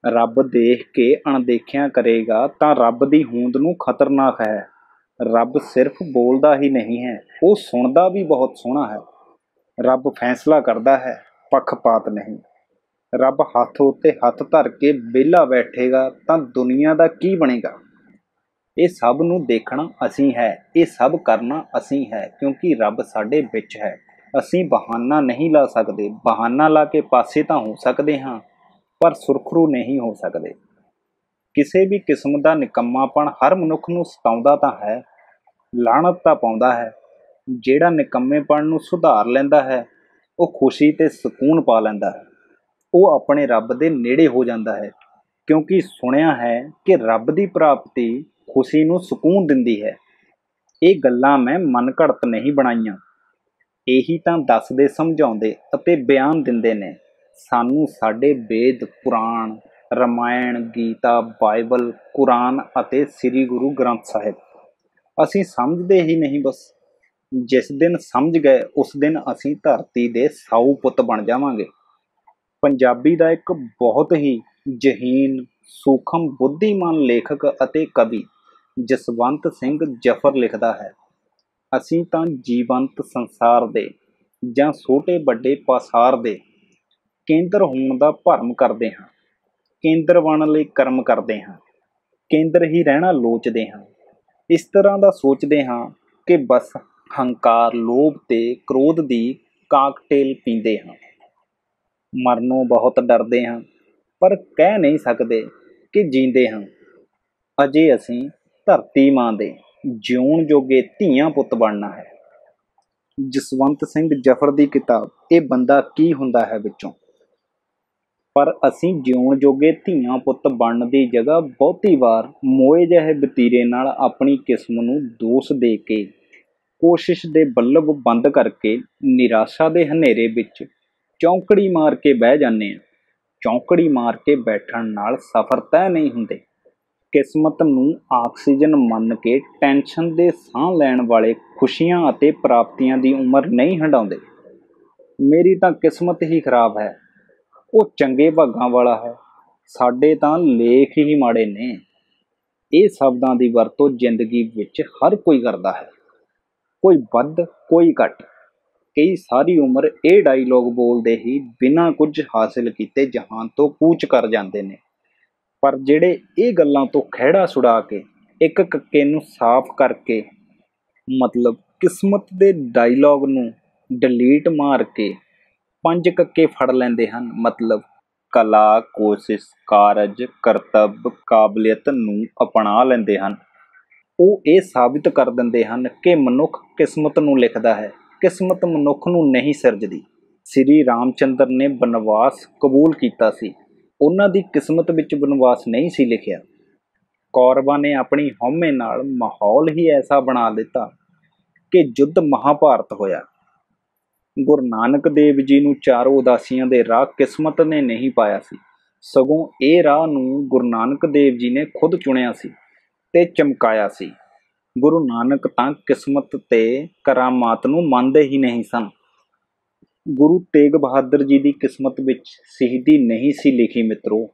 ਰੱਬ ਦੇਖ ਕੇ ਅਣਦੇਖਿਆ ਕਰੇਗਾ ਤਾਂ ਰੱਬ ਦੀ ਹੋਂਦ ਨੂੰ ਖਤਰਨਾਕ ਹੈ। ਰੱਬ ਸਿਰਫ ਬੋਲਦਾ ਹੀ ਨਹੀਂ ਹੈ, ਉਹ ਸੁਣਦਾ ਵੀ ਬਹੁਤ ਸੋਹਣਾ ਹੈ। ਰੱਬ ਫੈਸਲਾ ਕਰਦਾ ਹੈ, ਪੱਖਪਾਤ ਨਹੀਂ। ਰੱਬ ਹੱਥ ਉੱਤੇ ਹੱਥ ਧਰ ਕੇ ਵਿਹਲਾ ਬੈਠੇਗਾ ਤਾਂ ਦੁਨੀਆ ਦਾ ਕੀ ਬਣੇਗਾ? ਇਹ ਸਭ ਨੂੰ ਦੇਖਣਾ ਅਸੀਂ ਹੈ, ਇਹ ਸਭ ਕਰਨਾ ਅਸੀਂ ਹੈ, ਕਿਉਂਕਿ ਰੱਬ ਸਾਡੇ ਵਿੱਚ ਹੈ। ਅਸੀਂ ਬਹਾਨਾ ਨਹੀਂ ਲਾ ਸਕਦੇ। ਬਹਾਨਾ ਲਾ ਕੇ ਪਾਸੇ ਤਾਂ ਹੋ ਸਕਦੇ ਹਾਂ, ਪਰ ਸੁਰਖਰੂ ਨਹੀਂ ਹੋ ਸਕਦੇ। ਕਿਸੇ ਵੀ ਕਿਸਮ ਦਾ ਨਿਕੰਮਾਪਣ ਹਰ ਮਨੁੱਖ ਨੂੰ ਸਤਾਉਂਦਾ ਤਾਂ ਹੈ ਲਾਣਤ ਤਾਂ ਪਾਉਂਦਾ ਹੈ। ਜਿਹੜਾ ਨਿਕੰਮੇਪਣ ਨੂੰ ਸੁਧਾਰ ਲੈਂਦਾ ਹੈ, ਉਹ ਖੁਸ਼ੀ ਤੇ ਸਕੂਨ ਪਾ ਲੈਂਦਾ ਹੈ। ਉਹ ਆਪਣੇ ਰੱਬ ਦੇ ਨੇੜੇ ਹੋ ਜਾਂਦਾ ਹੈ, ਕਿਉਂਕਿ ਸੁਣਿਆ ਹੈ ਕਿ ਰੱਬ ਦੀ ਪ੍ਰਾਪਤੀ ਖੁਸ਼ੀ ਨੂੰ ਸਕੂਨ ਦਿੰਦੀ ਹੈ। ਇਹ ਗੱਲਾਂ ਮੈਂ ਮਨ ਘੜਤ ਨਹੀਂ ਬਣਾਈਆਂ। ਇਹੀ ਤਾਂ ਦੱਸਦੇ, ਸਮਝਾਉਂਦੇ ਅਤੇ ਬਿਆਨ ਦਿੰਦੇ ਨੇ। ਸਾਨੂੰ ਸਾਡੇ ਵੇਦ, ਪੁਰਾਣ, ਰਮਾਇਣ, ਗੀਤਾ, ਬਾਈਬਲ, ਕੁਰਾਨ ਅਤੇ ਸ੍ਰੀ ਗੁਰੂ ਗ੍ਰੰਥ ਸਾਹਿਬ। ਅਸੀਂ ਸਮਝਦੇ ਹੀ ਨਹੀਂ ਬਸ। ਜਿਸ ਦਿਨ ਸਮਝ ਗਏ, ਉਸ ਦਿਨ ਅਸੀਂ ਧਰਤੀ ਦੇ ਸਾਊ ਪੁੱਤ ਬਣ ਜਾਵਾਂਗੇ। ਪੰਜਾਬੀ ਦਾ ਇੱਕ ਬਹੁਤ ਹੀ ਜਹੀਨ, ਸੂਖਮ, ਬੁੱਧੀਮਾਨ ਲੇਖਕ ਅਤੇ ਕਵੀ ਜਸਵੰਤ ਸਿੰਘ ਜਫਰ ਲਿਖਦਾ ਹੈ ਅਸੀਂ ਤਾਂ ਜੀਵੰਤ ਸੰਸਾਰ ਦੇ ਜਾਂ ਛੋਟੇ ਵੱਡੇ ਪਾਸਾਰ ਦੇ ਕੇਂਦਰ ਹੋਣ ਦਾ ਭਰਮ ਕਰਦੇ ਹਾਂ। ਕੇਂਦਰ ਬਣਨ ਲਈ ਕਰਮ ਕਰਦੇ ਹਾਂ। ਕੇਂਦਰ ਹੀ ਰਹਿਣਾ ਲੋਚਦੇ ਹਾਂ। ਇਸ ਤਰ੍ਹਾਂ ਦਾ ਸੋਚਦੇ ਹਾਂ ਕਿ ਬਸ ਹੰਕਾਰ, ਲੋਭ ਤੇ ਕ੍ਰੋਧ ਦੀ ਕਾਕਟੇਲ ਪੀਂਦੇ ਹਾਂ। ਮਰਨੋਂ ਬਹੁਤ ਡਰਦੇ ਹਾਂ, ਪਰ ਕਹਿ ਨਹੀਂ ਸਕਦੇ ਕਿ ਜੀਂਦੇ ਹਾਂ। ਅਜੇ ਅਸੀਂ ਧਰਤੀ ਮਾਂ ਦੇ ਜਿਉਣ ਜੋਗੇ ਧੀਆਂ ਪੁੱਤ ਬਣਨਾ ਹੈ। ਜਸਵੰਤ ਸਿੰਘ ਜਫਰ ਦੀ ਕਿਤਾਬ, ਇਹ ਬੰਦਾ ਕੀ ਹੁੰਦਾ ਹੈ ਵਿੱਚੋਂ? ਪਰ ਅਸੀਂ ਜਿਉਣ ਜੋਗੇ ਧੀਆਂ ਪੁੱਤ ਬਣਨ ਦੀ ਜਗ੍ਹਾ ਬਹੁਤੀ ਵਾਰ ਮੋਏ ਜਿਹੇ ਬਤੀਰੇ ਨਾਲ ਆਪਣੀ ਕਿਸਮ ਨੂੰ ਦੋਸ਼ ਦੇ ਕੇ, ਕੋਸ਼ਿਸ਼ ਦੇ ਬੱਲਬ ਬੰਦ ਕਰਕੇ, ਨਿਰਾਸ਼ਾ ਦੇ ਹਨੇਰੇ ਵਿੱਚ ਚੌਂਕੜੀ ਮਾਰ ਕੇ ਬਹਿ ਜਾਂਦੇ ਆ ਚੌਂਕੜੀ ਮਾਰ ਕੇ ਬੈਠਣ ਨਾਲ ਸਫ਼ਰ ਤੈਅ ਨਹੀਂ ਹੁੰਦੇ। ਕਿਸਮਤ ਨੂੰ ਆਕਸੀਜਨ ਮੰਨ ਕੇ ਟੈਨਸ਼ਨ ਦੇ ਸਾਹ ਲੈਣ ਵਾਲੇ ਖੁਸ਼ੀਆਂ ਅਤੇ ਪ੍ਰਾਪਤੀਆਂ ਦੀ ਉਮਰ ਨਹੀਂ ਹੰਡਾਉਂਦੇ ਮੇਰੀ ਤਾਂ ਕਿਸਮਤ ਹੀ ਖਰਾਬ ਹੈ। ਉਹ ਚੰਗੇ ਭਾਗਾਂ ਵਾਲਾ ਹੈ। ਸਾਡੇ ਤਾਂ ਲੇਖ ਹੀ ਮਾੜੇ ਨੇ। ਇਹ ਸ਼ਬਦਾਂ ਦੀ ਵਰਤੋਂ ਜ਼ਿੰਦਗੀ ਵਿੱਚ ਹਰ ਕੋਈ ਕਰਦਾ ਹੈ। ਕੋਈ ਵੱਧ, ਕੋਈ ਘੱਟ। ਕਈ ਸਾਰੀ ਉਮਰ ਇਹ ਡਾਇਲੋਗ ਬੋਲਦੇ ਹੀ ਬਿਨਾਂ ਕੁਝ ਹਾਸਿਲ ਕੀਤੇ ਜਹਾਨ ਤੋਂ ਕੂਚ ਕਰ ਜਾਂਦੇ ਨੇ। ਪਰ ਜਿਹੜੇ ਇਹ ਗੱਲਾਂ ਤੋਂ ਖਿਹੜਾ ਛੁਡਾ ਕੇ, ਇੱਕ ਕੱਕੇ ਨੂੰ ਸਾਫ਼ ਕਰਕੇ, ਮਤਲਬ ਕਿਸਮਤ ਦੇ ਡਾਇਲੋਗ ਨੂੰ ਡਿਲੀਟ ਮਾਰ ਕੇ ਪੰਜ ਕੱਕੇ ਫੜ ਲੈਂਦੇ ਹਨ। ਮਤਲਬ ਕਲਾ, ਕੋਸ਼ਿਸ਼, ਕਾਰਜ, ਕਰਤੱਵ, ਕਾਬਲੀਅਤ ਨੂੰ ਅਪਣਾ ਲੈਂਦੇ ਹਨ। ਉਹ ਇਹ ਸਾਬਿਤ ਕਰ ਦਿੰਦੇ ਹਨ ਕਿ ਮਨੁੱਖ ਕਿਸਮਤ ਨੂੰ ਲਿਖਦਾ ਹੈ। ਕਿਸਮਤ ਮਨੁੱਖ ਨੂੰ ਨਹੀਂ ਸਿਰਜਦੀ। ਸ੍ਰੀ ਰਾਮਚੰਦਰ ਨੇ ਬਨਵਾਸ ਕਬੂਲ ਕੀਤਾ ਸੀ। ਉਹਨਾਂ ਦੀ ਕਿਸਮਤ ਵਿੱਚ ਬਨਵਾਸ ਨਹੀਂ ਸੀ ਲਿਖਿਆ। ਕੌਰਵਾਂ ਨੇ ਆਪਣੀ ਹਉਮੈ ਨਾਲ ਮਾਹੌਲ ਹੀ ਐਸਾ ਬਣਾ ਦਿੱਤਾ ਕਿ ਯੁੱਧ ਮਹਾਭਾਰਤ ਹੋਇਆ। ਗੁਰੂ ਨਾਨਕ ਦੇਵ ਜੀ ਨੂੰ ਚਾਰੋਂ ਉਦਾਸੀਆਂ ਦੇ ਰਾਹ ਕਿਸਮਤ ਨੇ ਨਹੀਂ ਪਾਇਆ ਸੀ। ਸਗੋਂ ਇਹ ਰਾਹ ਨੂੰ ਗੁਰੂ ਨਾਨਕ ਦੇਵ ਜੀ ਨੇ ਖੁਦ ਚੁਣਿਆ ਸੀ ਤੇ ਚਮਕਾਇਆ ਸੀ। ਗੁਰੂ ਨਾਨਕ ਤਾਂ ਕਿਸਮਤ ਤੇ ਕਰਾਮਾਤ ਨੂੰ ਮੰਨਦੇ ਹੀ ਨਹੀਂ ਸਨ। ਗੁਰੂ ਤੇਗ ਬਹਾਦਰ ਜੀ ਦੀ ਕਿਸਮਤ ਵਿੱਚ ਸ਼ਹੀਦੀ ਨਹੀਂ ਸੀ ਲਿਖੀ ਮਿੱਤਰੋ।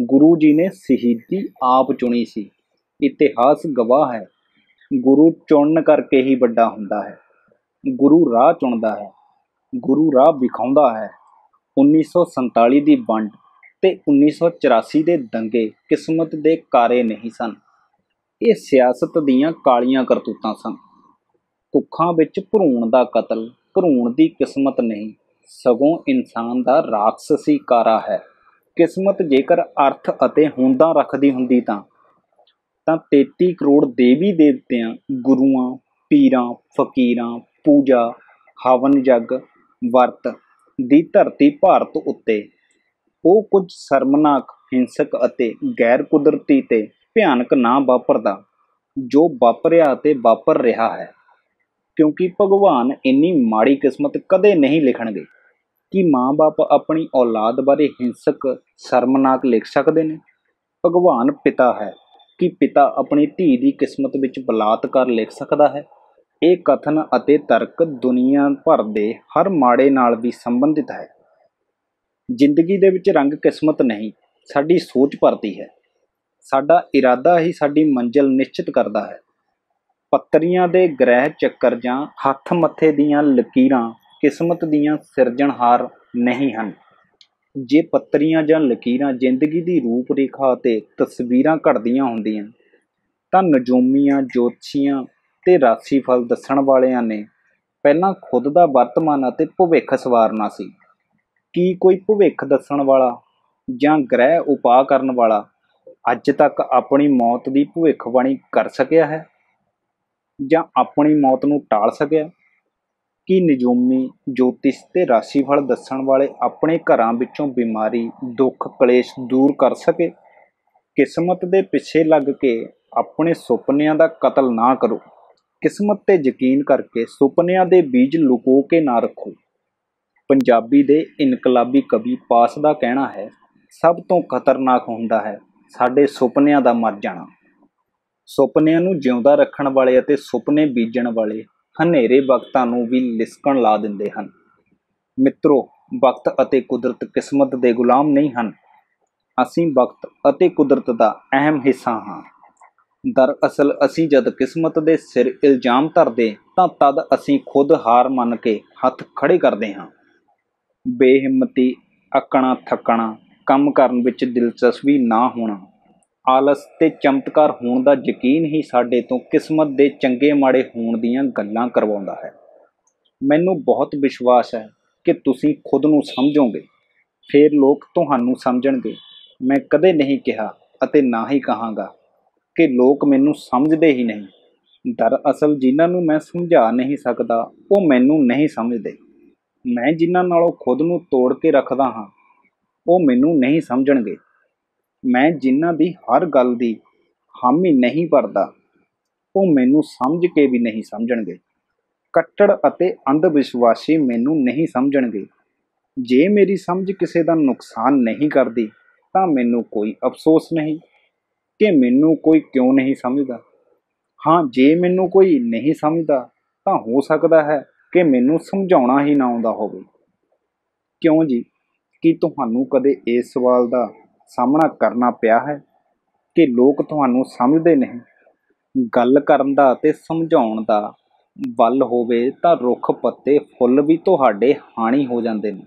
ਗੁਰੂ ਜੀ ਨੇ ਸ਼ਹੀਦੀ ਆਪ ਚੁਣੀ ਸੀ। ਇਤਿਹਾਸ ਗਵਾਹ ਹੈ। ਗੁਰੂ ਚੁਣਨ ਕਰਕੇ ਹੀ ਵੱਡਾ ਹੁੰਦਾ ਹੈ। ਗੁਰੂ ਰਾਹ ਚੁਣਦਾ ਹੈ। ਗੁਰੂ ਰਾਹ ਵਿਖਾਉਂਦਾ ਹੈ। 1947 ਦੀ ਵੰਡ ਤੇ 1984 ਦੇ ਦੰਗੇ ਕਿਸਮਤ ਦੇ ਕਾਰੇ ਨਹੀਂ ਸਨ। ਇਹ ਸਿਆਸਤ ਦੀਆਂ ਕਾਲੀਆਂ ਕਰਤੂਤਾਂ ਸਨ। ਕੁੱਖਾਂ ਵਿੱਚ ਭਰੂਣ ਦਾ ਕਤਲ ਭਰੂਣ ਦੀ ਕਿਸਮਤ ਨਹੀਂ, ਸਗੋਂ ਇਨਸਾਨ ਦਾ ਰਾਖਸੀ ਕਾਰਾ ਹੈ। ਕਿਸਮਤ ਜੇਕਰ ਅਰਥ ਅਤੇ ਹੁੰਦਾਂ ਰੱਖਦੀ ਹੁੰਦੀ ਤਾਂ ਤਾਂ 33 ਕਰੋੜ ਦੇਵੀ ਦੇਵਤਿਆਂ, ਗੁਰੂਆਂ, ਪੀਰਾਂ, ਫਕੀਰਾਂ, ਪੂਜਾ, ਹਵਨ ਜਗ, ਵਰਤ ਦੀ ਧਰਤੀ ਭਾਰਤ ਉੱਤੇ, ਉਹ ਕੁਝ ਸ਼ਰਮਨਾਕ, ਹਿੰਸਕ ਅਤੇ ਗੈਰ ਕੁਦਰਤੀ ਤੇ ਭਿਆਨਕ ਨਾ ਵਾਪਰਦਾ, ਜੋ ਵਾਪਰਿਆ ਅਤੇ ਵਾਪਰ ਰਿਹਾ ਹੈ। ਕਿਉਂਕਿ ਭਗਵਾਨ ਇੰਨੀ ਮਾੜੀ ਕਿਸਮਤ ਕਦੇ ਨਹੀਂ ਲਿਖਣਗੇ ਕਿ ਮਾਂ-ਬਾਪ ਆਪਣੀ ਔਲਾਦ ਬਾਰੇ ਹਿੰਸਕ, ਸ਼ਰਮਨਾਕ ਲਿਖ ਸਕਦੇ ਨੇ। ਭਗਵਾਨ ਪਿਤਾ ਹੈ ਕਿ ਪਿਤਾ ਆਪਣੀ ਧੀ ਦੀ ਕਿਸਮਤ ਵਿੱਚ ਬਲਾਤਕਾਰ ਲਿਖ ਸਕਦਾ ਹੈ। ਇਹ ਕਥਨ ਅਤੇ ਤਰਕ ਦੁਨੀਆ ਭਰ ਦੇ ਹਰ ਮਾੜੇ ਨਾਲ ਵੀ ਸੰਬੰਧਿਤ ਹੈ। ਜ਼ਿੰਦਗੀ ਦੇ ਵਿੱਚ ਰੰਗ ਕਿਸਮਤ ਨਹੀਂ, ਸਾਡੀ ਸੋਚ ਭਰਤੀ ਹੈ। ਸਾਡਾ ਇਰਾਦਾ ਹੀ ਸਾਡੀ ਮੰਜ਼ਿਲ ਨਿਸ਼ਚਿਤ ਕਰਦਾ ਹੈ। ਪੱਤਰੀਆਂ ਦੇ ਗ੍ਰਹਿ ਚੱਕਰ ਜਾਂ ਹੱਥ ਮੱਥੇ ਦੀਆਂ ਲਕੀਰਾਂ ਕਿਸਮਤ ਦੀਆਂ ਸਿਰਜਣਹਾਰ ਨਹੀਂ ਹਨ। ਜੇ ਪੱਤਰੀਆਂ ਜਾਂ ਲਕੀਰਾਂ ਜ਼ਿੰਦਗੀ ਦੀ ਰੂਪ ਰੇਖਾ ਅਤੇ ਤਸਵੀਰਾਂ ਘੜਦੀਆਂ ਹੁੰਦੀਆਂ, ਤਾਂ ਨਜੂਮੀਆਂ, ਜੋਤਸ਼ੀਆਂ ਤੇ ਰਾਸ਼ੀਫਲ ਦੱਸਣ ਵਾਲਿਆਂ ਨੇ ਪਹਿਲਾਂ ਖੁਦ ਦਾ ਵਰਤਮਾਨ ਅਤੇ ਭਵਿੱਖ ਸਵਾਰਨਾ ਸੀ। ਕੀ ਕੋਈ ਭਵਿੱਖ ਦੱਸਣ ਵਾਲਾ ਜਾਂ ਗ੍ਰਹਿ ਉਪਾਅ ਕਰਨ ਵਾਲਾ ਅੱਜ ਤੱਕ ਆਪਣੀ ਮੌਤ ਦੀ ਭਵਿੱਖਬਾਣੀ ਕਰ ਸਕਿਆ ਹੈ? ਜਾਂ ਆਪਣੀ ਮੌਤ ਨੂੰ ਟਾਲ ਸਕਿਆ? ਕੀ ਨਿਜੂਮੀ ਜੋਤਿਸ਼ ਤੇ ਰਾਸ਼ੀਫਲ ਦੱਸਣ ਵਾਲੇ ਆਪਣੇ ਘਰਾਂ ਵਿੱਚੋਂ ਬਿਮਾਰੀ, ਦੁੱਖ, ਕਲੇਸ਼ ਦੂਰ ਕਰ ਸਕੇ? ਕਿਸਮਤ ਦੇ ਪਿੱਛੇ ਲੱਗ ਕੇ ਆਪਣੇ ਸੁਪਨਿਆਂ ਦਾ ਕਤਲ ਨਾ ਕਰੋ। ਕਿਸਮਤ ਤੇ ਯਕੀਨ ਕਰਕੇ ਸੁਪਨਿਆਂ ਦੇ ਬੀਜ ਲੁਕੋ ਕੇ ਨਾ ਰੱਖੋ। ਪੰਜਾਬੀ ਦੇ ਇਨਕਲਾਬੀ ਕਵੀ ਪਾਸ ਦਾ ਕਹਿਣਾ ਹੈ, ਸਭ ਤੋਂ ਖਤਰਨਾਕ ਹੁੰਦਾ ਹੈ ਸਾਡੇ ਸੁਪਨਿਆਂ ਦਾ ਮਰ ਜਾਣਾ। ਸੁਪਨਿਆਂ ਨੂੰ ਜਿਉਂਦਾ ਰੱਖਣ ਵਾਲੇ ਅਤੇ ਸੁਪਨੇ ਬੀਜਣ ਵਾਲੇ ਹਨੇਰੇ ਵਕਤਾਂ ਨੂੰ ਵੀ ਲਿਸਕਣ ਲਾ ਦਿੰਦੇ ਹਨ। ਮਿੱਤਰੋ, ਵਕਤ ਅਤੇ ਕੁਦਰਤ ਕਿਸਮਤ ਦੇ ਗੁਲਾਮ ਨਹੀਂ ਹਨ। ਅਸੀਂ ਵਕਤ ਅਤੇ ਕੁਦਰਤ ਦਾ ਅਹਿਮ ਹਿੱਸਾ ਹਾਂ। ਦਰਅਸਲ, ਅਸੀਂ ਜਦ ਕਿਸਮਤ ਦੇ ਸਿਰ ਇਲਜ਼ਾਮ ਧਰਦੇ, ਤਾਂ ਤਦ ਅਸੀਂ ਖੁਦ ਹਾਰ ਮੰਨ ਕੇ ਹੱਥ ਖੜੇ ਕਰਦੇ ਹਾਂ। ਬੇਹਿੰਮਤੀ ਅਕਣਾ ਥੱਕਣਾ ਕੰਮ ਕਰਨ ਵਿੱਚ ਦਿਲਚਸਪੀ ਨਾ ਹੋਣਾ ਆਲਸ ਤੇ ਚਮਤਕਾਰ ਹੋਣ ਦਾ ਯਕੀਨ ਹੀ ਸਾਡੇ ਤੋਂ ਕਿਸਮਤ ਦੇ ਚੰਗੇ ਮਾੜੇ ਹੋਣ ਦੀਆਂ ਗੱਲਾਂ ਕਰਵਾਉਂਦਾ ਹੈ। ਮੈਨੂੰ ਬਹੁਤ ਵਿਸ਼ਵਾਸ ਹੈ ਕਿ ਤੁਸੀਂ ਖੁਦ ਨੂੰ ਸਮਝੋਗੇ। ਫਿਰ ਲੋਕ ਤੁਹਾਨੂੰ ਸਮਝਣਗੇ। ਮੈਂ ਕਦੇ ਨਹੀਂ ਕਿਹਾ ਅਤੇ ਨਾ ਹੀ ਕਹਾਂਗਾ ਕਿ ਲੋਕ ਮੈਨੂੰ ਸਮਝਦੇ ਹੀ ਨਹੀਂ। ਦਰਅਸਲ ਜਿਨ੍ਹਾਂ ਨੂੰ ਮੈਂ ਸਮਝਾ ਨਹੀਂ ਸਕਦਾ, ਉਹ ਮੈਨੂੰ ਨਹੀਂ ਸਮਝਦੇ। ਮੈਂ ਜਿਨ੍ਹਾਂ ਨਾਲੋਂ ਖੁਦ ਨੂੰ ਤੋੜ ਕੇ ਰੱਖਦਾ ਹਾਂ, ਉਹ ਮੈਨੂੰ ਨਹੀਂ ਸਮਝਣਗੇ। ਮੈਂ ਜਿਨ੍ਹਾਂ ਦੀ ਹਰ ਗੱਲ ਦੀ ਹਾਮੀ ਨਹੀਂ ਭਰਦਾ, ਉਹ ਮੈਨੂੰ ਸਮਝ ਕੇ ਵੀ ਨਹੀਂ ਸਮਝਣਗੇ। ਕੱਟੜ ਅਤੇ ਅੰਧ ਵਿਸ਼ਵਾਸੀ ਮੈਨੂੰ ਨਹੀਂ ਸਮਝਣਗੇ। ਜੇ ਮੇਰੀ ਸਮਝ ਕਿਸੇ ਦਾ ਨੁਕਸਾਨ ਨਹੀਂ ਕਰਦੀ, ਤਾਂ ਮੈਨੂੰ ਕੋਈ ਅਫਸੋਸ ਨਹੀਂ ਕਿ ਮੈਨੂੰ ਕੋਈ ਕਿਉਂ ਨਹੀਂ ਸਮਝਦਾ। ਹਾਂ, ਜੇ ਮੈਨੂੰ ਕੋਈ ਨਹੀਂ ਸਮਝਦਾ, ਤਾਂ ਹੋ ਸਕਦਾ ਹੈ ਕਿ ਮੈਨੂੰ ਸਮਝਾਉਣਾ ਹੀ ਨਾ ਆਉਂਦਾ ਹੋਵੇ। ਕਿਉਂ ਜੀ? ਕੀ ਤੁਹਾਨੂੰ ਕਦੇ ਇਸ ਸਵਾਲ ਦਾ ਸਾਹਮਣਾ ਕਰਨਾ ਪਿਆ ਹੈ ਕਿ ਲੋਕ ਤੁਹਾਨੂੰ ਸਮਝਦੇ ਨਹੀਂ। ਗੱਲ ਕਰਨ ਦਾ ਅਤੇ ਸਮਝਾਉਣ ਦਾ ਵੱਲ ਹੋਵੇ ਤਾਂ ਰੁੱਖ ਪੱਤੇ ਫੁੱਲ ਵੀ ਤੁਹਾਡੇ ਹਾਣੀ ਹੋ ਜਾਂਦੇ ਨੇ।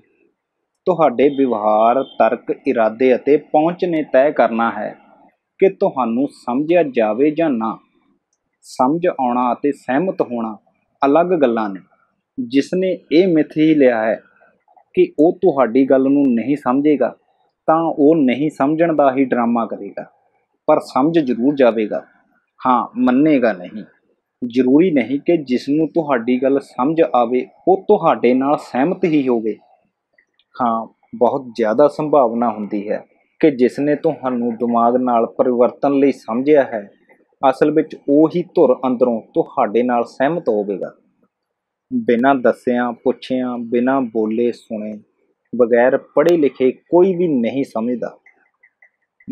ਤੁਹਾਡੇ ਵਿਵਹਾਰ, ਤਰਕ, ਇਰਾਦੇ ਅਤੇ ਪਹੁੰਚ ਨੇ ਤੈਅ ਕਰਨਾ ਹੈ ਕਿ ਤੁਹਾਨੂੰ ਸਮਝਿਆ ਜਾਵੇ ਜਾਂ ਨਾ। ਸਮਝ ਆਉਣਾ ਅਤੇ ਸਹਿਮਤ ਹੋਣਾ ਅਲੱਗ ਗੱਲਾਂ ਨੇ। ਜਿਸ ਨੇ ਇਹ ਮਿੱਥ ਹੀ ਲਿਆ ਹੈ ਕਿ ਉਹ ਤੁਹਾਡੀ ਗੱਲ ਨੂੰ ਨਹੀਂ ਸਮਝੇਗਾ। ਤਾਂ ਉਹ ਨਹੀਂ ਸਮਝਣ ਦਾ ਹੀ ਡਰਾਮਾ ਕਰੇਗਾ। ਪਰ ਸਮਝ ਜ਼ਰੂਰ ਜਾਵੇਗਾ। ਹਾਂ, ਮੰਨੇਗਾ ਨਹੀਂ। ਜ਼ਰੂਰੀ ਨਹੀਂ ਕਿ ਜਿਸ ਨੂੰ ਤੁਹਾਡੀ ਗੱਲ ਸਮਝ ਆਵੇ, ਉਹ ਤੁਹਾਡੇ ਨਾਲ ਸਹਿਮਤ ਹੀ ਹੋਵੇ। ਹਾਂ, ਬਹੁਤ ਜ਼ਿਆਦਾ ਸੰਭਾਵਨਾ ਹੁੰਦੀ ਹੈ ਕਿ ਜਿਸ ਨੇ ਤੁਹਾਨੂੰ ਦਿਮਾਗ ਨਾਲ ਪਰਿਵਰਤਨ ਲਈ ਸਮਝਿਆ ਹੈ, ਅਸਲ ਵਿੱਚ ਉਹੀ ਧੁਰ ਅੰਦਰੋਂ ਤੁਹਾਡੇ ਨਾਲ ਸਹਿਮਤ ਹੋਵੇਗਾ। ਬਿਨਾਂ ਦੱਸਿਆਂ, ਪੁੱਛਿਆਂ, ਬਿਨਾਂ ਬੋਲੇ ਸੁਣੇ ਬਗੈਰ ਪੜ੍ਹੇ ਲਿਖੇ ਕੋਈ ਵੀ ਨਹੀਂ ਸਮਝਦਾ।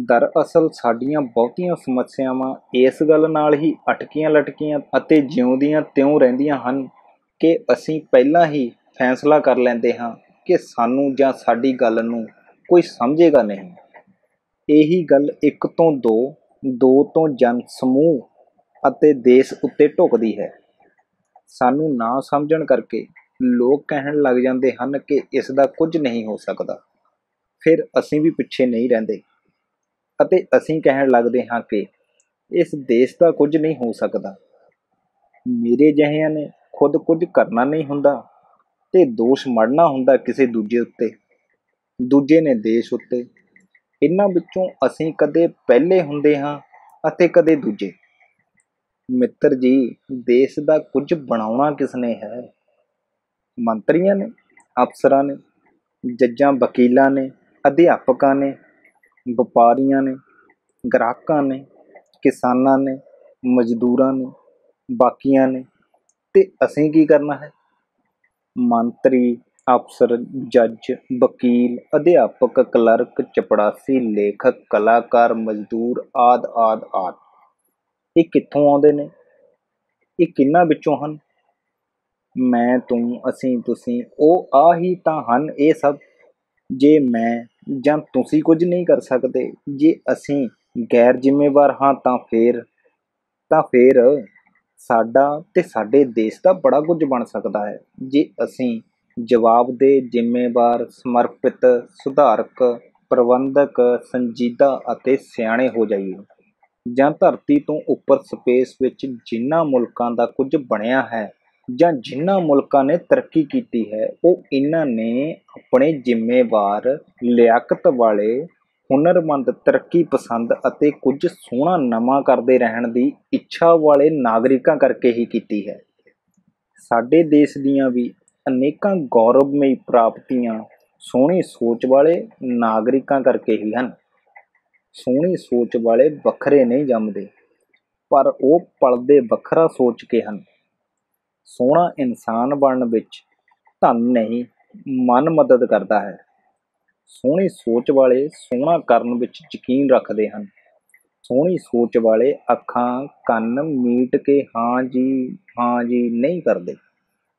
ਦਰਅਸਲ ਸਾਡੀਆਂ ਬਹੁਤੀਆਂ ਸਮੱਸਿਆਵਾਂ ਇਸ ਗੱਲ ਨਾਲ ਹੀ ਅਟਕੀਆਂ ਲਟਕੀਆਂ ਅਤੇ ਜਿਉਂਦੀਆਂ ਤਿਉਂ ਰਹਿੰਦੀਆਂ ਹਨ ਕਿ ਅਸੀਂ ਪਹਿਲਾਂ ਹੀ ਫੈਸਲਾ ਕਰ ਲੈਂਦੇ ਹਾਂ ਕਿ ਸਾਨੂੰ ਜਾਂ ਸਾਡੀ ਗੱਲ ਨੂੰ ਕੋਈ ਸਮਝੇਗਾ ਨਹੀਂ। ਇਹੀ ਗੱਲ ਇੱਕ ਤੋਂ ਦੋ ਦੋ ਤੋਂ ਜਨ ਸਮੂਹ ਅਤੇ ਦੇਸ਼ ਉੱਤੇ ਢੁਕਦੀ ਹੈ। ਸਾਨੂੰ ਨਾ ਸਮਝਣ ਕਰਕੇ ਲੋਕ ਕਹਿਣ ਲੱਗ ਜਾਂਦੇ ਹਨ ਕਿ ਇਸ ਦਾ ਕੁਝ ਨਹੀਂ ਹੋ ਸਕਦਾ। ਫਿਰ ਅਸੀਂ ਵੀ ਪਿੱਛੇ ਨਹੀਂ ਰਹਿੰਦੇ ਅਤੇ ਅਸੀਂ ਕਹਿਣ ਲੱਗਦੇ ਹਾਂ ਕਿ ਇਸ ਦੇਸ਼ ਦਾ ਕੁਝ ਨਹੀਂ ਹੋ ਸਕਦਾ। ਮੇਰੇ ਜਿਹਿਆਂ ਨੇ ਖੁਦ ਕੁਝ ਕਰਨਾ ਨਹੀਂ ਹੁੰਦਾ ਤੇ ਦੋਸ਼ ਮੜਨਾ ਹੁੰਦਾ ਕਿਸੇ ਦੂਜੇ ਉੱਤੇ। ਦੂਜੇ ਨੇ ਦੇਸ਼ ਉੱਤੇ। ਇਹਨਾਂ ਵਿੱਚੋਂ ਅਸੀਂ ਕਦੇ ਪਹਿਲੇ ਹੁੰਦੇ ਹਾਂ ਅਤੇ ਕਦੇ ਦੂਜੇ। ਮਿੱਤਰ ਜੀ, ਦੇਸ਼ ਦਾ ਕੁਝ ਬਣਾਉਣਾ ਕਿਸਨੇ ਹੈ? ਮੰਤਰੀਆਂ ਨੇ, ਅਫਸਰਾਂ ਨੇ, ਜੱਜਾਂ ਵਕੀਲਾਂ ਨੇ, ਅਧਿਆਪਕਾਂ ਨੇ, ਵਪਾਰੀਆਂ ਨੇ, ਗ੍ਰਾਹਕਾਂ ਨੇ, ਕਿਸਾਨਾਂ ਨੇ, ਮਜ਼ਦੂਰਾਂ ਨੇ, ਬਾਕੀਆਂ ਨੇ। ਤੇ ਅਸੀਂ ਕੀ ਕਰਨਾ ਹੈ? ਮੰਤਰੀ, ਅਫਸਰ, ਜੱਜ, ਵਕੀਲ, ਅਧਿਆਪਕ, ਕਲਰਕ, ਚਪੜਾਸੀ, ਲੇਖਕ, ਕਲਾਕਾਰ, ਮਜ਼ਦੂਰ ਆਦ ਆਦ ਆਦ। ਇਹ ਕਿੱਥੋਂ ਆਉਂਦੇ ਨੇ? ਇਹ ਕਿੰਨਾ ਵਿੱਚੋਂ ਹਨ? ਮੈਂ, ਤੂੰ, ਅਸੀਂ, ਤੁਸੀਂ, ਉਹ ਆ ਹੀ ਤਾਂ ਹਨ ਇਹ ਸਭ। ਜੇ ਮੈਂ ਜਾਂ ਤੁਸੀਂ ਕੁਝ ਨਹੀਂ ਕਰ ਸਕਦੇ, ਜੇ ਅਸੀਂ ਗੈਰ ਜ਼ਿੰਮੇਵਾਰ ਹਾਂ ਤਾਂ ਫੇਰ ਤਾਂ ਫੇਰ ਸਾਡਾ ਤੇ ਸਾਡੇ ਦੇਸ਼ ਦਾ ਬੜਾ ਕੁਝ ਬਣ ਸਕਦਾ ਹੈ। ਜੇ ਅਸੀਂ ਜਵਾਬ ਦੇ, ਜ਼ਿੰਮੇਵਾਰ, ਸਮਰਪਿਤ, ਸੁਧਾਰਕ, ਪ੍ਰਬੰਧਕ, ਸੰਜੀਦਾ ਅਤੇ ਸਿਆਣੇ ਹੋ ਜਾਈਏ, ਜਾਂ ਧਰਤੀ ਤੋਂ ਉੱਪਰ ਸਪੇਸ ਵਿੱਚ ਜਿਨ੍ਹਾਂ ਮੁਲਕਾਂ ਦਾ ਕੁਝ ਬਣਿਆ ਹੈ ਜਾਂ ਜਿਨ੍ਹਾਂ ਮੁਲਕਾਂ ਨੇ ਤਰੱਕੀ ਕੀਤੀ ਹੈ, ਉਹ ਇਹਨਾਂ ਨੇ ਆਪਣੇ ਜ਼ਿੰਮੇਵਾਰ, ਲਿਆਕਤ ਵਾਲੇ, ਹੁਨਰਮੰਦ, ਤਰੱਕੀ ਪਸੰਦ ਅਤੇ ਕੁਝ ਸੋਹਣਾ ਨਵਾਂ ਕਰਦੇ ਰਹਿਣ ਦੀ ਇੱਛਾ ਵਾਲੇ ਨਾਗਰਿਕਾਂ ਕਰਕੇ ਹੀ ਕੀਤੀ ਹੈ। ਸਾਡੇ ਦੇਸ਼ ਦੀਆਂ ਵੀ ਅਨੇਕਾਂ ਗੌਰਵਮਈ ਪ੍ਰਾਪਤੀਆਂ ਸੋਹਣੀ ਸੋਚ ਵਾਲੇ ਨਾਗਰਿਕਾਂ ਕਰਕੇ ਹੀ ਹਨ। ਸੋਹਣੀ ਸੋਚ ਵਾਲੇ ਵੱਖਰੇ ਨਹੀਂ ਜੰਮਦੇ, ਪਰ ਉਹ ਪਲਦੇ ਵੱਖਰਾ ਸੋਚ ਕੇ ਹਨ। ਸੋਹਣਾ ਇਨਸਾਨ ਬਣਨ ਵਿੱਚ ਧਨ ਨਹੀਂ, ਮਨ ਮਦਦ ਕਰਦਾ ਹੈ। ਸੋਹਣੀ ਸੋਚ ਵਾਲੇ ਸੋਹਣਾ ਕਰਨ ਵਿੱਚ ਯਕੀਨ ਰੱਖਦੇ ਹਨ। ਸੋਹਣੀ ਸੋਚ ਵਾਲੇ ਅੱਖਾਂ ਕੰਨ ਮੀਟ ਕੇ ਹਾਂ ਜੀ ਹਾਂ ਜੀ ਨਹੀਂ ਕਰਦੇ।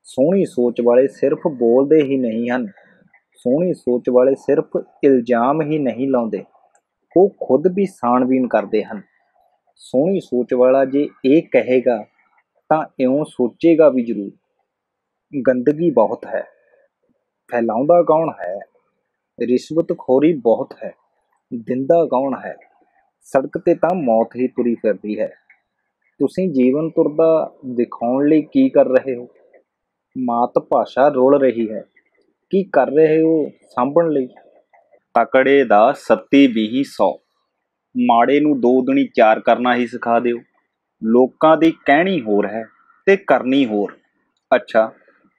ਸੋਹਣੀ ਸੋਚ ਵਾਲੇ ਸਿਰਫ ਬੋਲਦੇ ਹੀ ਨਹੀਂ ਹਨ। ਸੋਹਣੀ ਸੋਚ ਵਾਲੇ ਸਿਰਫ ਇਲਜ਼ਾਮ ਹੀ ਨਹੀਂ ਲਾਉਂਦੇ। ਉਹ ਖੁਦ ਵੀ ਸਾਣਬੀਨ ਕਰਦੇ ਹਨ। ਸੋਹਣੀ ਸੋਚ ਵਾਲਾ ਜੇ ਇਹ ਕਹੇਗਾ ਤਾਂ ਇਉਂ ਸੋਚੇਗਾ ਵੀ ਜ਼ਰੂਰ, ਗੰਦਗੀ ਬਹੁਤ ਹੈ, ਫੈਲਾਉਂਦਾ ਕੌਣ ਹੈ? ਰਿਸ਼ਵਤਖੋਰੀ ਬਹੁਤ ਹੈ, ਦਿੰਦਾ ਕੌਣ ਹੈ? ਸੜਕ ਤੇ ਤਾਂ ਮੌਤ ਹੀ ਤੁਰੀ ਫਿਰਦੀ ਹੈ। ਤੁਸੀਂ ਜੀਵਨ ਤੁਰਦਾ ਦਿਖਾਉਣ ਲਈ ਕੀ ਕਰ ਰਹੇ ਹੋ? ਮਾਤ ਭਾਸ਼ਾ ਰੋਲ ਰਹੀ ਹੈ। ਕੀ ਕਰ ਰਹੇ ਹੋ ਸਾਂਭਣ ਲਈ? ਤਕੜੇ ਦਾ ਸੱਤੀ ਵੀਹੀ 100 ਮਾੜੇ ਨੂੰ ਦੋ ਦੁਣੀ ਚਾਰ ਕਰਨਾ ਹੀ ਸਿਖਾ ਦਿਓ। ਲੋਕਾਂ ਦੀ ਕਹਿਣੀ ਹੋਰ ਹੈ ਤੇ ਕਰਨੀ ਹੋਰ। ਅੱਛਾ,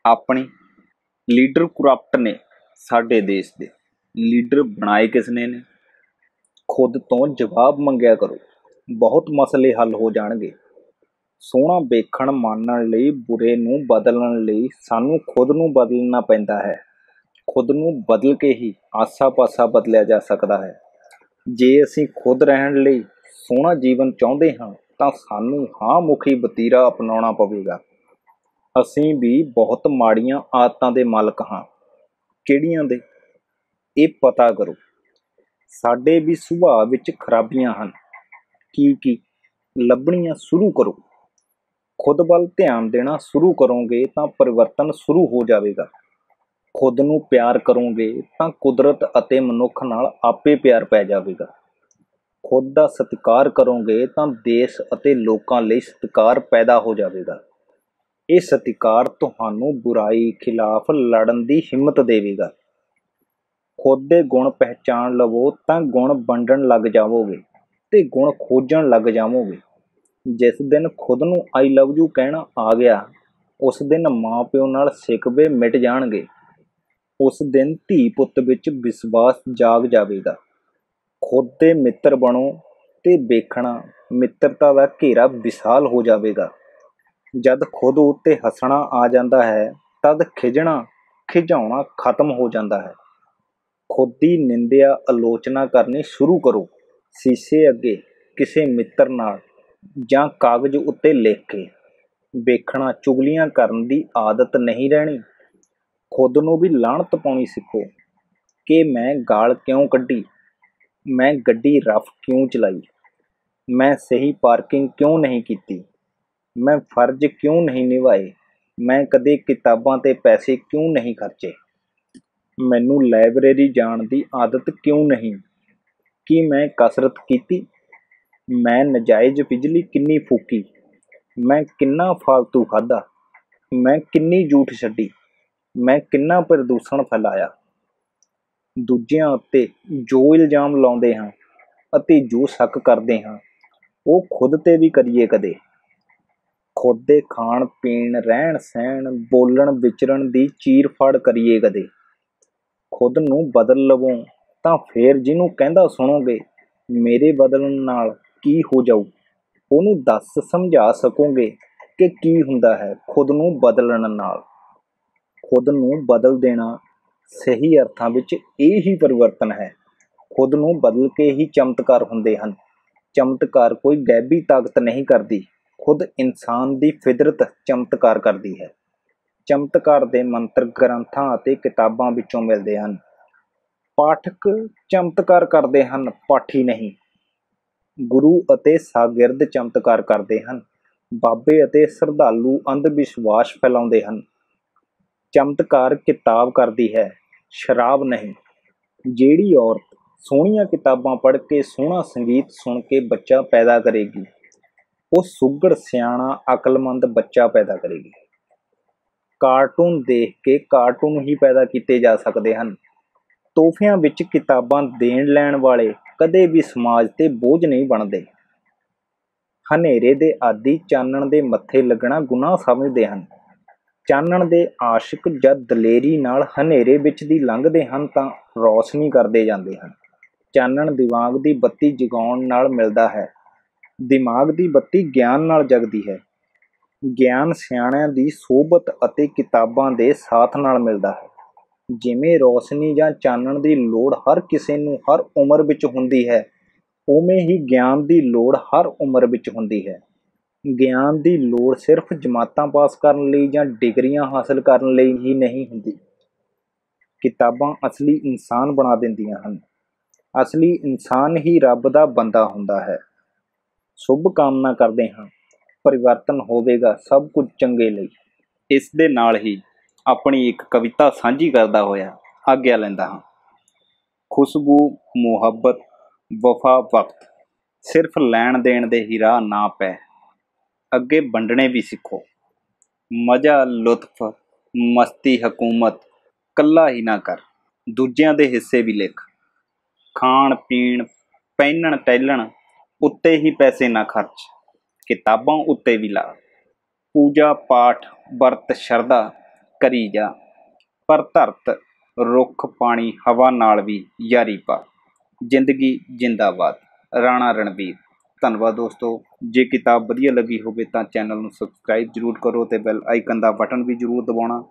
ਆਪਣੀ ਲੀਡਰ ਕਰਪਟ ਨੇ ਸਾਡੇ ਦੇਸ਼ ਦੇ। ਲੀਡਰ ਬਣਾਏ ਕਿਸਨੇ ਨੇ? ਖੁਦ ਤੋਂ ਜਵਾਬ ਮੰਗਿਆ ਕਰੋ। ਬਹੁਤ ਮਸਲੇ ਹੱਲ ਹੋ ਜਾਣਗੇ। ਸੋਹਣਾ ਵੇਖਣ ਮਾਨਣ ਲਈ, ਬੁਰੇ ਨੂੰ ਬਦਲਣ ਲਈ ਸਾਨੂੰ ਖੁਦ ਨੂੰ ਬਦਲਣਾ ਪੈਂਦਾ ਹੈ। ਖੁਦ ਨੂੰ ਬਦਲ ਕੇ ਹੀ ਆਸਾ-ਪਾਸਾ ਬਦਲਿਆ ਜਾ ਸਕਦਾ ਹੈ। ਜੇ ਅਸੀਂ ਖੁਦ ਰਹਿਣ ਲਈ ਸੋਹਣਾ ਜੀਵਨ ਚਾਹੁੰਦੇ ਹਾਂ ਤਾਂ ਸਾਨੂੰ ਹਾਂ ਮੁਖੀ ਵਤੀਰਾ ਅਪਣਾਉਣਾ ਪਵੇਗਾ। ਅਸੀਂ ਵੀ ਬਹੁਤ ਮਾੜੀਆਂ ਆਦਤਾਂ ਦੇ ਮਾਲਕ ਹਾਂ। ਕਿਹੜੀਆਂ ਦੇ? ਇਹ ਪਤਾ ਕਰੋ। ਸਾਡੇ ਵੀ ਸੁਭਾਅ ਵਿੱਚ ਖਰਾਬੀਆਂ ਹਨ। ਕੀ ਕੀ? ਲੱਭਣੀਆਂ ਸ਼ੁਰੂ ਕਰੋ। ਖੁਦ ਵੱਲ ਧਿਆਨ ਦੇਣਾ ਸ਼ੁਰੂ ਕਰੋਗੇ ਤਾਂ ਪਰਿਵਰਤਨ ਸ਼ੁਰੂ ਹੋ ਜਾਵੇਗਾ। ਖੁਦ ਨੂੰ ਪਿਆਰ ਕਰੋਗੇ ਤਾਂ ਕੁਦਰਤ ਅਤੇ ਮਨੁੱਖ ਨਾਲ ਆਪੇ ਪਿਆਰ ਪੈ ਜਾਵੇਗਾ। ਖੁਦ ਦਾ ਸਤਿਕਾਰ ਕਰੋਗੇ ਤਾਂ ਦੇਸ਼ ਅਤੇ ਲੋਕਾਂ ਲਈ ਸਤਿਕਾਰ ਪੈਦਾ ਹੋ ਜਾਵੇਗਾ। ਇਹ ਸਤਿਕਾਰ ਤੁਹਾਨੂੰ ਬੁਰਾਈ ਖਿਲਾਫ ਲੜਨ ਦੀ ਹਿੰਮਤ ਦੇਵੇਗਾ। ਖੁਦ ਦੇ ਗੁਣ ਪਹਿਚਾਣ ਲਵੋ ਤਾਂ ਗੁਣ ਵੰਡਣ ਲੱਗ ਜਾਵੋਗੇ ਤੇ ਗੁਣ ਖੋਜਣ ਲੱਗ ਜਾਵੋਗੇ। ਜਿਸ ਦਿਨ ਖੁਦ ਨੂੰ ਆਈ ਲਵ ਯੂ ਕਹਿਣਾ ਆ ਗਿਆ, ਉਸ ਦਿਨ ਮਾਂ ਪਿਓ ਨਾਲ ਸਿਕਵੇ ਮਿਟ ਜਾਣਗੇ। ਉਸ ਦਿਨ ਧੀ ਪੁੱਤ ਵਿੱਚ ਵਿਸ਼ਵਾਸ ਜਾਗ ਜਾਵੇਗਾ। ਖੁਦ ਦੇ ਮਿੱਤਰ ਬਣੋ ਤੇ ਵੇਖਣਾ, ਮਿੱਤਰਤਾ ਦਾ ਘੇਰਾ ਵਿਸ਼ਾਲ ਹੋ ਜਾਵੇਗਾ। ਜਦ ਖੁਦ ਉੱਤੇ ਹੱਸਣਾ ਆ ਜਾਂਦਾ ਹੈ, ਤਦ ਖਿਜਣਾ ਖਿਜਾਉਣਾ ਖਤਮ ਹੋ ਜਾਂਦਾ ਹੈ। ਖੁਦ ਦੀ ਨਿੰਦਿਆ ਆਲੋਚਨਾ ਕਰਨੀ ਸ਼ੁਰੂ ਕਰੋ, ਸੀਸੇ ਅੱਗੇ ਕਿਸੇ ਮਿੱਤਰ ਨਾਲ ਜਾਂ ਕਾਗਜ਼ ਉੱਤੇ ਲਿਖ ਕੇ। ਵੇਖਣਾ, ਚੁਗਲੀਆਂ ਕਰਨ ਦੀ ਆਦਤ ਨਹੀਂ ਰਹਿਣੀ। ਖੁਦ ਨੂੰ ਵੀ ਲਾਹਣਤ ਪਾਉਣੀ ਸਿੱਖੋ ਕਿ ਮੈਂ ਗਾਲ ਕਿਉਂ ਕੱਢੀ? ਮੈਂ ਗੱਡੀ ਰਫ ਕਿਉਂ ਚਲਾਈ? ਮੈਂ ਸਹੀ ਪਾਰਕਿੰਗ ਕਿਉਂ ਨਹੀਂ ਕੀਤੀ? ਮੈਂ ਫਰਜ਼ ਕਿਉਂ ਨਹੀਂ ਨਿਭਾਏ? ਮੈਂ ਕਦੇ ਕਿਤਾਬਾਂ ਤੇ ਪੈਸੇ ਕਿਉਂ ਨਹੀਂ ਖਰਚੇ? ਮੈਨੂੰ ਲਾਇਬ੍ਰੇਰੀ ਜਾਣ ਦੀ ਆਦਤ ਕਿਉਂ ਨਹੀਂ? ਕੀ ਮੈਂ ਕਸਰਤ ਕੀਤੀ? ਮੈਂ ਨਜਾਇਜ਼ ਬਿਜਲੀ ਕਿੰਨੀ ਫੂਕੀ? ਮੈਂ ਕਿੰਨਾ ਫਾਲਤੂ ਖਾਦਾ ਮੈਂ ਕਿੰਨੀ ਝੂਠ ਛੱਡੀ? ਮੈਂ ਕਿੰਨਾ ਪ੍ਰਦੂਸ਼ਣ ਫੈਲਾਇਆ? ਦੂਜਿਆਂ ਉੱਤੇ ਜੋ ਇਲਜ਼ਾਮ ਲਾਉਂਦੇ ਹਾਂ ਅਤੇ ਜੋ ਸ਼ੱਕ ਕਰਦੇ ਹਾਂ, ਉਹ ਖੁਦ ਤੇ ਵੀ ਕਰੀਏ ਕਦੇ? ਖੁਦ ਦੇ ਖਾਣ, ਪੀਣ, ਰਹਿਣ, ਸਹਿਣ, ਬੋਲਣ, ਵਿਚਰਨ ਦੀ ਚੀਰ ਫਾੜ ਕਰੀਏ ਕਦੇ? ਖੁਦ ਨੂੰ ਬਦਲ ਲਵੋ ਤਾਂ ਫੇਰ ਜਿਹਨੂੰ ਕਹਿੰਦਾ ਸੁਣੋਗੇ, ਮੇਰੇ ਬਦਲਣ ਨਾਲ ਕੀ ਹੋ ਜਾਊ? ਉਹਨੂੰ ਦੱਸ ਸਮਝਾ ਸਕੋਗੇ ਕਿ ਕੀ ਹੁੰਦਾ ਹੈ ਖੁਦ ਨੂੰ ਬਦਲਣ ਨਾਲ? ਖੁਦ ਨੂੰ ਬਦਲ ਦੇਣਾ ਸਹੀ ਅਰਥਾਂ ਵਿੱਚ ਇਹ ਹੀ ਪਰਿਵਰਤਨ ਹੈ। ਖੁਦ ਨੂੰ ਬਦਲ ਕੇ ਹੀ ਚਮਤਕਾਰ ਹੁੰਦੇ ਹਨ। ਚਮਤਕਾਰ ਕੋਈ ਗੈਬੀ ਤਾਕਤ ਨਹੀਂ ਕਰਦੀ। ਖੁਦ ਇਨਸਾਨ ਦੀ ਫਿਦਰਤ ਚਮਤਕਾਰ ਕਰਦੀ ਹੈ। ਚਮਤਕਾਰ ਦੇ ਮੰਤਰ, ਗ੍ਰੰਥਾਂ ਅਤੇ ਕਿਤਾਬਾਂ ਵਿੱਚੋਂ ਮਿਲਦੇ ਹਨ। ਪਾਠਕ ਚਮਤਕਾਰ ਕਰਦੇ ਹਨ, ਪਾਠੀ ਨਹੀਂ। ਗੁਰੂ ਅਤੇ ਸ਼ਾਗਿਰਦ ਚਮਤਕਾਰ ਕਰਦੇ ਹਨ। ਬਾਬੇ ਅਤੇ ਸ਼ਰਧਾਲੂ ਅੰਧ ਵਿਸ਼ਵਾਸ ਫੈਲਾਉਂਦੇ ਹਨ। ਚਮਤਕਾਰ ਕਿਤਾਬ ਕਰਦੀ ਹੈ। ਸ਼ਰਾਬ ਨਹੀਂ। ਜਿਹੜੀ ਔਰਤ ਸੋਹਣੀਆਂ ਕਿਤਾਬਾਂ ਪੜ੍ਹ ਕੇ ਸੋਹਣਾ ਸੰਗੀਤ ਸੁਣ ਕੇ ਬੱਚਾ ਪੈਦਾ ਕਰੇਗੀ, ਉਹ ਸੁਗੜ, ਸਿਆਣਾ, ਅਕਲਮੰਦ ਬੱਚਾ ਪੈਦਾ ਕਰੇਗੀ। ਕਾਰਟੂਨ ਦੇਖ ਕੇ ਕਾਰਟੂਨ ਹੀ ਪੈਦਾ ਕੀਤੇ ਜਾ ਸਕਦੇ ਹਨ। ਤੋਹਫਿਆਂ ਵਿੱਚ ਕਿਤਾਬਾਂ ਦੇਣ ਲੈਣ ਵਾਲੇ ਕਦੇ ਵੀ ਸਮਾਜ ਤੇ ਬੋਝ ਨਹੀਂ ਬਣਦੇ। ਹਨੇਰੇ ਦੇ ਆਦੀ ਚਾਨਣ ਦੇ ਮੱਥੇ ਲੱਗਣਾ ਗੁਨਾਹ ਸਮਝਦੇ ਹਨ। ਚਾਨਣ ਦੇ ਆਸ਼ਿਕ ਜਦ ਦਲੇਰੀ ਨਾਲ ਹਨੇਰੇ ਵਿੱਚ ਦੀ ਲੰਘਦੇ ਹਨ ਤਾਂ ਰੌਸ਼ਨੀ ਕਰਦੇ ਜਾਂਦੇ ਹਨ। ਚਾਨਣ ਦਿਮਾਗ ਦੀ ਬੱਤੀ ਜਗਾਉਣ ਨਾਲ ਮਿਲਦਾ ਹੈ। ਦਿਮਾਗ ਦੀ ਬੱਤੀ ਗਿਆਨ ਨਾਲ ਜਗਦੀ ਹੈ। ਗਿਆਨ ਸਿਆਣਿਆਂ ਦੀ ਸੋਭਤ ਅਤੇ ਕਿਤਾਬਾਂ ਦੇ ਸਾਥ ਨਾਲ ਮਿਲਦਾ ਹੈ। ਜਿਵੇਂ ਰੌਸ਼ਨੀ ਜਾਂ ਚਾਨਣ ਦੀ ਲੋੜ ਹਰ ਕਿਸੇ ਨੂੰ ਹਰ ਉਮਰ ਵਿੱਚ ਹੁੰਦੀ ਹੈ, ਉਵੇਂ ਹੀ ਗਿਆਨ ਦੀ ਲੋੜ ਹਰ ਉਮਰ ਵਿੱਚ ਹੁੰਦੀ ਹੈ। ਗਿਆਨ ਦੀ ਲੋੜ ਸਿਰਫ ਜਮਾਤਾਂ ਪਾਸ ਕਰਨ ਲਈ ਜਾਂ ਡਿਗਰੀਆਂ ਹਾਸਲ ਕਰਨ ਲਈ ਹੀ ਨਹੀਂ ਹੁੰਦੀ। ਕਿਤਾਬਾਂ ਅਸਲੀ ਇਨਸਾਨ ਬਣਾ ਦਿੰਦੀਆਂ ਹਨ। ਅਸਲੀ ਇਨਸਾਨ ਹੀ ਰੱਬ ਦਾ ਬੰਦਾ ਹੁੰਦਾ ਹੈ। ਸ਼ੁਭ ਕਾਮਨਾ ਕਰਦੇ ਹਾਂ। ਪਰਿਵਰਤਨ ਹੋਵੇਗਾ ਸਭ ਕੁਝ ਚੰਗੇ ਲਈ। ਇਸ ਦੇ ਨਾਲ ਹੀ ਆਪਣੀ ਇੱਕ ਕਵਿਤਾ ਸਾਂਝੀ ਕਰਦਾ ਹੋਇਆ ਆਗਿਆ ਲੈਂਦਾ ਹਾਂ। ਖੁਸ਼ਬੂ, ਮੁਹੱਬਤ, ਵਫਾ ਵਕਤ ਸਿਰਫ ਲੈਣ ਦੇਣ ਦੇ ਹੀ ਰਾਹ ਨਾ ਪੈ। ਅੱਗੇ ਵੰਡਣੇ ਵੀ ਸਿੱਖੋ। ਮਜ਼ਾ ਲੁਤਫ, ਮਸਤੀ ਹਕੂਮਤ, ਕੱਲਾ ਹੀ ਨਾ ਕਰ। ਦੂਜਿਆਂ ਦੇ ਹਿੱਸੇ ਵੀ ਲਿਖ। ਖਾਣ, ਪੀਣ, ਪਹਿਨਣ, ਟਹਿਲਣ, ਉੱਤੇ ਹੀ ਪੈਸੇ ਨਾ ਖਰਚ। ਕਿਤਾਬਾਂ ਉੱਤੇ ਵੀ ਲਾ। ਪੂਜਾ, ਪਾਠ, ਵਰਤ, ਸ਼ਰਧਾ ਕਰੀ ਜਾ। ਪਰ ਧਰਤ, ਰੁੱਖ, ਪਾਣੀ, ਹਵਾ ਨਾਲ ਵੀ ਯਾਰੀ ਪਾ। ਜ਼ਿੰਦਗੀ ਜਿੰਦਾਬਾਦ। ਰਾਣਾ ਰਣਬੀਰ। ਧੰਨਵਾਦ ਦੋਸਤੋ। ਜੇ ਕਿਤਾਬ ਵਧੀਆ ਲੱਗੀ ਹੋਵੇ ਤਾਂ ਚੈਨਲ ਨੂੰ ਸਬਸਕ੍ਰਾਈਬ ਜਰੂਰ ਕਰੋ ਤੇ ਬੈਲ ਆਈਕਨ ਦਾ ਬਟਨ ਵੀ ਜਰੂਰ ਦਬਾਉਣਾ।